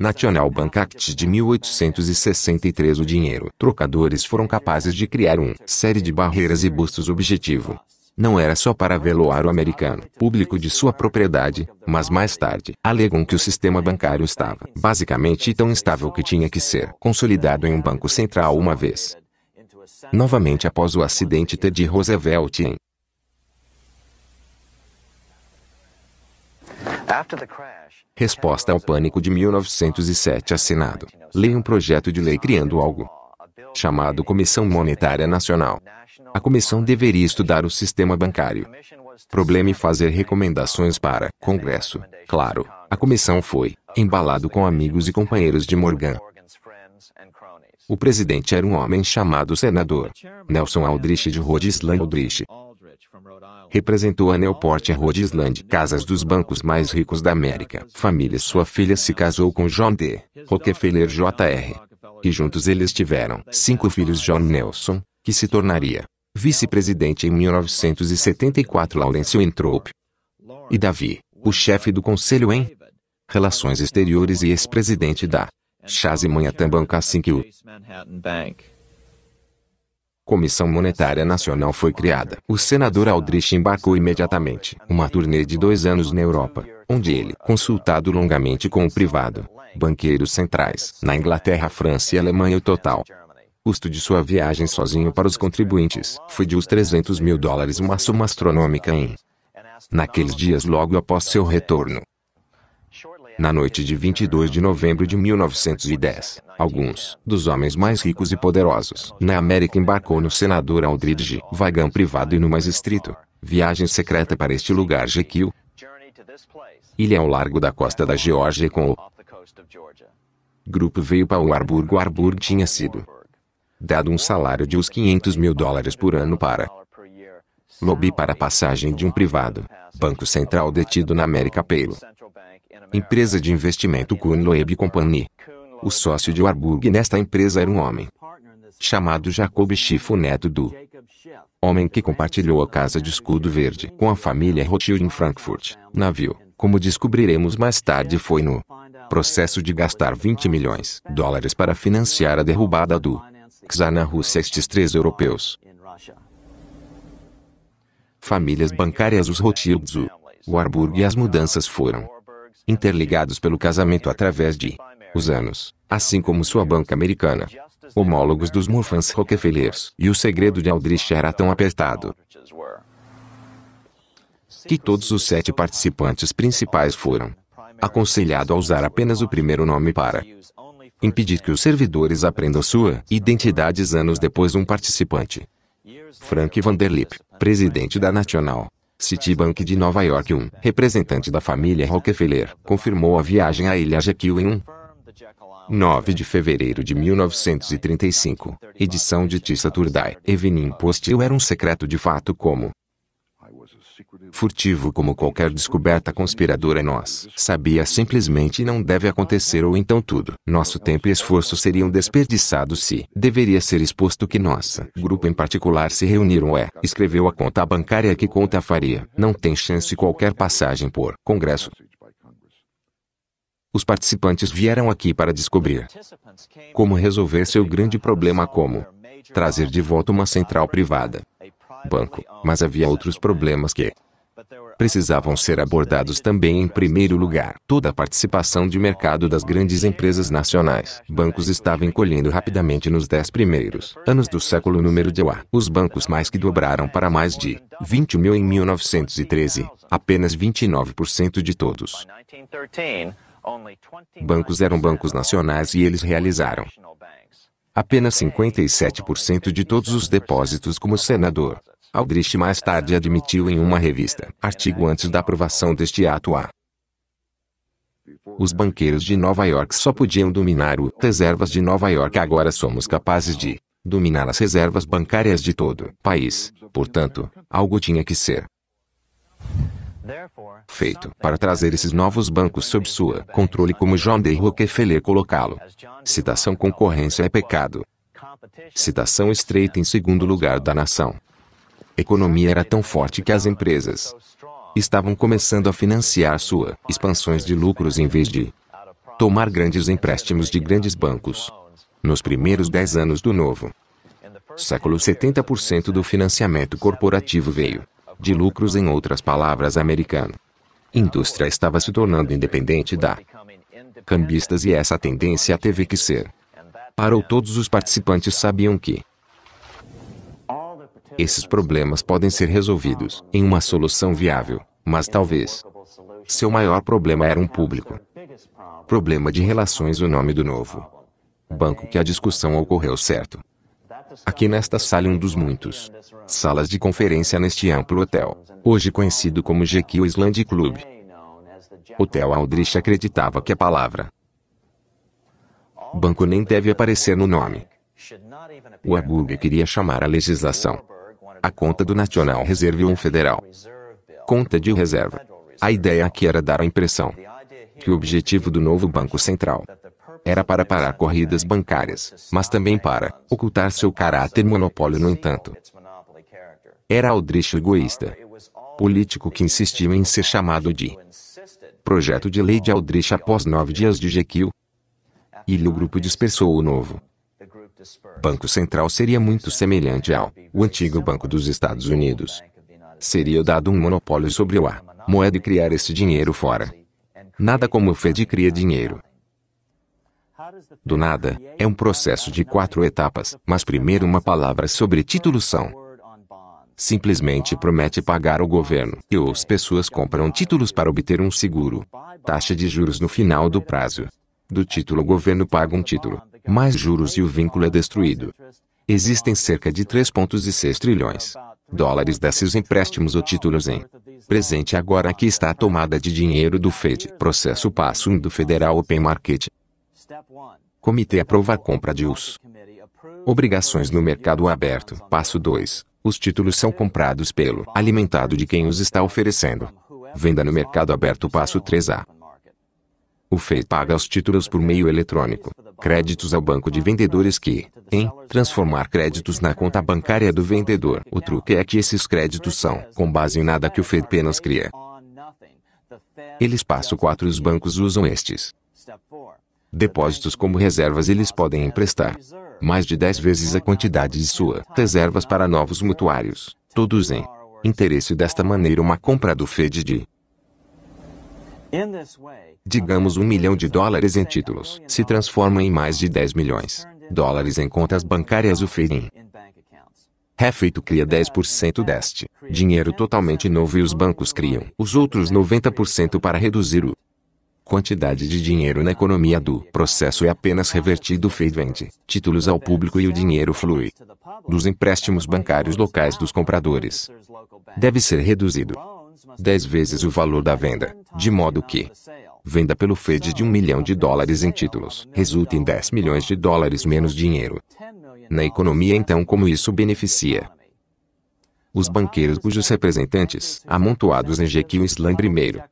National Bank Act de 1863 o dinheiro. Trocadores foram capazes de criar uma série de barreiras e bustos objetivo não era só para veloar o americano, público de sua propriedade, mas mais tarde, alegam que o sistema bancário estava, basicamente tão instável que tinha que ser consolidado em um banco central uma vez. Novamente após o acidente Teddy Roosevelt em Resposta ao pânico de 1907 assinado. Leia um projeto de lei criando algo chamado Comissão Monetária Nacional. A comissão deveria estudar o sistema bancário. Problema e fazer recomendações para Congresso. Claro, a comissão foi embalado com amigos e companheiros de Morgan. O presidente era um homem chamado senador Nelson Aldrich de Rhode Island Aldrich. Representou a Newport Rhode Island, casas dos bancos mais ricos da América. Família Sua filha se casou com John D. Rockefeller Jr. E juntos eles tiveram cinco filhos John Nelson, que se tornaria vice-presidente em 1974 Lawrence Winthrop. E Davi, o chefe do conselho em Relações Exteriores e ex-presidente da Chase Manhattan Bank assim que o Comissão Monetária Nacional foi criada. O senador Aldrich embarcou imediatamente uma turnê de dois anos na Europa, onde ele, consultado longamente com o privado, banqueiros centrais, na Inglaterra, França e Alemanha o total. Custo de sua viagem sozinho para os contribuintes foi de uns 300 mil dólares uma soma astronômica em naqueles dias logo após seu retorno. Na noite de 22 de novembro de 1910, alguns dos homens mais ricos e poderosos na América embarcou no senador Aldridge, vagão privado e no mais estrito, viagem secreta para este lugar Jekyll, ilha ao largo da costa da Geórgia com o grupo veio para o Warburg. Warburg tinha sido dado um salário de uns 500 mil dólares por ano para lobby para a passagem de um privado, banco central detido na América pelo empresa de investimento Kuhn Loeb Company. O sócio de Warburg nesta empresa era um homem chamado Jacob Schiff, neto do homem que compartilhou a casa de escudo verde com a família Rothschild em Frankfurt. Navio, como descobriremos mais tarde, foi no processo de gastar 20 milhões de dólares para financiar a derrubada do czar na Rússia. Estes três europeus famílias bancárias os Rothschilds, o Warburg e as mudanças foram interligados pelo casamento através de os anos, assim como sua banca americana. Homólogos dos Morfans Rockefellers. E o segredo de Aldrich era tão apertado que todos os sete participantes principais foram aconselhados a usar apenas o primeiro nome para impedir que os servidores aprendam sua identidade anos depois um participante. Frank Vanderlip, presidente da National Citibank de Nova York um representante da família Rockefeller, confirmou a viagem à Ilha Jekyll em um 9 de fevereiro de 1935, edição de T Saturday Evening Post. Eu era um secreto de fato como furtivo como qualquer descoberta conspiradora nós sabia simplesmente não deve acontecer ou então tudo. Nosso tempo e esforço seriam desperdiçados se deveria ser exposto que nossa grupo em particular se reuniram é, escreveu a conta bancária que conta faria. Não tem chance qualquer passagem por Congresso. Os participantes vieram aqui para descobrir como resolver seu grande problema como trazer de volta uma central privada banco, mas havia outros problemas que precisavam ser abordados também em primeiro lugar. Toda a participação de mercado das grandes empresas nacionais. Bancos estava encolhendo rapidamente nos dez primeiros anos do século número de UA. Os bancos mais que dobraram para mais de 20 mil em 1913, apenas 29% de todos. Bancos eram bancos nacionais e eles realizaram apenas 57% de todos os depósitos como senador. Aldrich mais tarde admitiu em uma revista, artigo antes da aprovação deste ato A. Os banqueiros de Nova York só podiam dominar o reservas de Nova York. Agora somos capazes de dominar as reservas bancárias de todo o país. Portanto, algo tinha que ser feito para trazer esses novos bancos sob sua controle como John D. Rockefeller colocá-lo. Citação concorrência é pecado. Citação estreita em segundo lugar da nação economia era tão forte que as empresas estavam começando a financiar suas expansões de lucros em vez de tomar grandes empréstimos de grandes bancos. Nos primeiros 10 anos do novo século, 70% do financiamento corporativo veio de lucros, em outras palavras, americano. Indústria estava se tornando independente da cambistas e essa tendência teve que ser. Para todos os participantes sabiam que esses problemas podem ser resolvidos em uma solução viável, mas talvez seu maior problema era um público. Problema de relações o nome do novo banco que a discussão ocorreu certo. Aqui nesta sala um dos muitos salas de conferência neste amplo hotel, hoje conhecido como Jekyll Island Club. Hotel Aldrich acreditava que a palavra banco nem deve aparecer no nome. O Abug queria chamar a legislação a conta do National Reserve um federal. Conta de reserva. A ideia aqui era dar a impressão que o objetivo do novo Banco Central Era para parar corridas bancárias, mas também para ocultar seu caráter monopólio no entanto. Era Aldrich egoísta. Político que insistiu em ser chamado de Projeto de Lei de Aldrich após nove dias de Jekyll. E o grupo dispersou o novo. Banco Central seria muito semelhante ao o antigo Banco dos Estados Unidos. Seria dado um monopólio sobre a moeda e criar esse dinheiro fora. Nada como o Fed cria dinheiro. Do nada, é um processo de quatro etapas, mas primeiro uma palavra sobre titulação. Simplesmente promete pagar ao governo, e as pessoas compram títulos para obter um seguro. Taxa de juros no final do prazo. Do título o governo paga um título, mais juros e o vínculo é destruído. Existem cerca de 3,6 trilhões dólares desses empréstimos ou títulos em presente agora aqui está a tomada de dinheiro do Fed. Processo passo 1 do Federal Open Market. Comitê aprova a compra de US. Obrigações no mercado aberto. Passo 2. Os títulos são comprados pelo alimentado de quem os está oferecendo. Venda no mercado aberto. Passo 3A. O FED paga os títulos por meio eletrônico. Créditos ao banco de vendedores que, em, transformar créditos na conta bancária do vendedor. O truque é que esses créditos são, com base em nada que o FED apenas cria. Eles passam 4 os bancos usam estes. Depósitos como reservas eles podem emprestar. Mais de 10 vezes a quantidade de suas reservas para novos mutuários, todos em interesse desta maneira uma compra do FED de digamos um milhão de dólares em títulos, se transforma em mais de 10 milhões de dólares em contas bancárias. O FED é feito cria 10% deste dinheiro totalmente novo e os bancos criam os outros 90% para reduzir o quantidade de dinheiro na economia do processo é apenas revertido vende títulos ao público e o dinheiro flui dos empréstimos bancários locais dos compradores. Deve ser reduzido 10 vezes o valor da venda, de modo que venda pelo FED de um milhão de dólares em títulos resulta em 10 milhões de dólares menos dinheiro na economia então como isso beneficia os banqueiros cujos representantes, amontoados em Jekyll Island primeiro,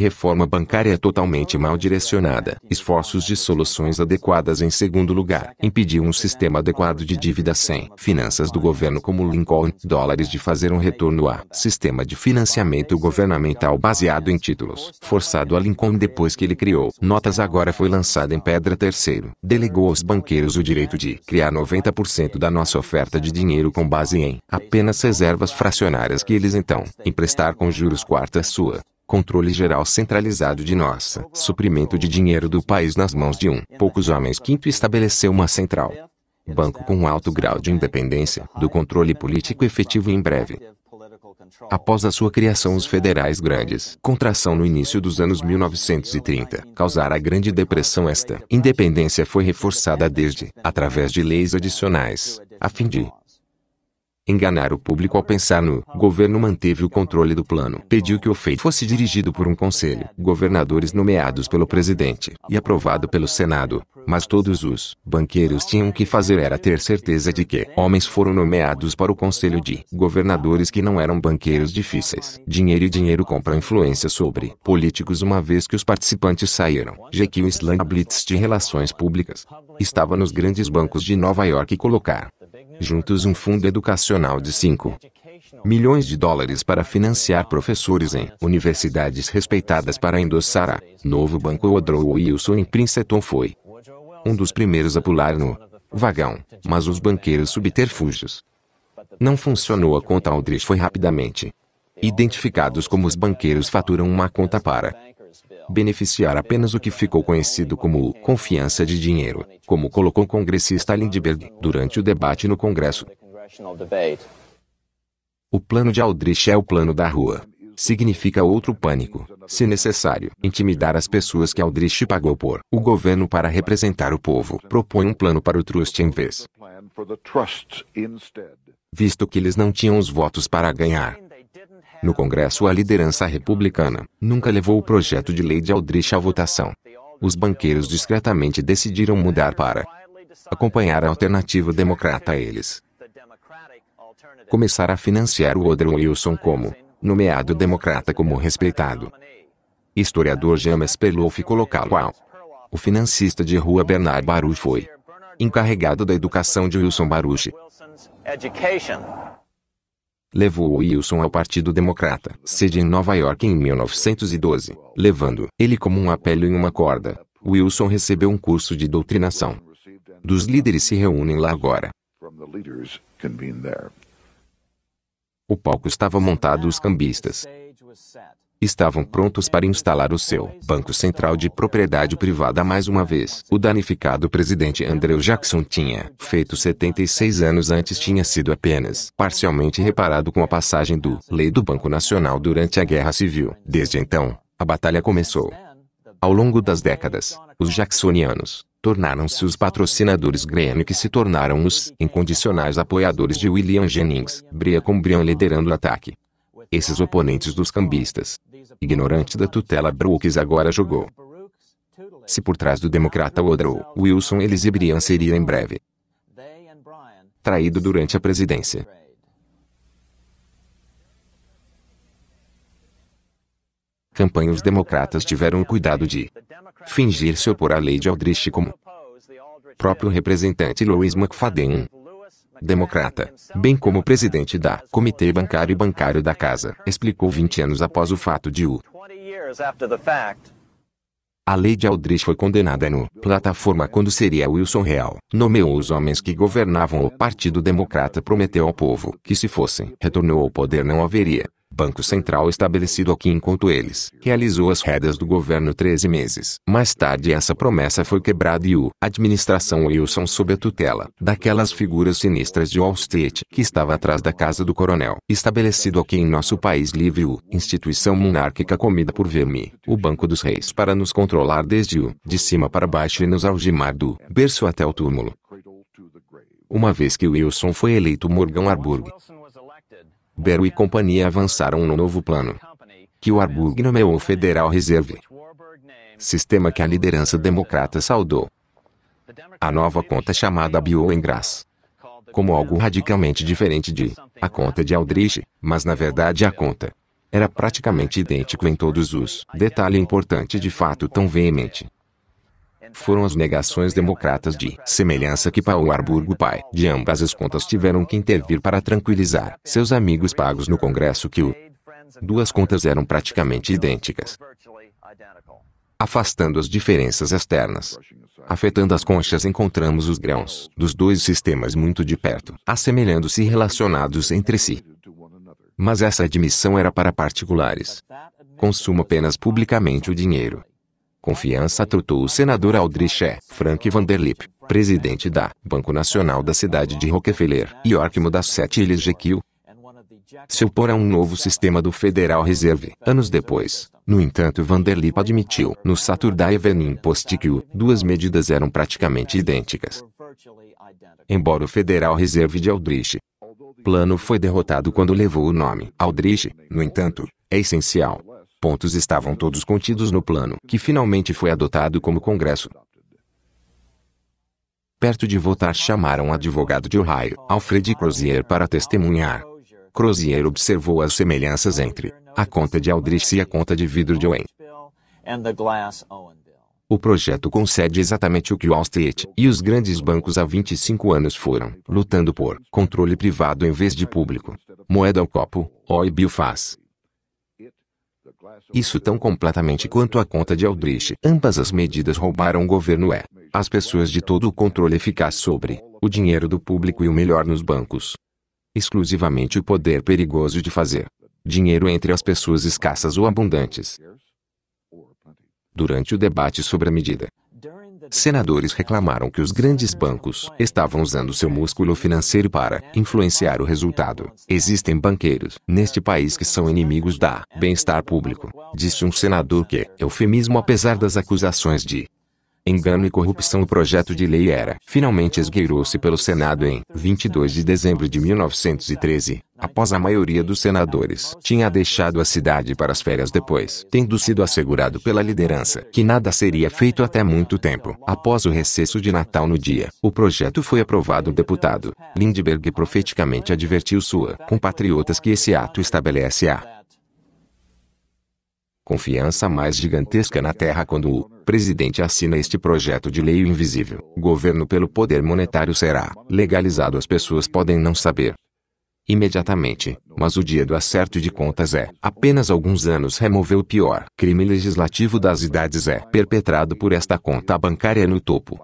Reforma bancária totalmente mal direcionada. Esforços de soluções adequadas em segundo lugar. Impediu um sistema adequado de dívida sem finanças do governo como Lincoln dólares de fazer um retorno a sistema de financiamento governamental baseado em títulos. Forçado a Lincoln depois que ele criou. Notas agora foi lançada em pedra terceiro. Delegou aos banqueiros o direito de criar 90% da nossa oferta de dinheiro com base em apenas reservas fracionárias que eles então emprestar com juros quarta sua controle geral centralizado de nossa suprimento de dinheiro do país nas mãos de um poucos homens. Quinto, estabeleceu uma central banco com alto grau de independência do controle político efetivo em breve. Após a sua criação, os federais grandes, contração no início dos anos 1930, causara a Grande Depressão. Esta independência foi reforçada desde, através de leis adicionais, a fim de enganar o público ao pensar no governo manteve o controle do plano. Pediu que o FEI fosse dirigido por um conselho, governadores nomeados pelo presidente e aprovado pelo Senado. Mas todos os banqueiros tinham que fazer era ter certeza de que homens foram nomeados para o conselho de governadores que não eram banqueiros difíceis. Dinheiro e dinheiro compram influência sobre políticos uma vez que os participantes saíram. Jekyll Island Blitz de Relações Públicas estava nos grandes bancos de Nova York colocar juntos um fundo educacional de 5 milhões de dólares para financiar professores em universidades respeitadas para endossar a novo banco Woodrow Wilson em Princeton foi um dos primeiros a pular no vagão, mas os banqueiros subterfúgios não funcionou. A conta Aldrich foi rapidamente identificados como os banqueiros faturam uma conta para beneficiar apenas o que ficou conhecido como confiança de dinheiro, como colocou o congressista Lindbergh durante o debate no Congresso. O plano de Aldrich é o plano da rua. Significa outro pânico, se necessário, intimidar as pessoas que Aldrich pagou por o governo para representar o povo. Propõe um plano para o trust em vez. Visto que eles não tinham os votos para ganhar, no Congresso, a liderança republicana nunca levou o projeto de lei de Aldrich à votação. Os banqueiros discretamente decidiram mudar para acompanhar a alternativa democrata a eles. Começar a financiar o Woodrow Wilson como nomeado democrata como respeitado. Historiador James Perloff colocá-lo ao O financista de rua Bernard Baruch foi encarregado da educação de Wilson Baruch. Levou Wilson ao Partido Democrata, sede em Nova York em 1912, levando ele como um apelo em uma corda. Wilson recebeu um curso de doutrinação. Dos líderes se reúnem lá agora. O palco estava montado os cambistas estavam prontos para instalar o seu Banco Central de Propriedade Privada mais uma vez. O danificado presidente Andrew Jackson tinha feito 76 anos antes tinha sido apenas parcialmente reparado com a passagem do Lei do Banco Nacional durante a Guerra Civil. Desde então, a batalha começou. Ao longo das décadas, os jacksonianos tornaram-se os patrocinadores Grêmio que se tornaram os incondicionais apoiadores de William Jennings, Bria com Brian liderando o ataque. Esses oponentes dos cambistas, ignorante da tutela Brooks agora jogou. Se por trás do democrata Woodrow Wilson eles e Brian seria em breve traído durante a presidência. Campanha os democratas tiveram o cuidado de fingir se opor à lei de Aldrich como próprio representante Louis McFadden, democrata, bem como presidente da Comitê Bancário e Bancário da Casa, explicou 20 anos após o fato de o a lei de Aldrich foi condenada no plataforma quando seria Wilson Real. Nomeou os homens que governavam o Partido Democrata prometeu ao povo que se fossem retornou ao poder não haveria Banco Central estabelecido aqui enquanto eles realizou as rédeas do governo 13 meses. Mais tarde essa promessa foi quebrada e o administração Wilson sob a tutela daquelas figuras sinistras de Wall Street que estava atrás da casa do coronel, estabelecido aqui em nosso país livre o instituição monárquica comida por verme, o Banco dos Reis para nos controlar desde o de cima para baixo e nos algemar do berço até o túmulo. Uma vez que Wilson foi eleito Morgan Arburg, Bero e companhia avançaram no novo plano, que o nomeou Federal Reserve. Sistema que a liderança democrata saudou. A nova conta chamada Bioengras. Como algo radicalmente diferente de a conta de Aldrich, mas na verdade a conta era praticamente idêntico em todos os. Detalhe importante de fato tão veemente foram as negações democratas de semelhança que Paul Arburgo pai de ambas as contas tiveram que intervir para tranquilizar seus amigos pagos no Congresso que o duas contas eram praticamente idênticas, afastando as diferenças externas. Afetando as conchas encontramos os grãos dos dois sistemas muito de perto, assemelhando-se relacionados entre si. Mas essa admissão era para particulares. Consuma apenas publicamente o dinheiro Confiança tratou o senador Aldrich E. Frank Vanderlip, presidente da Banco Nacional da cidade de Rockefeller, York uma das sete ilhas Jekyll, se opor a um novo sistema do Federal Reserve. Anos depois, no entanto Vanderlip admitiu no Saturday Evening Post que o duas medidas eram praticamente idênticas. Embora o Federal Reserve de Aldrich plano foi derrotado quando levou o nome Aldrich, no entanto, é essencial pontos estavam todos contidos no plano, que finalmente foi adotado como Congresso. Perto de votar chamaram um advogado de Ohio, Alfred Crozier para testemunhar. Crozier observou as semelhanças entre a conta de Aldrich e a conta de vidro de Owen. O projeto concede exatamente o que Wall Street e os grandes bancos há 25 anos foram lutando por controle privado em vez de público. Moeda ao copo, OIB faz. Isso tão completamente quanto a conta de Aldrich. Ambas as medidas roubaram o governo é as pessoas de todo o controle eficaz sobre o dinheiro do público e o melhor nos bancos. Exclusivamente o poder perigoso de fazer dinheiro entre as pessoas escassas ou abundantes. Durante o debate sobre a medida, Senadores reclamaram que os grandes bancos estavam usando seu músculo financeiro para influenciar o resultado. Existem banqueiros neste país que são inimigos da bem-estar público, disse um senador que, eufemismo apesar das acusações de engano e corrupção o projeto de lei era finalmente esgueirou-se pelo Senado em 22 de dezembro de 1913, após a maioria dos senadores tinha deixado a cidade para as férias depois, tendo sido assegurado pela liderança que nada seria feito até muito tempo. Após o recesso de Natal no dia, o projeto foi aprovado. O deputado Lindbergh profeticamente advertiu sua compatriotas que esse ato estabelece a confiança mais gigantesca na Terra quando o presidente assina este projeto de lei invisível. Governo pelo poder monetário será legalizado. As pessoas podem não saber imediatamente, mas o dia do acerto de contas é, apenas alguns anos removeu o pior crime legislativo das idades é perpetrado por esta conta bancária no topo.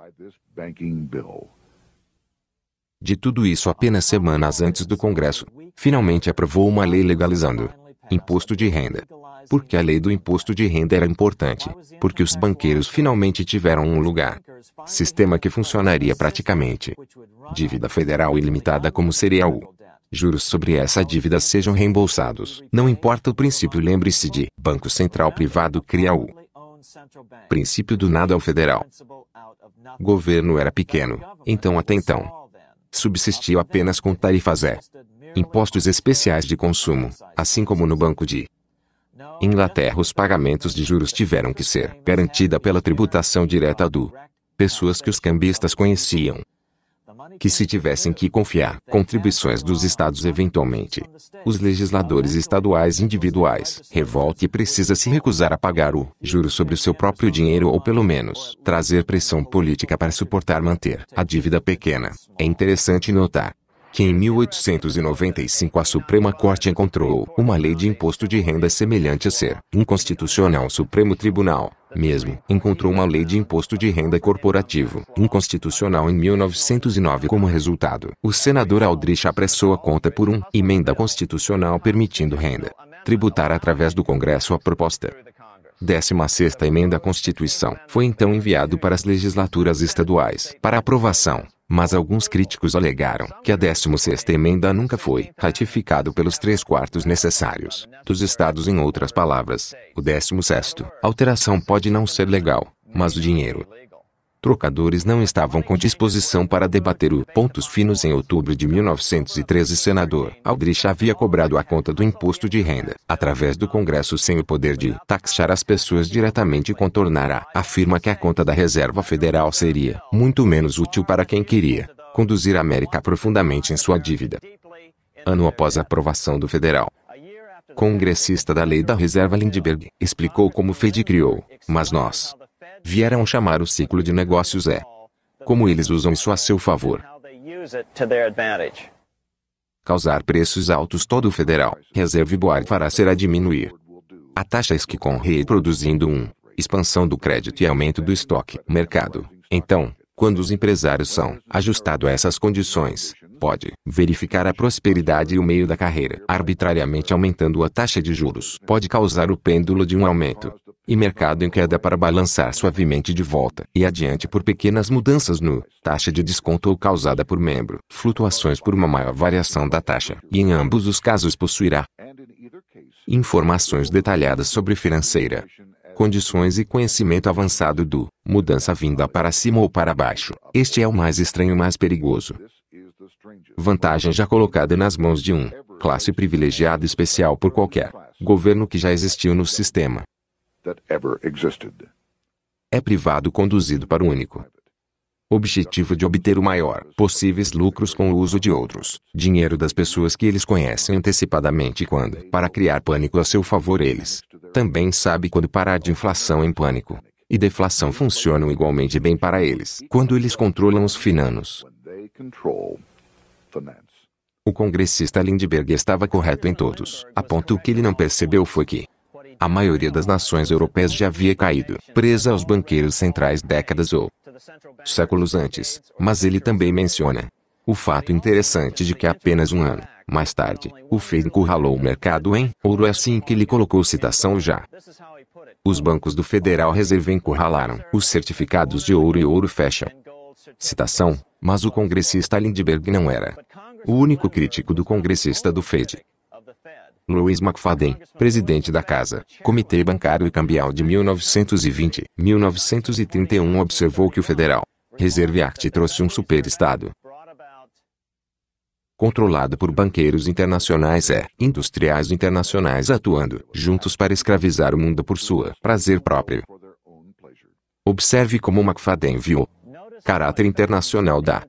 De tudo isso apenas semanas antes do Congresso, finalmente aprovou uma lei legalizando imposto de renda. Porque a lei do imposto de renda era importante, porque os banqueiros finalmente tiveram um lugar. Sistema que funcionaria praticamente. Dívida federal ilimitada como seria o juros sobre essa dívida sejam reembolsados. Não importa o princípio, lembre-se de Banco Central Privado cria o princípio do nada ao federal. Governo era pequeno, então até então subsistiu apenas com tarifas E, impostos especiais de consumo, assim como no Banco de Inglaterra os pagamentos de juros tiveram que ser garantida pela tributação direta do pessoas que os cambistas conheciam que se tivessem que confiar contribuições dos estados eventualmente, os legisladores estaduais individuais, revolte e precisa se recusar a pagar o juro sobre o seu próprio dinheiro ou pelo menos trazer pressão política para suportar manter a dívida pequena. É interessante notar que em 1895 a Suprema Corte encontrou uma lei de imposto de renda semelhante a ser inconstitucional. O Supremo Tribunal, mesmo, encontrou uma lei de imposto de renda corporativo inconstitucional em 1909 como resultado. O senador Aldrich apressou a conta por um emenda constitucional permitindo renda tributar através do Congresso a proposta 16ª emenda à Constituição foi então enviado para as legislaturas estaduais para aprovação. Mas alguns críticos alegaram que a 16ª emenda nunca foi ratificado pelos três quartos necessários dos estados em outras palavras. O 16º alteração pode não ser legal, mas o dinheiro trocadores não estavam com disposição para debater o pontos finos em outubro de 1913 senador Aldrich havia cobrado a conta do imposto de renda através do Congresso sem o poder de taxar as pessoas diretamente e contornará. Afirma que a conta da Reserva Federal seria muito menos útil para quem queria conduzir a América profundamente em sua dívida. Ano após a aprovação do federal, congressista da lei da Reserva Lindbergh explicou como o Fed criou, mas nós vieram chamar o ciclo de negócios é como eles usam isso a seu favor. Causar preços altos todo o federal Reserve Board fará será diminuir a taxa que conrei produzindo um expansão do crédito e aumento do estoque mercado. Então, quando os empresários são ajustados a essas condições, pode verificar a prosperidade e o meio da carreira, arbitrariamente aumentando a taxa de juros. Pode causar o pêndulo de um aumento e mercado em queda para balançar suavemente de volta e adiante por pequenas mudanças no taxa de desconto ou causada por membro, flutuações por uma maior variação da taxa, e em ambos os casos possuirá informações detalhadas sobre financeira, condições e conhecimento avançado do mudança vinda para cima ou para baixo. Este é o mais estranho e mais perigoso. Vantagem já colocada nas mãos de um classe privilegiada especial por qualquer governo que já existiu no sistema. É privado conduzido para o único objetivo de obter o maior possíveis lucros com o uso de outros dinheiro das pessoas que eles conhecem antecipadamente quando para criar pânico a seu favor eles também sabe quando parar de inflação em pânico e deflação funcionam igualmente bem para eles quando eles controlam os finanos. O congressista Lindbergh estava correto em todos. A ponto que ele não percebeu foi que a maioria das nações europeias já havia caído, presa aos banqueiros centrais décadas ou séculos antes, mas ele também menciona o fato interessante de que apenas um ano mais tarde, o Fed encurralou o mercado em ouro é assim que ele colocou citação já. Os bancos do Federal Reserve encurralaram os certificados de ouro e ouro fecha. Citação, mas o congressista Lindbergh não era o único crítico do congressista do Fed. Louis McFadden, presidente da Casa, Comitê Bancário e Cambial de 1920-1931 observou que o Federal Reserve Act trouxe um superestado controlado por banqueiros internacionais é industriais internacionais atuando juntos para escravizar o mundo por sua prazer próprio. Observe como McFadden viu caráter internacional da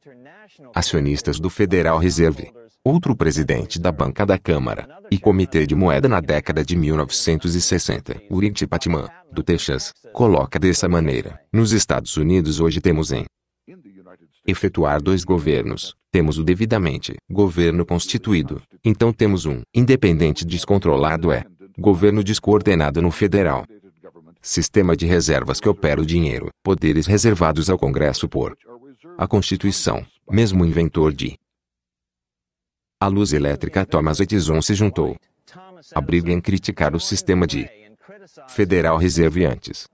acionistas do Federal Reserve outro presidente da banca da Câmara e Comitê de Moeda na década de 1960, Urit Patman, do Texas, coloca dessa maneira. Nos Estados Unidos hoje temos em efetuar dois governos. Temos o devidamente governo constituído. Então temos um independente descontrolado é governo descoordenado no federal. Sistema de reservas que opera o dinheiro, poderes reservados ao Congresso por a Constituição, mesmo inventor de a luz elétrica Thomas Edison se juntou. A briga em criticar o sistema de Federal Reserve antes.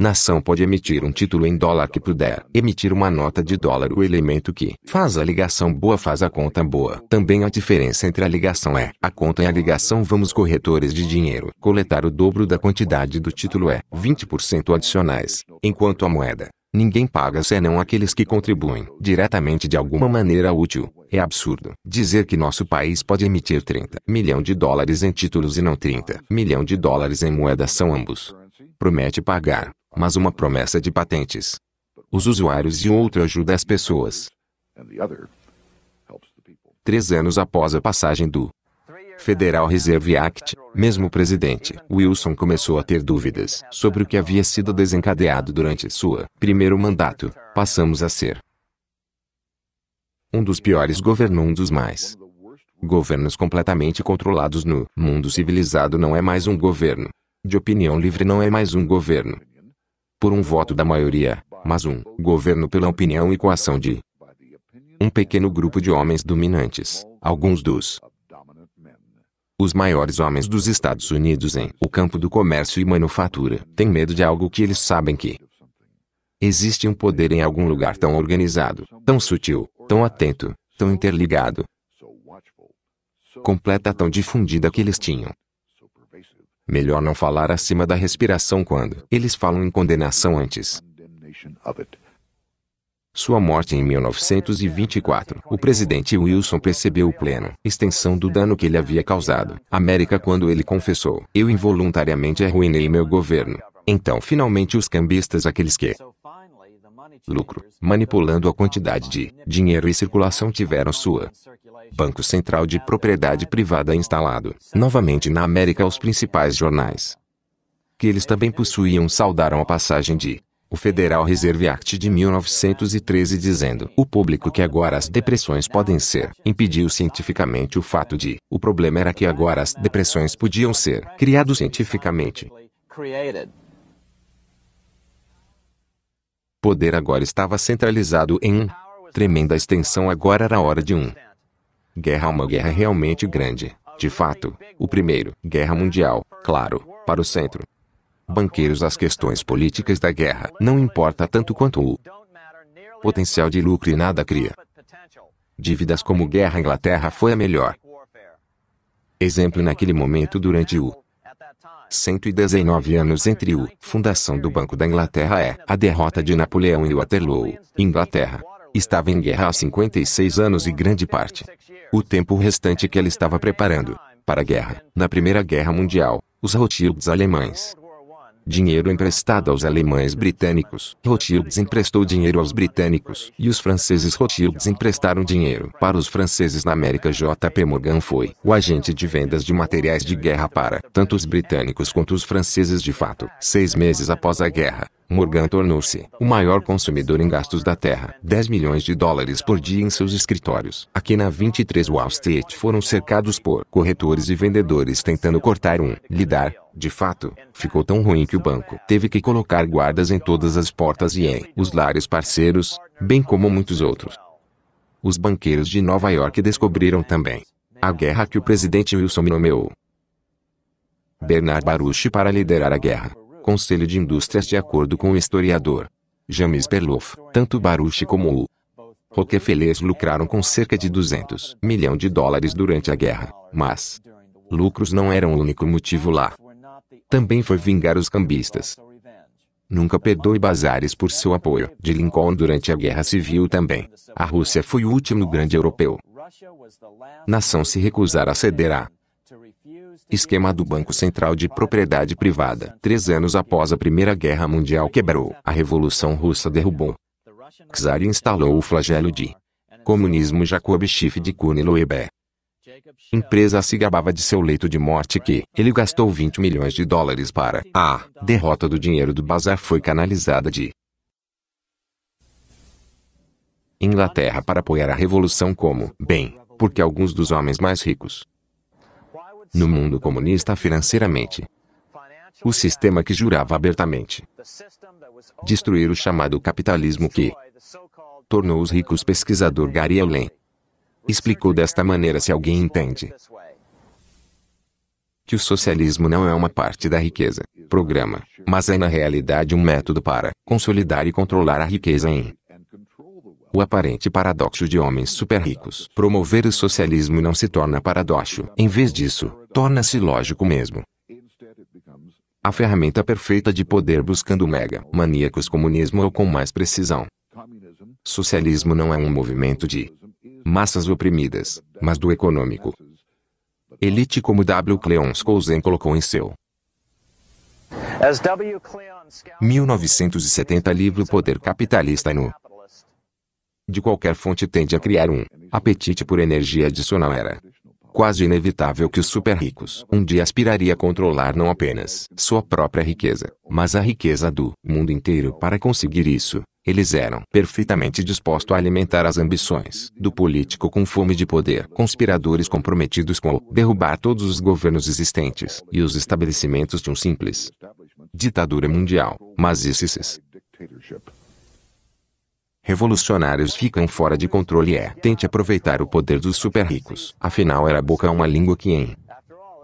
Nação pode emitir um título em dólar que puder. Emitir uma nota de dólar o elemento que faz a ligação boa faz a conta boa. Também a diferença entre a ligação é a conta e a ligação vamos corretores de dinheiro. Coletar o dobro da quantidade do título é 20% adicionais. Enquanto a moeda Ninguém paga senão aqueles que contribuem diretamente de alguma maneira útil. É absurdo dizer que nosso país pode emitir 30 milhão de dólares em títulos e não 30 milhão de dólares em moeda são ambos. Promete pagar, mas uma promessa de patentes. Os usuários e outra ajuda as pessoas. Três anos após a passagem do Federal Reserve Act, mesmo o presidente Wilson começou a ter dúvidas sobre o que havia sido desencadeado durante sua primeiro mandato. Passamos a ser um dos piores governandos mais. Governos completamente controlados no mundo civilizado não é mais um governo. De opinião livre não é mais um governo. Por um voto da maioria, mas um governo pela opinião e coação de um pequeno grupo de homens dominantes, alguns dos os maiores homens dos Estados Unidos em o campo do comércio e manufatura têm medo de algo que eles sabem que existe um poder em algum lugar tão organizado, tão sutil, tão atento, tão interligado, completa tão difundida que eles tinham. Melhor não falar acima da respiração quando eles falam em condenação antes sua morte em 1924. O presidente Wilson percebeu o pleno extensão do dano que ele havia causado à América quando ele confessou: Eu involuntariamente arruinei meu governo. Então, finalmente, os cambistas, aqueles que lucro, manipulando a quantidade de dinheiro e circulação, tiveram sua Banco Central de Propriedade Privada instalado novamente na América. Os principais jornais que eles também possuíam saudaram a passagem de o Federal Reserve Act de 1913 dizendo o público que agora as depressões podem ser impediu cientificamente o fato de o problema era que agora as depressões podiam ser criados cientificamente. Poder agora estava centralizado em um tremenda extensão agora era hora de um guerra uma guerra realmente grande. De fato, o primeiro, Guerra Mundial, claro, para o centro, banqueiros as questões políticas da guerra não importa tanto quanto o potencial de lucro e nada cria. Dívidas como guerra Inglaterra foi a melhor. Exemplo naquele momento durante o 119 anos entre o fundação do Banco da Inglaterra é a derrota de Napoleão e Waterloo. Inglaterra estava em guerra há 56 anos e grande parte o tempo restante que ela estava preparando para a guerra. Na Primeira Guerra Mundial, os Rothschilds alemães dinheiro emprestado aos alemães britânicos. Rothschilds emprestou dinheiro aos britânicos e os franceses Rothschilds emprestaram dinheiro para os franceses na América. J.P. Morgan foi o agente de vendas de materiais de guerra para tanto os britânicos quanto os franceses de fato. Seis meses após a guerra, Morgan tornou-se o maior consumidor em gastos da Terra. 10 milhões de dólares por dia em seus escritórios. Aqui na 23 Wall Street foram cercados por corretores e vendedores tentando cortar um lidar. De fato, ficou tão ruim que o banco teve que colocar guardas em todas as portas e em os lares parceiros, bem como muitos outros. Os banqueiros de Nova York descobriram também a guerra que o presidente Wilson nomeou Bernard Baruch para liderar a guerra. Conselho de Indústrias de acordo com o historiador James Perloff, tanto Baruch como o Rockefeller lucraram com cerca de 200 milhões de dólares durante a guerra, mas lucros não eram o único motivo lá. Também foi vingar os cambistas. Nunca perdoe bazares por seu apoio de Lincoln durante a Guerra Civil também. A Rússia foi o último grande europeu. Nação se recusar a ceder a Esquema do Banco Central de Propriedade Privada. Três anos após a Primeira Guerra Mundial quebrou. A Revolução Russa derrubou. Czar instalou o flagelo de Comunismo Jacob Schiff de Cune Loeber. Empresa se gabava de seu leito de morte que ele gastou 20 milhões de dólares para a derrota do dinheiro do bazar foi canalizada de Inglaterra para apoiar a revolução como bem, porque alguns dos homens mais ricos no mundo comunista financeiramente. O sistema que jurava abertamente destruir o chamado capitalismo que tornou os ricos pesquisador Gary Allen. Explicou desta maneira se alguém entende que o socialismo não é uma parte da riqueza, programa, mas é na realidade um método para consolidar e controlar a riqueza em o aparente paradoxo de homens super ricos. Promover o socialismo não se torna paradoxo. Em vez disso, torna-se lógico mesmo. A ferramenta perfeita de poder buscando mega maníacos comunismo ou com mais precisão. Socialismo não é um movimento de massas oprimidas, mas do econômico. Elite como W. Cleon Skousen colocou em seu 1970 livro Poder Capitalista no de qualquer fonte tende a criar um apetite por energia adicional era quase inevitável que os super ricos um dia aspiraria a controlar não apenas sua própria riqueza, mas a riqueza do mundo inteiro para conseguir isso. Eles eram perfeitamente dispostos a alimentar as ambições do político com fome de poder, conspiradores comprometidos com derrubar todos os governos existentes e os estabelecimentos de um simples ditadura mundial. Mas esses revolucionários ficam fora de controle é tente aproveitar o poder dos super ricos. Afinal era boca uma língua que em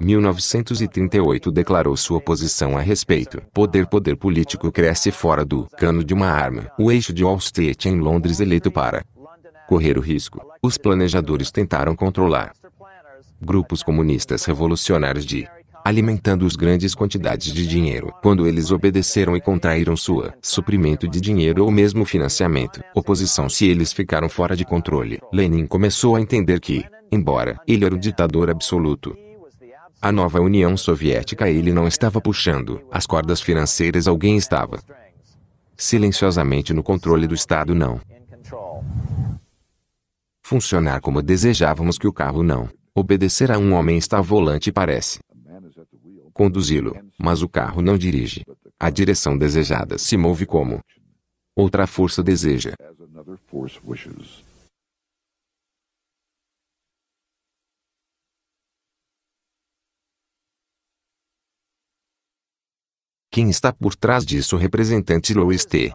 1938 declarou sua posição a respeito. Poder poder político cresce fora do cano de uma arma. O eixo de Wall Street em Londres eleito para correr o risco. Os planejadores tentaram controlar grupos comunistas revolucionários de alimentando os grandes quantidades de dinheiro. Quando eles obedeceram e contraíram sua suprimento de dinheiro ou mesmo financiamento, oposição se eles ficaram fora de controle. Lenin começou a entender que, embora ele era o ditador absoluto, a nova União Soviética ele não estava puxando as cordas financeiras, alguém estava silenciosamente no controle do Estado não funcionar como desejávamos que o carro não obedecer a um homem está volante parece conduzi-lo, mas o carro não dirige. A direção desejada se move como outra força deseja. Quem está por trás disso? Representante Louis T.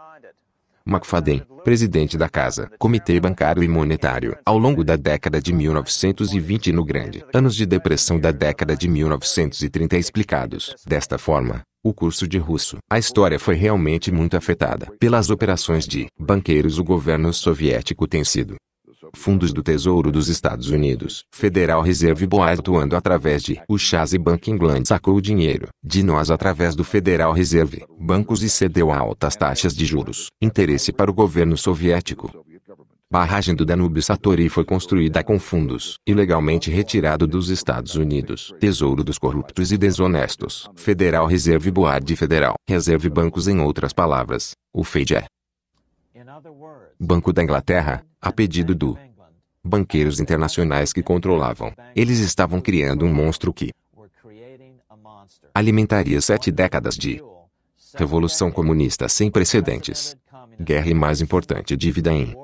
McFadden, presidente da Casa, Comitê Bancário e Monetário, ao longo da década de 1920 no grande anos de depressão da década de 1930 explicados. Desta forma, o curso de russo. A história foi realmente muito afetada pelas operações de banqueiros. O governo soviético tem sido fundos do Tesouro dos Estados Unidos, Federal Reserve Board atuando através de o Chase Bank England sacou o dinheiro de nós através do Federal Reserve, bancos e cedeu a altas taxas de juros. Interesse para o governo soviético. Barragem do Danúbio Satori foi construída com fundos ilegalmente retirado dos Estados Unidos. Tesouro dos corruptos e desonestos. Federal Reserve Board Federal Reserve Bancos em outras palavras, o FED é Banco da Inglaterra, a pedido do banqueiros internacionais que controlavam. Eles estavam criando um monstro que alimentaria sete décadas de revolução comunista sem precedentes. Guerra e mais importante, dívida em.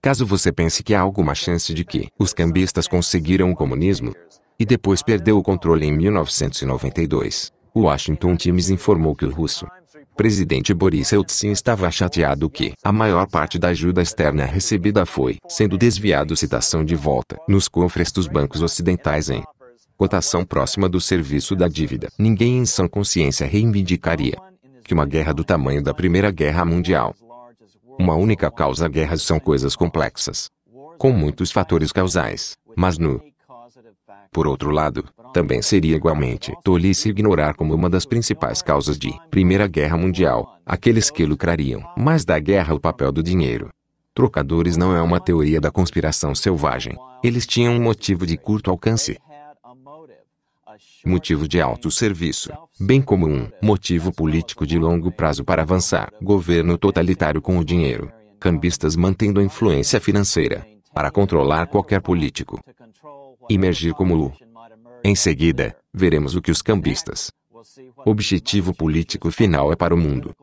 Caso você pense que há alguma chance de que os cambistas conseguiram o comunismo e depois perdeu o controle em 1992, o Washington Times informou que o russo presidente Boris Yeltsin estava chateado que a maior parte da ajuda externa recebida foi sendo desviado citação de volta nos cofres dos bancos ocidentais em cotação próxima do serviço da dívida. Ninguém em sã consciência reivindicaria que uma guerra do tamanho da Primeira Guerra Mundial, uma única causa guerras são coisas complexas, com muitos fatores causais, mas no por outro lado, também seria igualmente tolice ignorar como uma das principais causas de Primeira Guerra Mundial, aqueles que lucrariam mais da guerra o papel do dinheiro. Trocadores não é uma teoria da conspiração selvagem. Eles tinham um motivo de curto alcance. motivo de autosserviço, bem como um motivo político de longo prazo para avançar. Governo totalitário com o dinheiro. Cambistas mantendo a influência financeira para controlar qualquer político. Emergir como o. Em seguida, veremos o que os cambistas. Objetivo político final é para o mundo.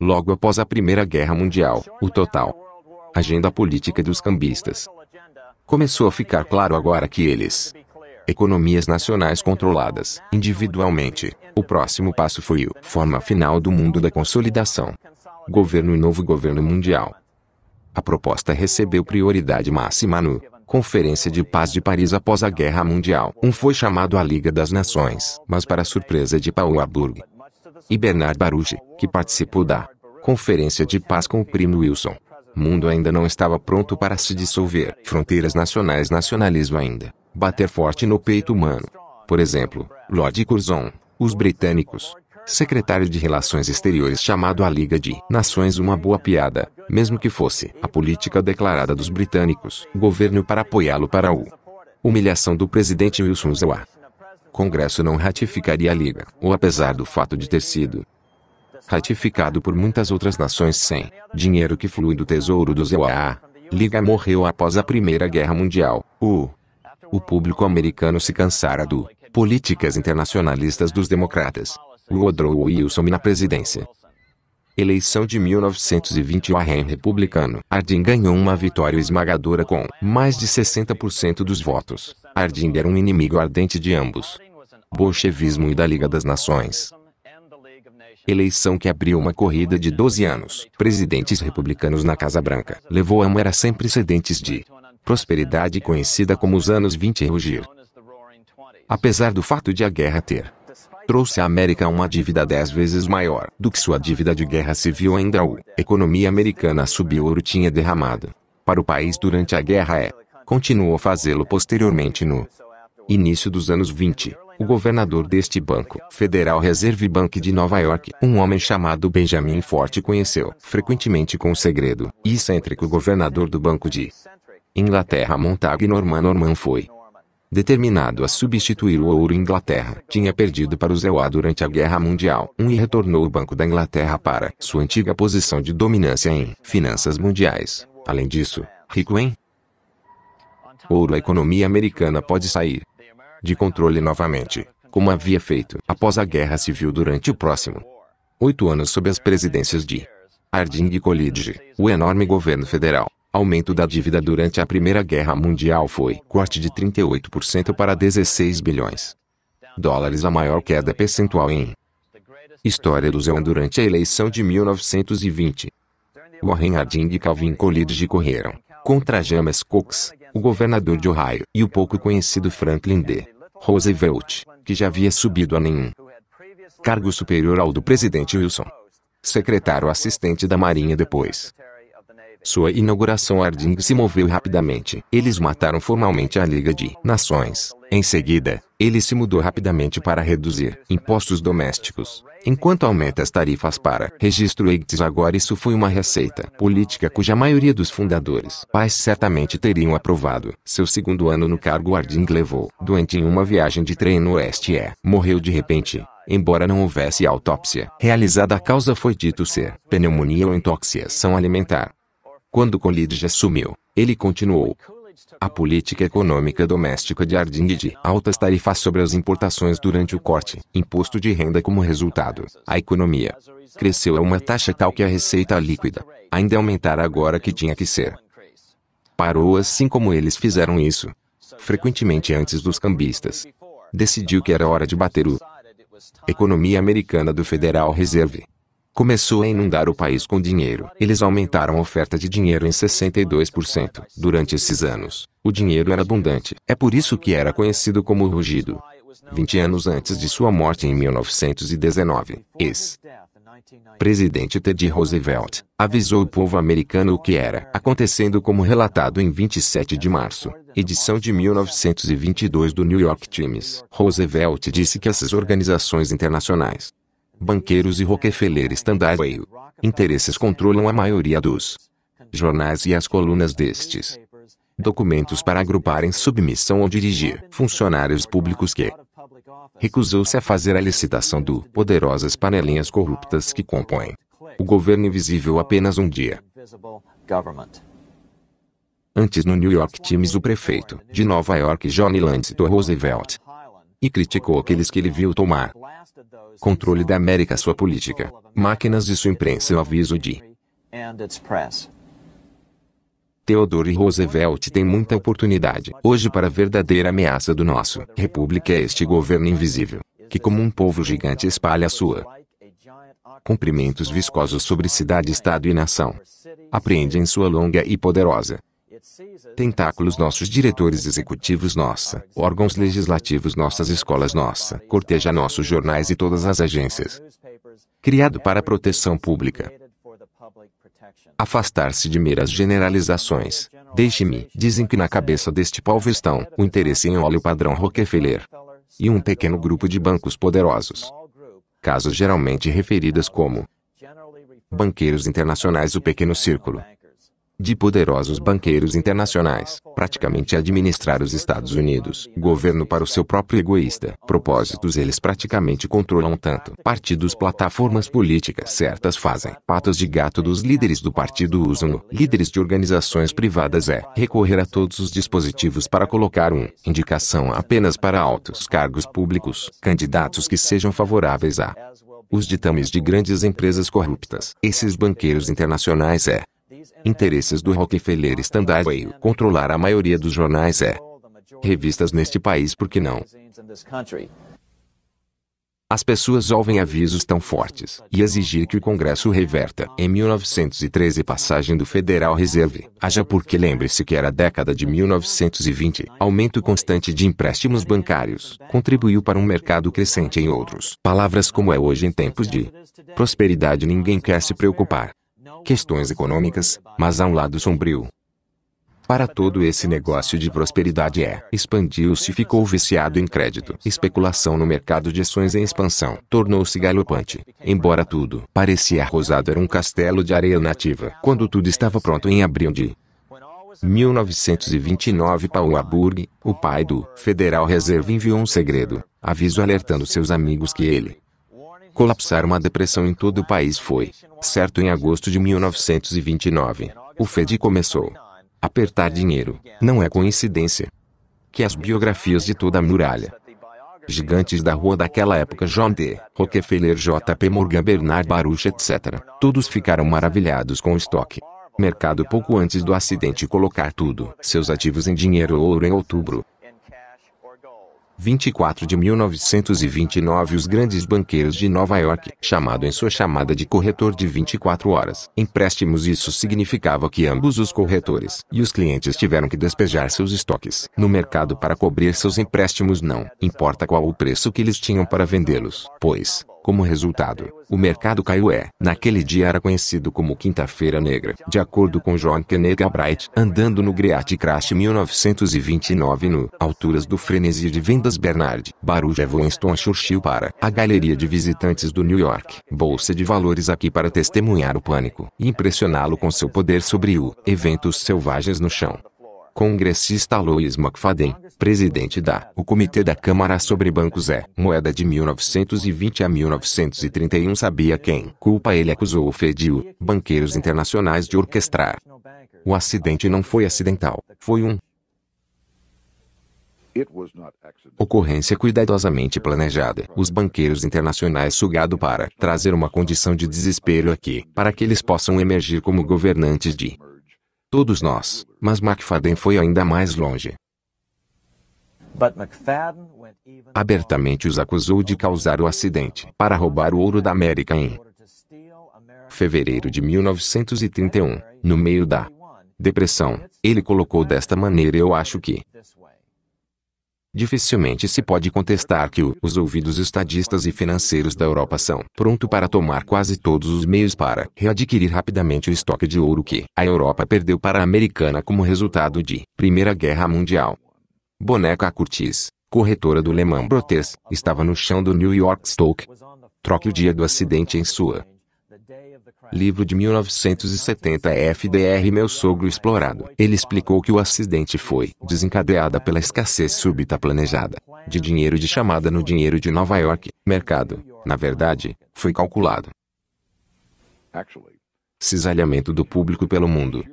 Logo após a Primeira Guerra Mundial, o total agenda política dos cambistas começou a ficar claro agora que eles economias nacionais controladas individualmente. O próximo passo foi o forma final do mundo da consolidação. Governo e novo governo mundial. A proposta recebeu prioridade máxima no Conferência de Paz de Paris após a Guerra Mundial. Um foi chamado a Liga das Nações, mas para surpresa de Paul Warburg e Bernard Baruch, que participou da Conferência de Paz com o primo Wilson. O mundo ainda não estava pronto para se dissolver. Fronteiras nacionais nacionalismo ainda. Bater forte no peito humano. Por exemplo, Lord Curzon, os britânicos, secretário de Relações Exteriores chamado a Liga de Nações uma boa piada, mesmo que fosse a política declarada dos britânicos, governo para apoiá-lo para o humilhação do presidente Wilson Zawa. Congresso não ratificaria a Liga, ou apesar do fato de ter sido ratificado por muitas outras nações sem dinheiro que flui do tesouro do ZOA. Liga morreu após a Primeira Guerra Mundial. O, o público americano se cansara do políticas internacionalistas dos democratas. Woodrow Wilson na presidência. Eleição de 1920 Warren republicano. Harding ganhou uma vitória esmagadora com mais de 60% dos votos. Harding era um inimigo ardente de ambos. Bolchevismo e da Liga das Nações. Eleição que abriu uma corrida de 12 anos. Presidentes republicanos na Casa Branca. Levou a uma era sem precedentes de prosperidade conhecida como os anos 20 rugir. Apesar do fato de a guerra ter trouxe à América uma dívida dez vezes maior do que sua dívida de guerra civil ainda a economia americana subiu ouro tinha derramado para o país durante a guerra é continuou fazê-lo posteriormente no início dos anos 20. O governador deste banco, Federal Reserve Bank de Nova York, um homem chamado Benjamin Forte conheceu, frequentemente com o segredo, e excêntrico governador do Banco de Inglaterra Montague Norman Norman foi determinado a substituir o ouro Inglaterra tinha perdido para o ZEUA durante a Guerra Mundial um e retornou o Banco da Inglaterra para sua antiga posição de dominância em finanças mundiais. Além disso, rico em ouro a economia americana pode sair de controle novamente, como havia feito após a Guerra Civil durante o próximo oito anos sob as presidências de Harding e Coolidge, o enorme governo federal Aumento da dívida durante a Primeira Guerra Mundial foi corte de 38% para 16 bilhões dólares a maior queda percentual em história do ZEUN durante a eleição de 1920. Warren Harding e Calvin Coolidge correram contra James Cox, o governador de Ohio, e o pouco conhecido Franklin D. Roosevelt, que já havia subido a nenhum cargo superior ao do presidente Wilson. Secretário assistente da Marinha depois sua inauguração Harding se moveu rapidamente. Eles mataram formalmente a Liga de Nações. Em seguida, ele se mudou rapidamente para reduzir impostos domésticos, enquanto aumenta as tarifas para registro EITS. Agora isso foi uma receita política cuja maioria dos fundadores pais certamente teriam aprovado. Seu segundo ano no cargo Harding levou, doente em uma viagem de trem no oeste é, morreu de repente. Embora não houvesse autópsia realizada, a causa foi dito ser pneumonia ou intoxicação alimentar. Quando Coolidge assumiu, ele continuou a política econômica doméstica de Harding de altas tarifas sobre as importações durante o corte, imposto de renda como resultado. A economia cresceu a uma taxa tal que a receita líquida ainda aumentara agora que tinha que ser. Parou assim como eles fizeram isso, frequentemente antes dos cambistas. Decidiu que era hora de bater o economia americana do Federal Reserve começou a inundar o país com dinheiro. Eles aumentaram a oferta de dinheiro em 62%. Durante esses anos, o dinheiro era abundante. É por isso que era conhecido como rugido. 20 anos antes de sua morte em 1919, ex presidente Teddy Roosevelt avisou o povo americano o que era acontecendo como relatado em 27 de março, edição de 1922 do New York Times. Roosevelt disse que essas organizações internacionais banqueiros e Rockefeller Standard Oil. Interesses controlam a maioria dos jornais e as colunas destes. documentos para agrupar em submissão ou dirigir funcionários públicos que recusou-se a fazer a licitação do poderosas panelinhas corruptas que compõem o governo invisível apenas um dia. Antes no New York Times o prefeito de Nova York Johnny Langston Roosevelt e criticou aqueles que ele viu tomar controle da América sua política, máquinas de sua imprensa o aviso de Theodore Roosevelt tem muita oportunidade hoje para a verdadeira ameaça do nosso república é este governo invisível, que como um povo gigante espalha sua comprimentos viscosos sobre cidade, estado e nação. Apreende em sua longa e poderosa tentáculos nossos diretores executivos nossa, órgãos legislativos nossas escolas nossa, corteja nossos jornais e todas as agências. Criado para a proteção pública. Afastar-se de meras generalizações. Deixe-me, dizem que na cabeça deste povo estão o interesse em óleo padrão Rockefeller e um pequeno grupo de bancos poderosos. Casos geralmente referidas como banqueiros internacionais o pequeno círculo de poderosos banqueiros internacionais, praticamente administrar os Estados Unidos, governo para o seu próprio egoísta, propósitos eles praticamente controlam tanto. Partidos, plataformas políticas certas fazem, patas de gato dos líderes do partido usam-no, líderes de organizações privadas é recorrer a todos os dispositivos para colocar um indicação apenas para altos cargos públicos, candidatos que sejam favoráveis a os ditames de grandes empresas corruptas. Esses banqueiros internacionais é Interesses do Rockefeller Standard Oil. Controlar a maioria dos jornais é revistas neste país por que não? As pessoas ouvem avisos tão fortes e exigir que o Congresso reverta. Em 1913, passagem do Federal Reserve. Haja porque lembre-se que era a década de 1920. Aumento constante de empréstimos bancários contribuiu para um mercado crescente em outros. Palavras como é hoje em tempos de prosperidade ninguém quer se preocupar questões econômicas, mas há um lado sombrio. Para todo esse negócio de prosperidade é, expandiu-se e ficou viciado em crédito. Especulação no mercado de ações em expansão tornou-se galopante. Embora tudo parecia rosado era um castelo de areia nativa. Quando tudo estava pronto em abril de 1929 Paul Aburg, o pai do Federal Reserve enviou um segredo, aviso alertando seus amigos que ele colapsar uma depressão em todo o país foi certo em agosto de 1929. O Fed começou a apertar dinheiro. Não é coincidência que as biografias de toda a muralha gigantes da rua daquela época John D. Rockefeller J.P. Morgan Bernard Baruch etc. Todos ficaram maravilhados com o estoque. Mercado pouco antes do acidente colocar tudo, seus ativos em dinheiro ou ouro em outubro. 24 de 1929 Os grandes banqueiros de Nova York, chamado em sua chamada de corretor de 24 horas, empréstimos isso significava que ambos os corretores e os clientes tiveram que despejar seus estoques. No mercado para cobrir seus empréstimos não importa qual o preço que eles tinham para vendê-los, pois, como resultado, o mercado caiu é, naquele dia era conhecido como Quinta-feira Negra, de acordo com John Kenneth Galbraith, andando no Great Crash 1929 no Alturas do Frenesi de Vendas Bernard, Baruch Winston Churchill para a Galeria de Visitantes do New York, Bolsa de Valores aqui para testemunhar o pânico e impressioná-lo com seu poder sobre o eventos selvagens no chão. Congressista Louis McFadden, presidente da o Comitê da Câmara sobre Bancos é moeda de 1920 a 1931 sabia quem culpa ele acusou o Fed o banqueiros internacionais de orquestrar. O acidente não foi acidental, foi um Ocorrência cuidadosamente planejada. Os banqueiros internacionais sugado para trazer uma condição de desespero aqui, para que eles possam emergir como governantes de todos nós, mas McFadden foi ainda mais longe. Abertamente os acusou de causar o acidente para roubar o ouro da América em fevereiro de 1931, no meio da depressão. Ele colocou desta maneira: Eu acho que Dificilmente se pode contestar que o, os ouvidos estadistas e financeiros da Europa são pronto para tomar quase todos os meios para readquirir rapidamente o estoque de ouro que a Europa perdeu para a americana como resultado de Primeira Guerra Mundial. Boneca Curtis, corretora do Lehman Brothers, estava no chão do New York Stock. Troque o dia do acidente em sua Livro de 1970 FDR Meu Sogro Explorado. Ele explicou que o acidente foi desencadeada pela escassez súbita planejada de dinheiro de chamada no dinheiro de Nova York. Mercado, na verdade, foi calculado. Cisalhamento do público pelo mundo.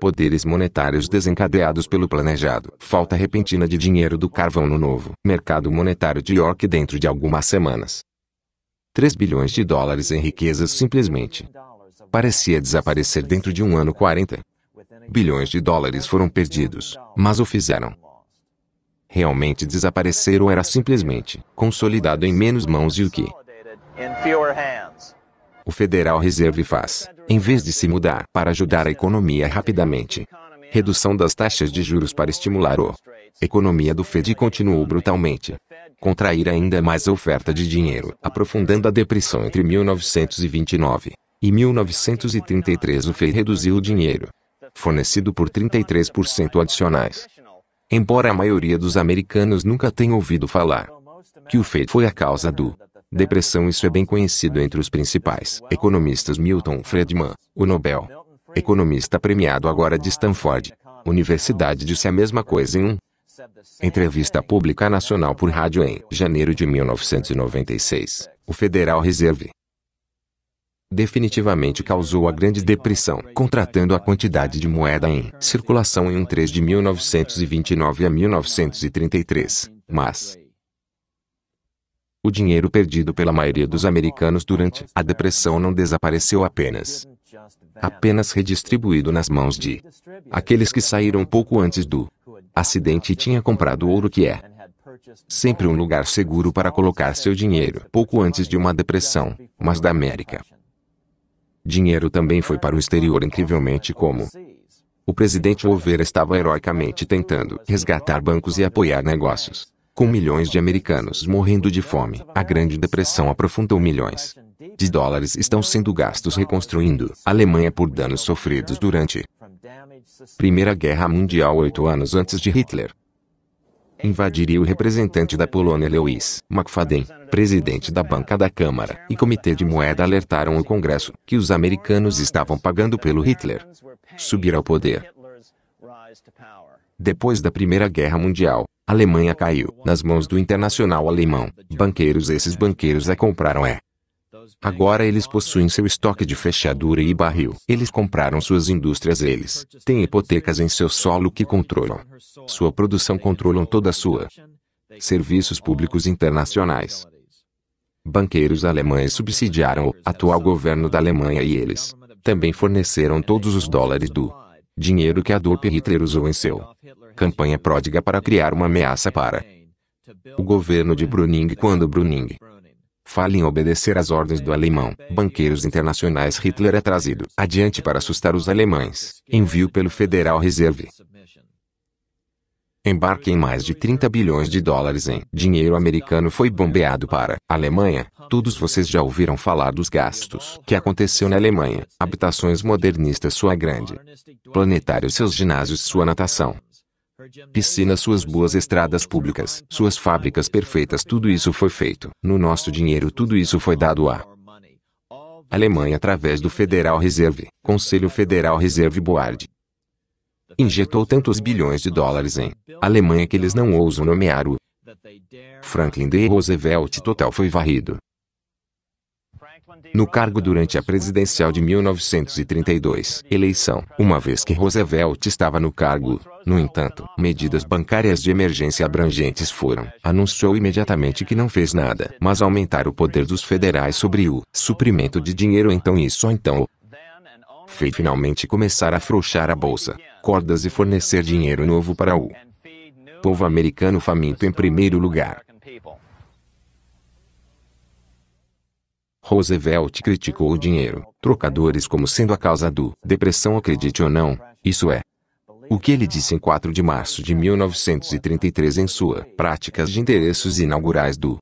Poderes monetários desencadeados pelo planejado. Falta repentina de dinheiro do carvão no novo mercado monetário de York dentro de algumas semanas. 3 bilhões de dólares em riquezas simplesmente parecia desaparecer dentro de um ano 40 bilhões de dólares foram perdidos, mas o fizeram. Realmente desaparecer ou era simplesmente consolidado em menos mãos e o que o Federal Reserve faz, em vez de se mudar para ajudar a economia rapidamente. Redução das taxas de juros para estimular a economia do Fed continuou brutalmente contrair ainda mais a oferta de dinheiro, aprofundando a depressão entre 1929 e 1933. O FEI reduziu o dinheiro fornecido por 33% adicionais. Embora a maioria dos americanos nunca tenha ouvido falar que o FEI foi a causa do depressão, isso é bem conhecido entre os principais economistas Milton Friedman, o Nobel economista premiado agora de Stanford Universidade disse a mesma coisa em um Entrevista pública nacional por rádio em janeiro de 1996. O Federal Reserve definitivamente causou a Grande Depressão, contratando a quantidade de moeda em circulação em um 3 de 1929 a 1933. Mas o dinheiro perdido pela maioria dos americanos durante a depressão não desapareceu apenas apenas redistribuído nas mãos de aqueles que saíram pouco antes do acidente tinha comprado ouro que é sempre um lugar seguro para colocar seu dinheiro, pouco antes de uma depressão, mas da América. Dinheiro também foi para o exterior incrivelmente como o presidente Oliveira estava heroicamente tentando resgatar bancos e apoiar negócios. Com milhões de americanos morrendo de fome, a Grande Depressão aprofundou milhões de dólares estão sendo gastos reconstruindo a Alemanha por danos sofridos durante Primeira Guerra Mundial oito anos antes de Hitler. Invadiria o representante da Polônia Lewis McFadden, presidente da banca da Câmara e Comitê de Moeda alertaram o Congresso que os americanos estavam pagando pelo Hitler subir ao poder. Depois da Primeira Guerra Mundial, a Alemanha caiu nas mãos do internacional alemão. Banqueiros esses banqueiros a compraram é Agora eles possuem seu estoque de fechadura e barril. Eles compraram suas indústrias eles. Têm hipotecas em seu solo que controlam. Sua produção controlam toda a sua. Serviços públicos internacionais. Banqueiros alemães subsidiaram o atual governo da Alemanha e eles também forneceram todos os dólares do dinheiro que Adolf Hitler usou em seu campanha pródiga para criar uma ameaça para o governo de Bruning quando Bruning Fale em obedecer às ordens do alemão. Banqueiros internacionais Hitler é trazido adiante para assustar os alemães. Envio pelo Federal Reserve. Embarque em mais de 30 bilhões de dólares em dinheiro americano foi bombeado para a Alemanha. Todos vocês já ouviram falar dos gastos que aconteceu na Alemanha. Habitações modernistas sua grande. Planetário seus ginásios sua natação piscinas, suas boas estradas públicas, suas fábricas perfeitas, tudo isso foi feito. No nosso dinheiro, tudo isso foi dado à Alemanha através do Federal Reserve, Conselho Federal Reserve Board. Injetou tantos bilhões de dólares em Alemanha que eles não ousam nomear o Franklin D. Roosevelt total foi varrido no cargo durante a presidencial de 1932 eleição, uma vez que Roosevelt estava no cargo. No entanto, medidas bancárias de emergência abrangentes foram. Anunciou imediatamente que não fez nada, mas aumentar o poder dos federais sobre o suprimento de dinheiro então e só então fez finalmente começar a afrouxar a bolsa, cordas e fornecer dinheiro novo para o povo americano faminto em primeiro lugar. Roosevelt criticou o dinheiro, trocadores como sendo a causa do depressão acredite ou não, isso é. O que ele disse em 4 de março de 1933 em sua Práticas de Interesses Inaugurais do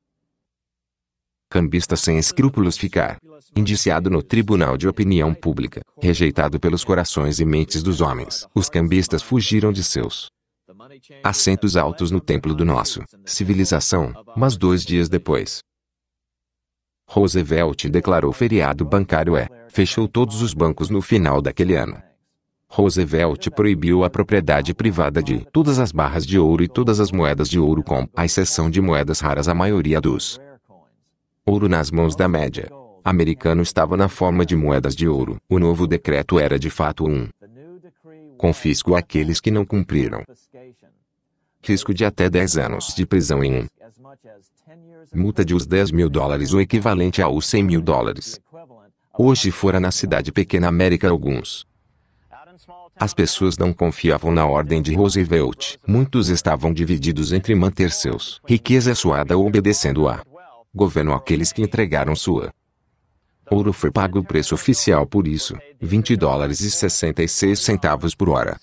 Cambista sem escrúpulos ficar indiciado no Tribunal de Opinião Pública, rejeitado pelos corações e mentes dos homens. Os cambistas fugiram de seus assentos altos no templo do nosso civilização, mas dois dias depois, Roosevelt declarou feriado bancário e fechou todos os bancos no final daquele ano. Roosevelt proibiu a propriedade privada de todas as barras de ouro e todas as moedas de ouro com a exceção de moedas raras a maioria dos ouro nas mãos da média americano estava na forma de moedas de ouro. O novo decreto era de fato um confisco àqueles que não cumpriram. Risco de até 10 anos de prisão em um multa de os 10 mil dólares o equivalente aos 100 mil dólares. Hoje fora na cidade pequena América alguns as pessoas não confiavam na ordem de Roosevelt. Muitos estavam divididos entre manter seus riqueza suada ou obedecendo a governo aqueles que entregaram sua ouro foi pago o preço oficial por isso, 20 dólares e 66 centavos por hora.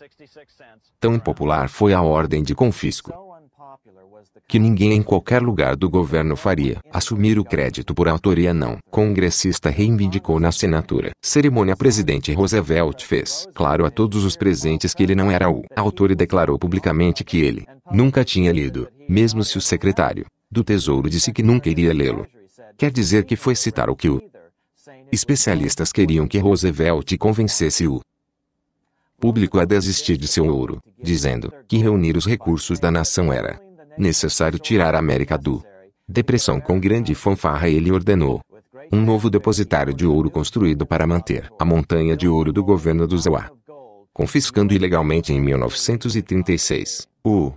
Tão impopular foi a ordem de confisco que ninguém em qualquer lugar do governo faria. Assumir o crédito por autoria não. Congressista reivindicou na assinatura. Cerimônia presidente Roosevelt fez claro a todos os presentes que ele não era o autor e declarou publicamente que ele nunca tinha lido, mesmo se o secretário do Tesouro disse que nunca iria lê-lo. Quer dizer que foi citar o que o especialistas queriam que Roosevelt convencesse o público a desistir de seu ouro, dizendo que reunir os recursos da nação era necessário tirar a América do depressão com grande fanfarra ele ordenou um novo depositário de ouro construído para manter a montanha de ouro do governo do Zawa. Confiscando ilegalmente em 1936, o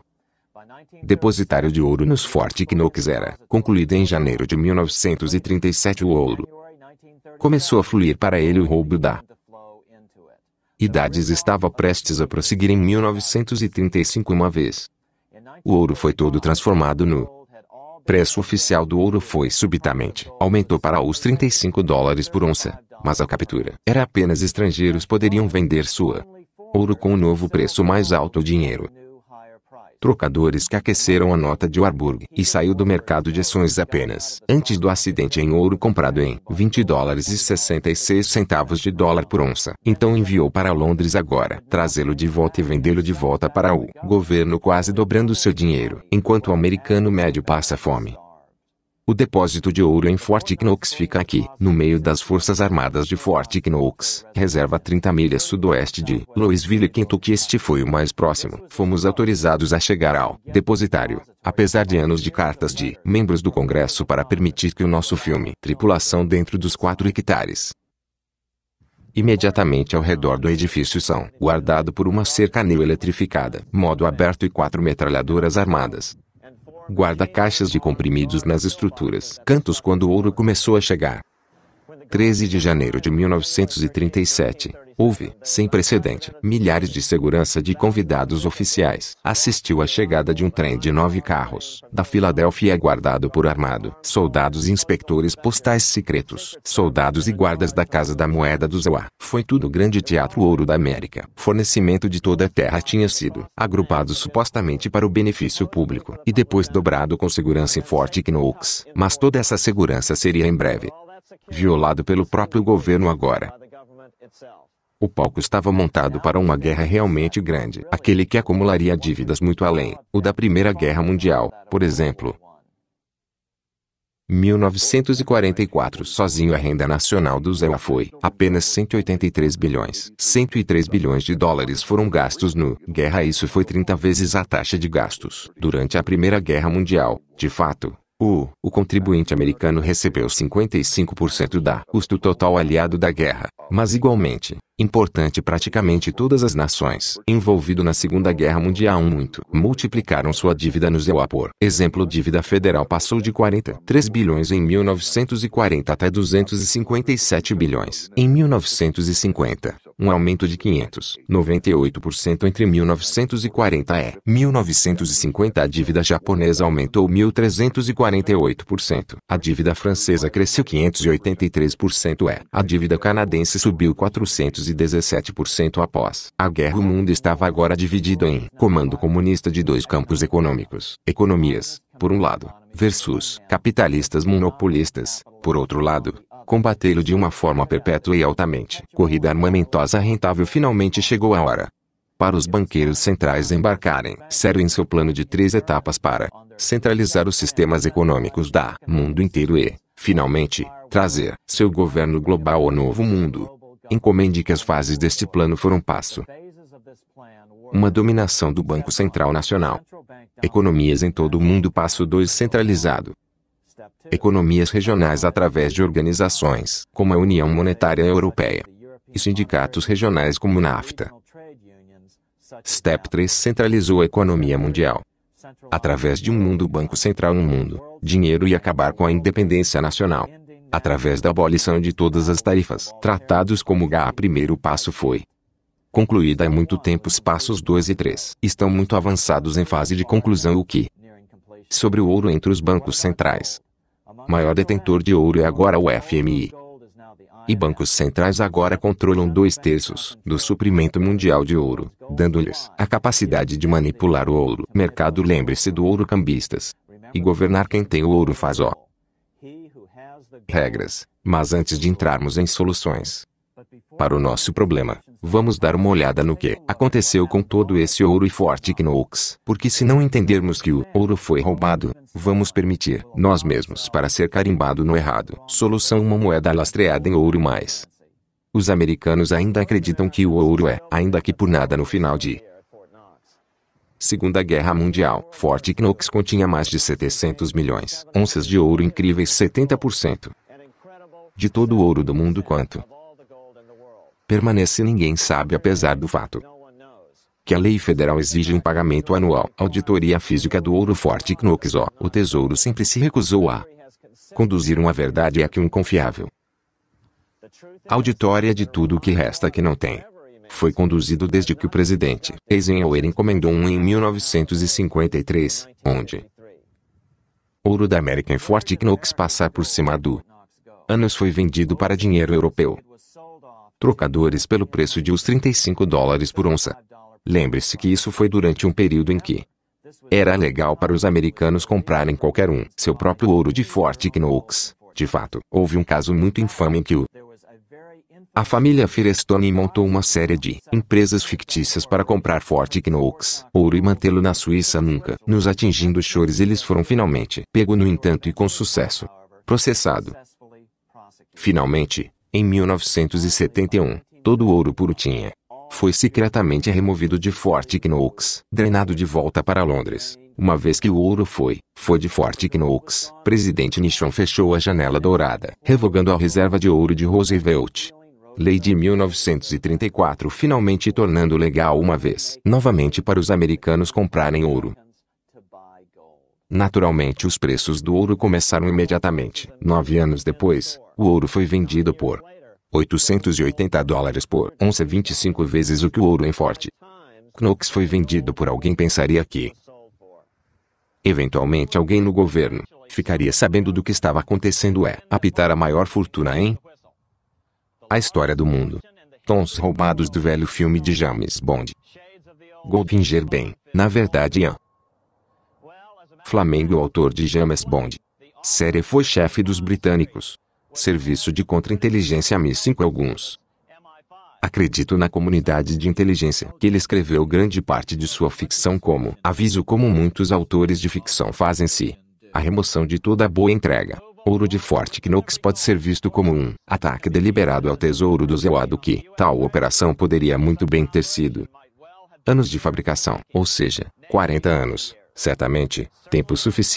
depositário de ouro nos Fort Knox era concluído em janeiro de 1937 o ouro. Começou a fluir para ele o roubo da idades estava prestes a prosseguir em 1935 uma vez o ouro foi todo transformado no preço oficial do ouro foi subitamente. Aumentou para os 35 dólares por onça, mas a captura era apenas estrangeiros poderiam vender sua ouro com o novo preço mais alto o dinheiro trocadores que aqueceram a nota de Warburg e saiu do mercado de ações apenas antes do acidente em ouro comprado em 20 dólares e 66 centavos de dólar por onça. Então enviou para Londres agora, trazê-lo de volta e vendê-lo de volta para o governo quase dobrando seu dinheiro, enquanto o americano médio passa fome. O depósito de ouro em Fort Knox fica aqui, no meio das Forças Armadas de Fort Knox, reserva 30 milhas sudoeste de Louisville, Kentucky. Este foi o mais próximo. Fomos autorizados a chegar ao depositário, apesar de anos de cartas de membros do Congresso para permitir que o nosso filme Tripulação dentro dos quatro hectares imediatamente ao redor do edifício são guardado por uma cerca eletrificada, modo aberto e quatro metralhadoras armadas guarda caixas de comprimidos nas estruturas. Cantos quando o ouro começou a chegar. 13 de janeiro de 1937. Houve, sem precedente, milhares de segurança de convidados oficiais. Assistiu à chegada de um trem de nove carros, da Filadélfia guardado por armado, soldados e inspectores postais secretos, soldados e guardas da Casa da Moeda do Zawa. Foi tudo grande teatro ouro da América. Fornecimento de toda a terra tinha sido agrupado supostamente para o benefício público, e depois dobrado com segurança em Fort Knox. Mas toda essa segurança seria em breve violado pelo próprio governo agora. O palco estava montado para uma guerra realmente grande, aquele que acumularia dívidas muito além, o da Primeira Guerra Mundial, por exemplo. 1944 sozinho a renda nacional do ZEA foi apenas 183 bilhões. 103 bilhões de dólares foram gastos no guerra isso foi 30 vezes a taxa de gastos durante a Primeira Guerra Mundial. De fato, o, o contribuinte americano recebeu 55% da custo total aliado da guerra, mas igualmente, importante praticamente todas as nações envolvido na Segunda Guerra Mundial muito multiplicaram sua dívida no ZEUA por exemplo dívida federal passou de 43 bilhões em 1940 até 257 bilhões em 1950 um aumento de 598% entre 1940 e 1950 a dívida japonesa aumentou 1348%, a dívida francesa cresceu 583% e a dívida canadense subiu 417% após a guerra o mundo estava agora dividido em comando comunista de dois campos econômicos, economias, por um lado, versus capitalistas monopolistas, por outro lado, combatê-lo de uma forma perpétua e altamente. Corrida armamentosa rentável finalmente chegou a hora. Para os banqueiros centrais embarcarem sério em seu plano de três etapas para centralizar os sistemas econômicos da mundo inteiro e, finalmente, trazer seu governo global ao novo mundo. Encomende que as fases deste plano foram passo. Uma dominação do Banco Central Nacional. Economias em todo o mundo passo 2 centralizado. Economias regionais através de organizações, como a União Monetária Europeia. E sindicatos regionais como NAFTA. Step 3 centralizou a economia mundial. Através de um mundo banco central no mundo, dinheiro e acabar com a independência nacional. Através da abolição de todas as tarifas, tratados como GA. Primeiro passo foi concluída há muito tempo os passos 2 e 3 estão muito avançados em fase de conclusão o que sobre o ouro entre os bancos centrais. Maior detentor de ouro é agora o FMI. E bancos centrais agora controlam dois terços do suprimento mundial de ouro, dando-lhes a capacidade de manipular o ouro. Mercado lembre-se do ouro cambistas. E governar quem tem o ouro faz ó. Regras. Mas antes de entrarmos em soluções para o nosso problema, vamos dar uma olhada no que aconteceu com todo esse ouro e Fort Knox. Porque se não entendermos que o ouro foi roubado, vamos permitir nós mesmos para ser carimbado no errado. Solução uma moeda lastreada em ouro mais. Os americanos ainda acreditam que o ouro é, ainda que por nada no final de Segunda Guerra Mundial, Fort Knox continha mais de 700 milhões onças de ouro incríveis 70% de todo o ouro do mundo quanto permanece ninguém sabe apesar do fato que a lei federal exige um pagamento anual. Auditoria Física do Ouro Forte Knox O. O Tesouro sempre se recusou a conduzir uma verdade é que um confiável. Auditória de tudo o que resta que não tem. Foi conduzido desde que o presidente Eisenhower encomendou um em 1953, onde ouro da América em Fort Knox passar por cima do anos foi vendido para dinheiro europeu trocadores pelo preço de os 35 dólares por onça. Lembre-se que isso foi durante um período em que era legal para os americanos comprarem qualquer um seu próprio ouro de Fort Knox. De fato, houve um caso muito infame em que o a família Firestone montou uma série de empresas fictícias para comprar Fort Knox, ouro e mantê-lo na Suíça nunca, nos atingindo chores eles foram finalmente pego no entanto e com sucesso. Processado. Finalmente, em 1971, todo o ouro puro tinha foi secretamente removido de Fort Knox, drenado de volta para Londres. Uma vez que o ouro foi, foi de Fort Knox, presidente Nixon fechou a janela dourada, revogando a reserva de ouro de Roosevelt. Lei de 1934 finalmente tornando legal uma vez, novamente para os americanos comprarem ouro. Naturalmente os preços do ouro começaram imediatamente. Nove anos depois, o ouro foi vendido por 880 dólares por onça 25 vezes o que o ouro em Fort Knox foi vendido por alguém pensaria que eventualmente alguém no governo ficaria sabendo do que estava acontecendo é apitar a maior fortuna em a história do mundo. Tons roubados do velho filme de James Bond. Goldfinger bem, na verdade é Flamengo autor de James Bond. Série foi chefe dos britânicos. Serviço de contra-inteligência MI5 alguns. Acredito na comunidade de inteligência que ele escreveu grande parte de sua ficção como aviso como muitos autores de ficção fazem-se. A remoção de toda boa entrega. Ouro de Fort Knox pode ser visto como um ataque deliberado ao tesouro do Zeoado que tal operação poderia muito bem ter sido. Anos de fabricação, ou seja, 40 anos, certamente, tempo suficiente